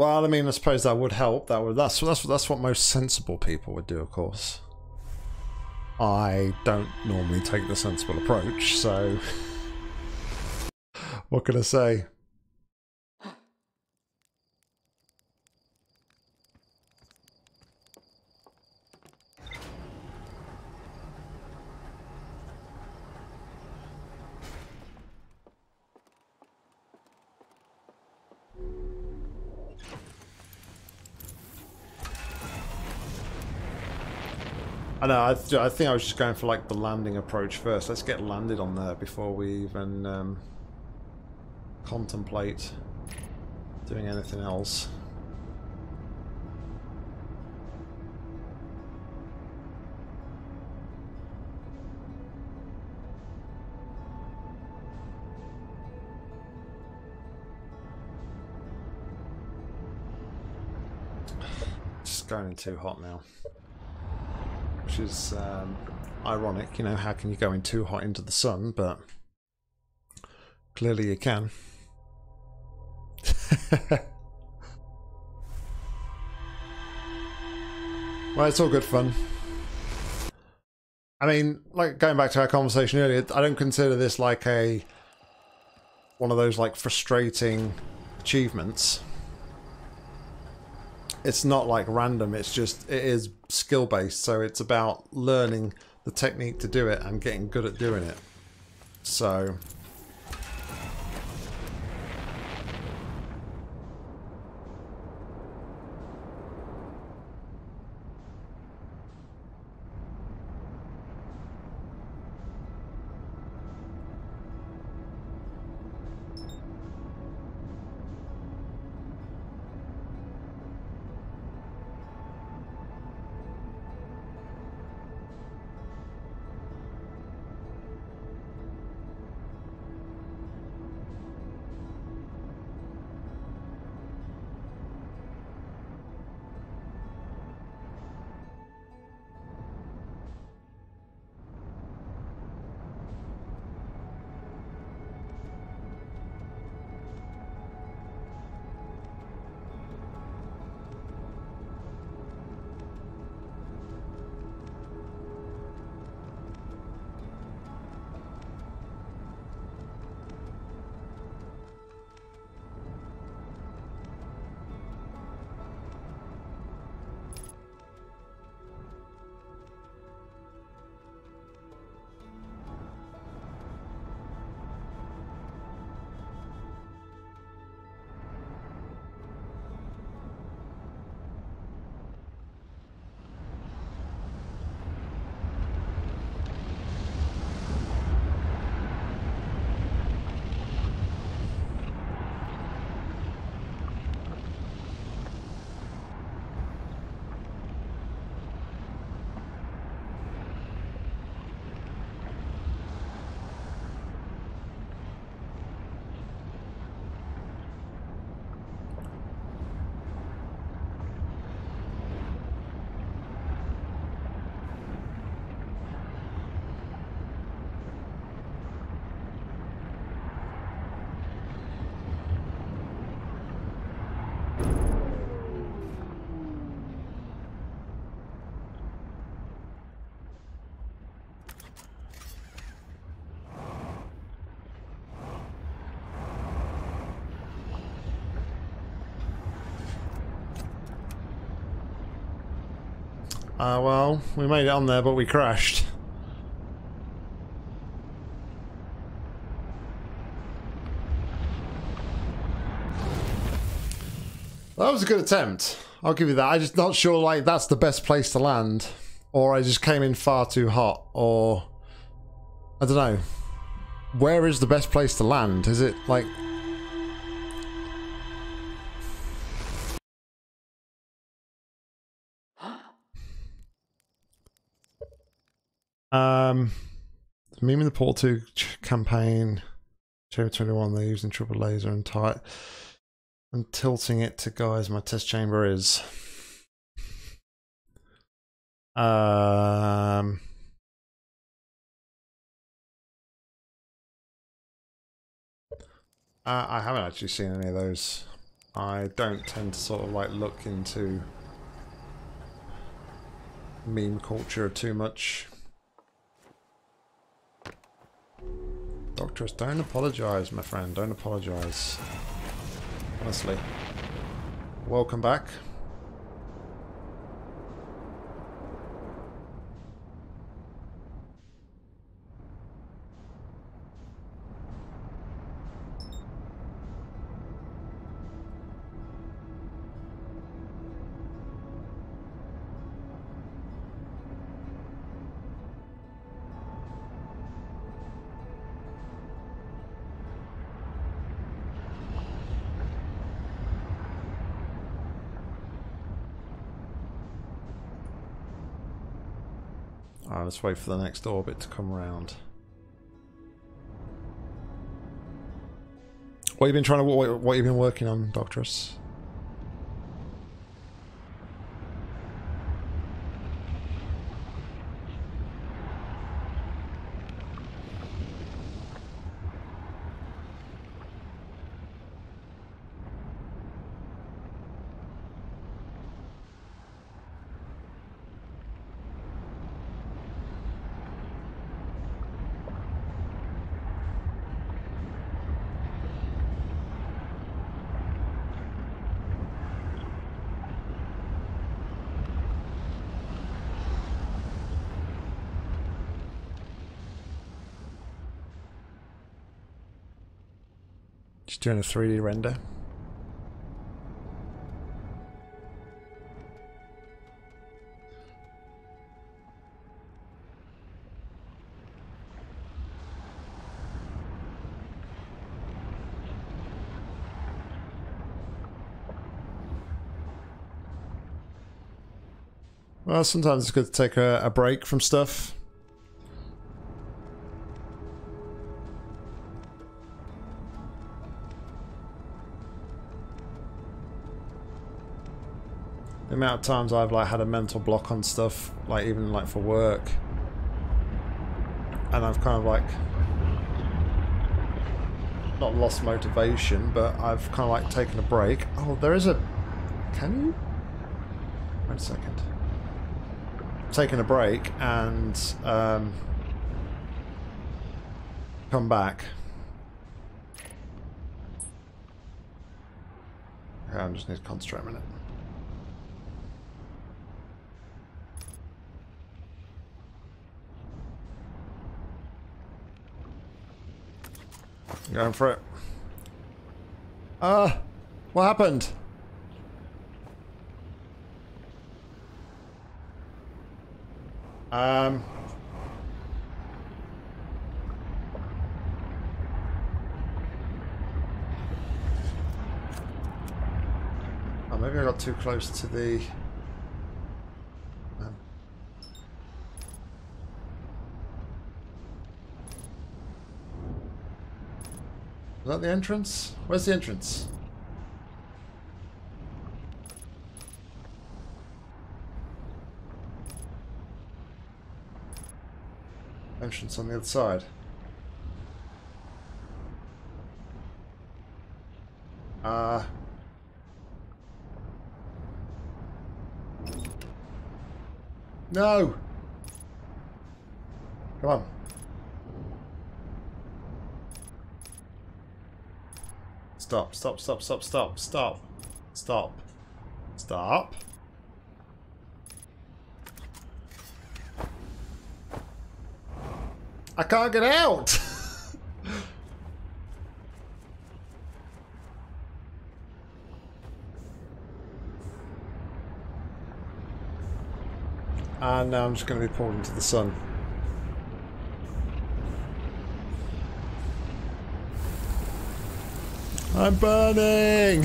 Well, I mean, I suppose that would help. That would that's that's that's what most sensible people would do, of course. I don't normally take the sensible approach, so what can I say? I know. I, th I, think I was just going for like the landing approach first. Let's get landed on there before we even um, contemplate doing anything else. Just going too hot now which is um, ironic. You know, how can you go in too hot into the sun? But clearly you can. well, it's all good fun. I mean, like going back to our conversation earlier, I don't consider this like a one of those like frustrating achievements it's not like random it's just it is skill based so it's about learning the technique to do it and getting good at doing it. So Uh, well, we made it on there, but we crashed. That was a good attempt. I'll give you that. I'm just not sure like that's the best place to land. Or I just came in far too hot. Or I don't know. Where is the best place to land? Is it like Meme in the Portal 2 campaign, Cherry 21, they're using triple laser and tight and tilting it to guys my test chamber is. Um, uh, I haven't actually seen any of those. I don't tend to sort of like look into meme culture too much. Doctorus, don't apologise, my friend. Don't apologise. Honestly. Welcome back. Let's wait for the next orbit to come around. What have you been trying to what, what have you been working on, Doctorus? Just doing a 3D render. Well, sometimes it's good to take a, a break from stuff. Amount of times I've like had a mental block on stuff, like even like for work, and I've kind of like not lost motivation, but I've kind of like taken a break. Oh, there is a. Can you? Wait a second. Taken a break and um, come back. Okay, I just need to concentrate a minute. Going for it. Uh, what happened? Um... Oh, maybe I got too close to the... Is that the entrance? Where's the entrance? Entrance on the other side. Uh... No! Stop, stop, stop, stop, stop, stop. Stop. Stop. I can't get out! and now I'm just going to be pulled into the sun. I'm burning!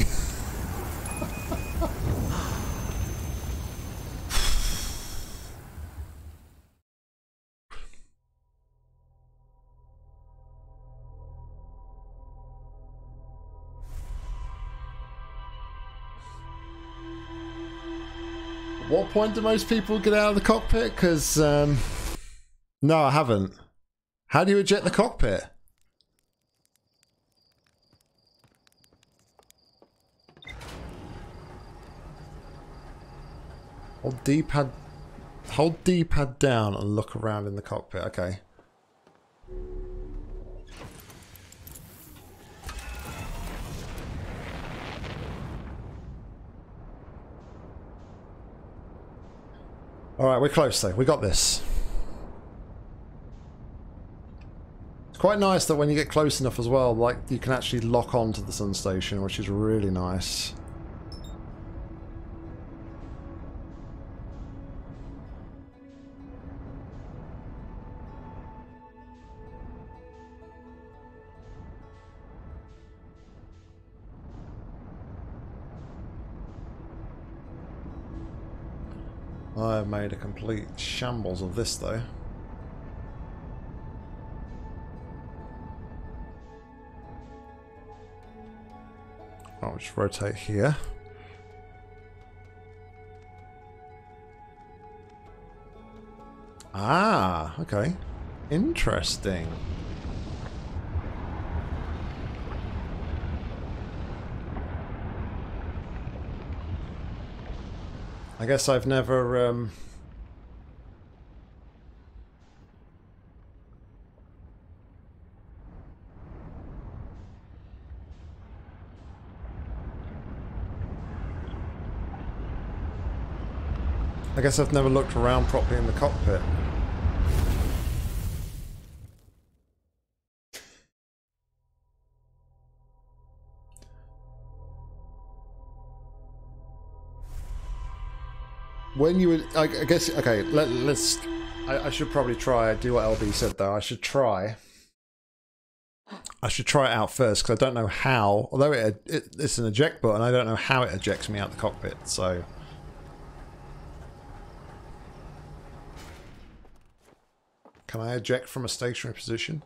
what point do most people get out of the cockpit? Because, um, no, I haven't. How do you eject the cockpit? Hold D-pad, hold D-pad down and look around in the cockpit. Okay. Alright, we're close though. We got this. It's quite nice that when you get close enough as well, like you can actually lock on to the sun station, which is really nice. Have made a complete shambles of this though. I'll just rotate here. Ah, okay. Interesting. I guess I've never... Um... I guess I've never looked around properly in the cockpit. When you would, I, I guess, okay, let, us I, I, should probably try, do what LB said though, I should try, I should try it out first because I don't know how, although it, it, it's an eject button, I don't know how it ejects me out the cockpit, so. Can I eject from a stationary position?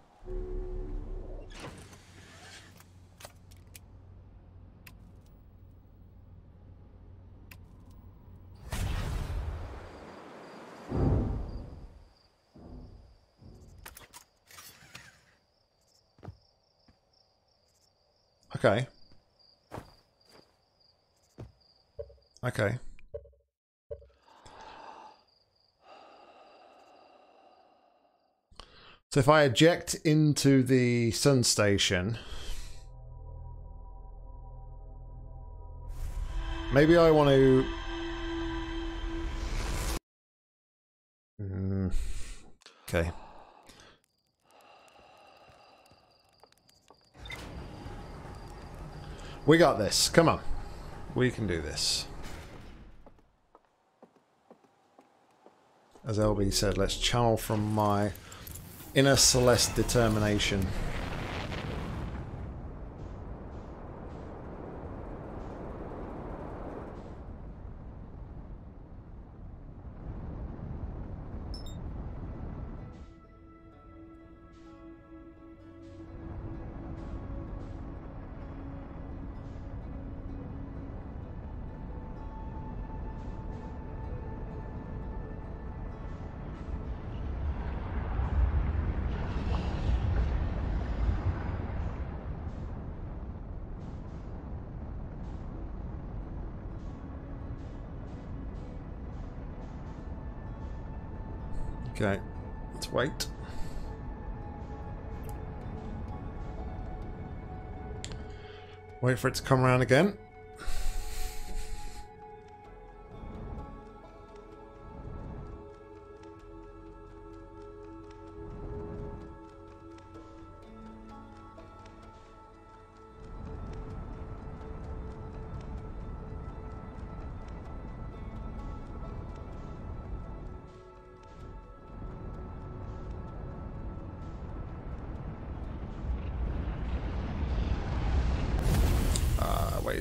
Okay. Okay. So if I eject into the sun station, maybe I want to. Mm, okay. We got this. Come on. We can do this. As LB said, let's channel from my inner Celeste determination. Wait. Wait for it to come around again.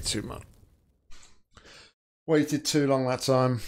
Too much. Waited too long that time.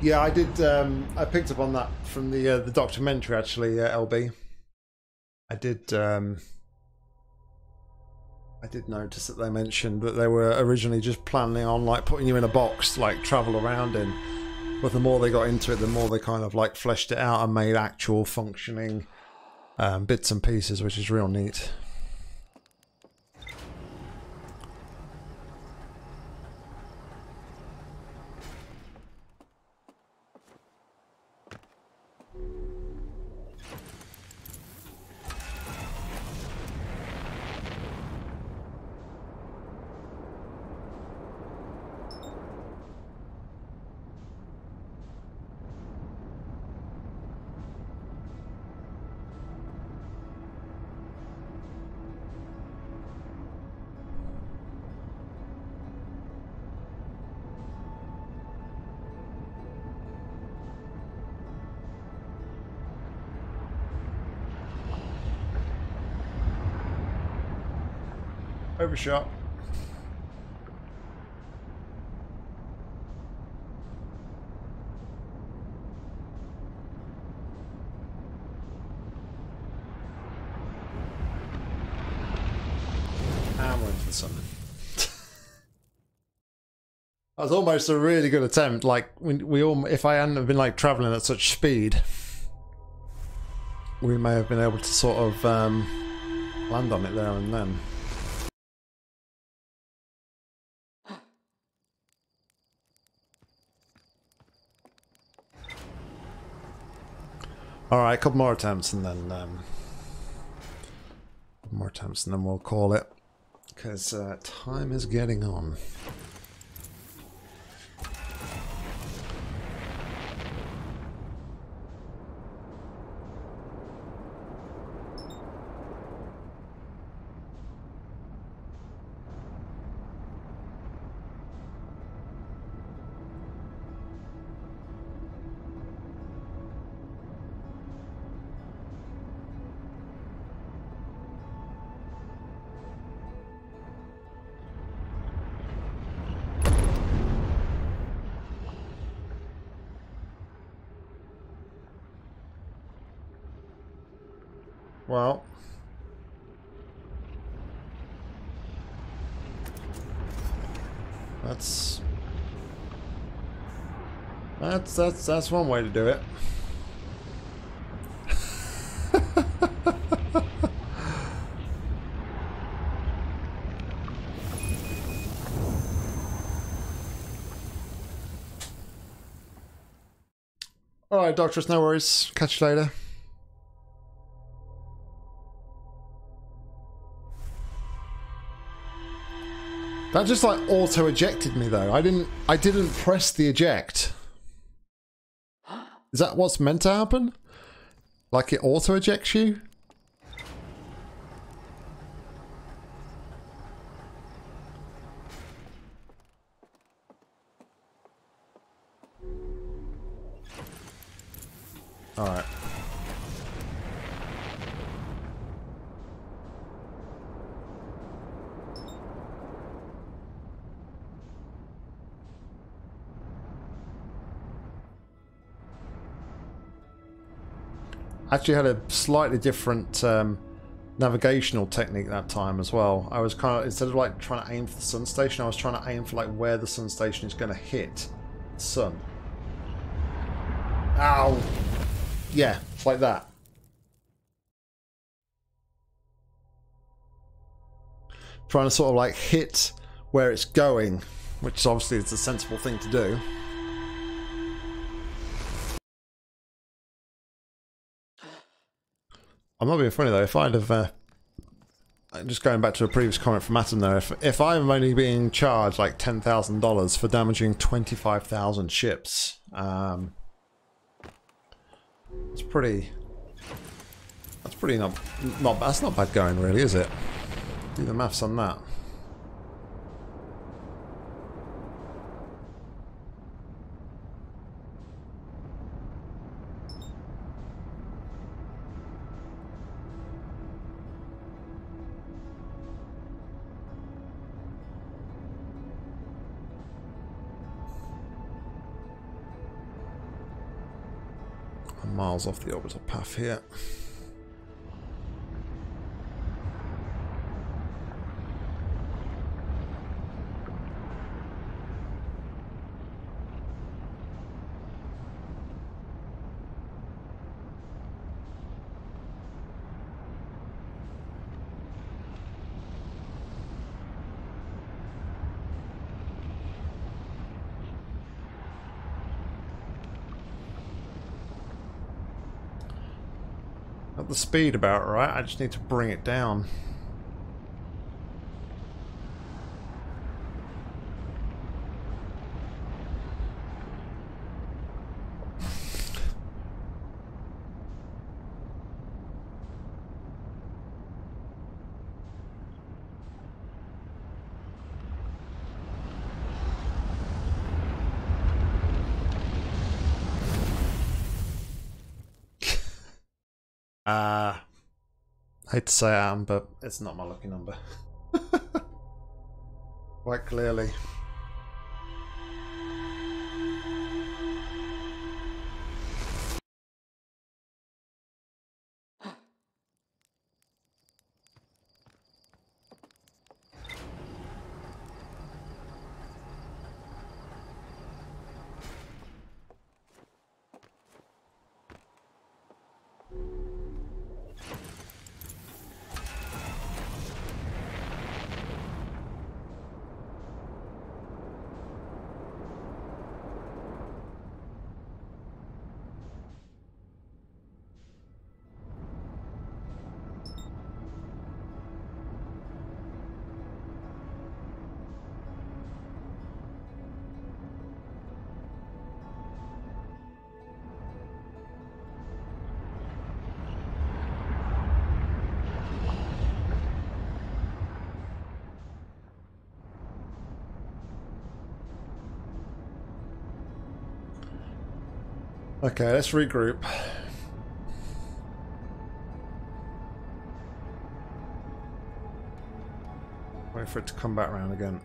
Yeah, I did. Um, I picked up on that from the uh, the documentary. Actually, uh, LB. I did. Um, I did notice that they mentioned that they were originally just planning on like putting you in a box, like travel around in. But the more they got into it, the more they kind of like fleshed it out and made actual functioning um, bits and pieces, which is real neat. Overshot. And we're into the. That was almost a really good attempt. Like we, we all, if I hadn't have been like traveling at such speed, we may have been able to sort of um, land on it there and then. All right, a couple more attempts and then um, more attempts and then we'll call it because uh, time is getting on. That's that's that's one way to do it. All right, Doctorus, no worries. Catch you later. That just like auto ejected me though. I didn't I didn't press the eject. Is that what's meant to happen? Like it auto ejects you? Actually had a slightly different um, navigational technique that time as well. I was kind of, instead of like trying to aim for the sun station, I was trying to aim for like where the sun station is going to hit the sun. Ow! Yeah, like that. Trying to sort of like hit where it's going, which obviously is a sensible thing to do. I'm not being funny though. If I'd have, uh, just going back to a previous comment from Atom there, if if I'm only being charged like ten thousand dollars for damaging twenty five thousand ships, um, it's pretty. That's pretty not not. That's not bad going, really, is it? Do the maths on that. Miles off the orbital path here. the speed about right. I just need to bring it down. Uh, I hate to say I am, but it's not my lucky number. Quite clearly. Okay, let's regroup. Wait for it to come back around again.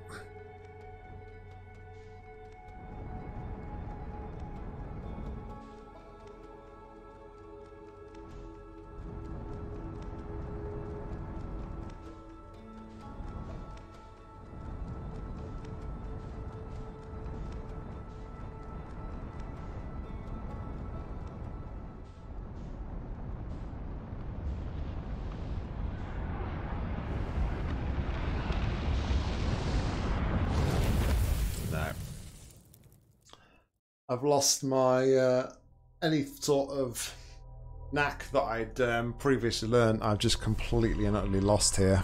Lost my uh, any sort of knack that I'd um, previously learned. I've just completely and utterly lost here.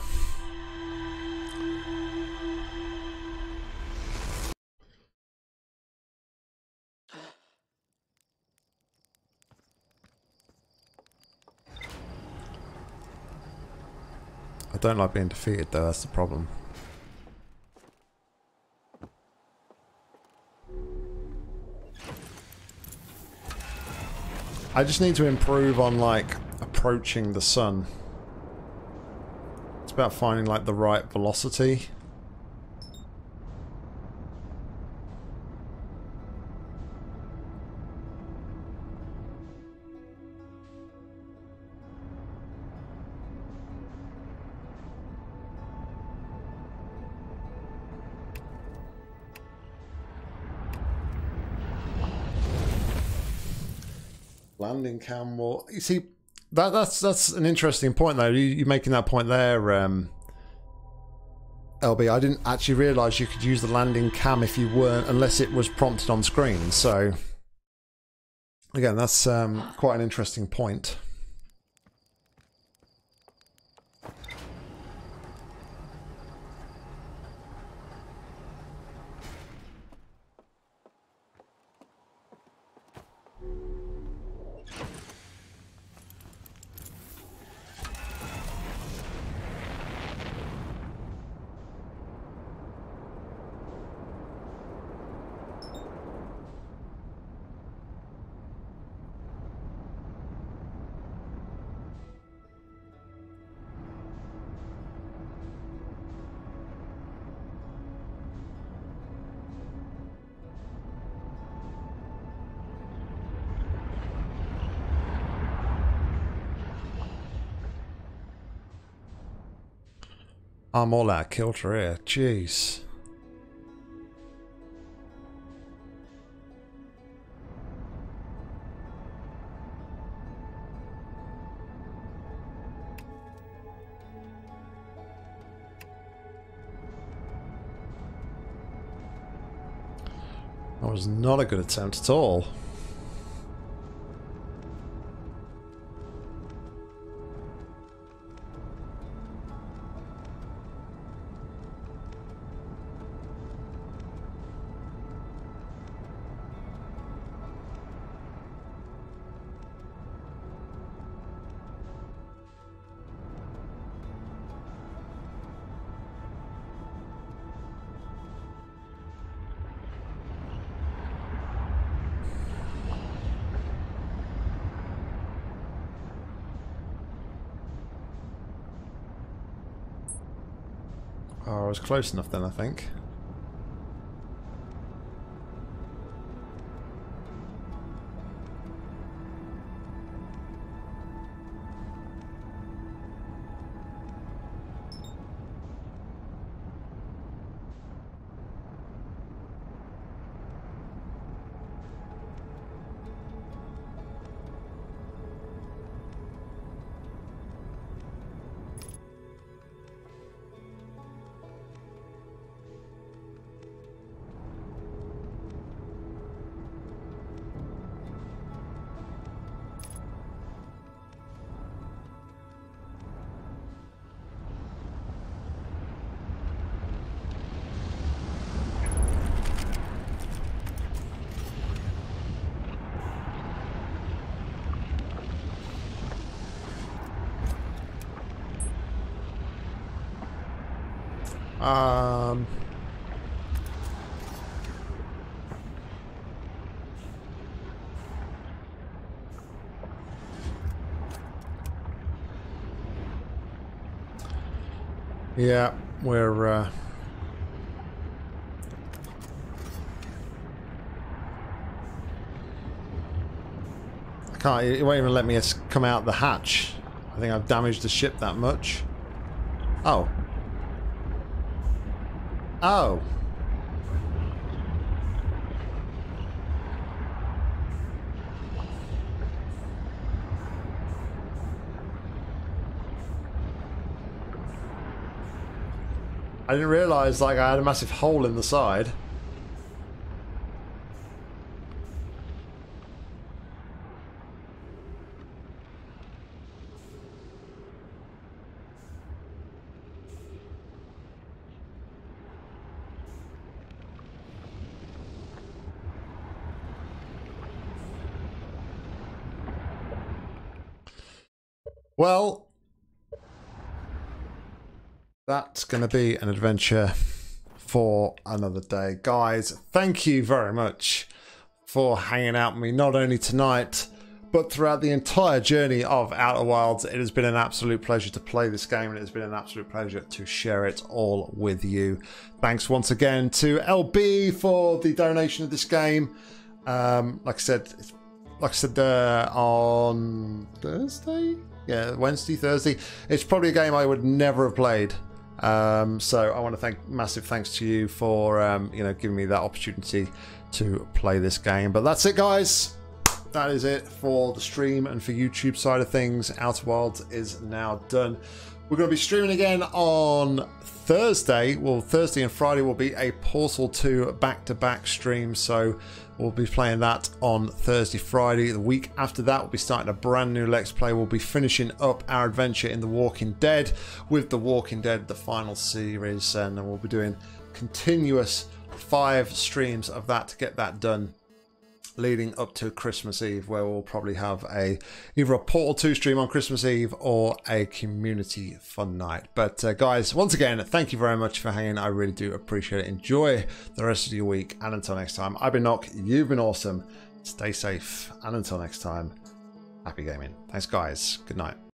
I don't like being defeated though, that's the problem. I just need to improve on like approaching the sun. It's about finding like the right velocity. Cam will. You see, that that's that's an interesting point though. You, you making that point there, um, LB. I didn't actually realise you could use the landing cam if you weren't, unless it was prompted on screen. So again, that's um, quite an interesting point. I'm all out of kilter here. Jeez. That was not a good attempt at all. Close enough then, I think. Yeah, we're... Uh... I can't, it won't even let me come out the hatch. I think I've damaged the ship that much. Oh, Oh. I didn't realise like I had a massive hole in the side. Well, that's going to be an adventure for another day. Guys, thank you very much for hanging out with me, not only tonight, but throughout the entire journey of Outer Wilds. It has been an absolute pleasure to play this game, and it has been an absolute pleasure to share it all with you. Thanks once again to LB for the donation of this game. Um, like I said, like I said uh, on Thursday, yeah, Wednesday, Thursday. It's probably a game I would never have played. Um, so I want to thank massive thanks to you for um, you know giving me that opportunity to play this game. But that's it, guys. that is it for the stream and for YouTube side of things. Outer Wilds is now done. We're going to be streaming again on Thursday. Well, Thursday and Friday will be a Portal 2 back-to-back stream. So we'll be playing that on Thursday, Friday. The week after that, we'll be starting a brand new Let's Play. We'll be finishing up our adventure in The Walking Dead with The Walking Dead, the final series. And we'll be doing continuous five streams of that to get that done leading up to Christmas Eve, where we'll probably have a either a Portal 2 stream on Christmas Eve or a community fun night. But uh, guys, once again, thank you very much for hanging. I really do appreciate it. Enjoy the rest of your week, and until next time, I've been Nock. You've been awesome. Stay safe, and until next time, happy gaming. Thanks, guys. Good night.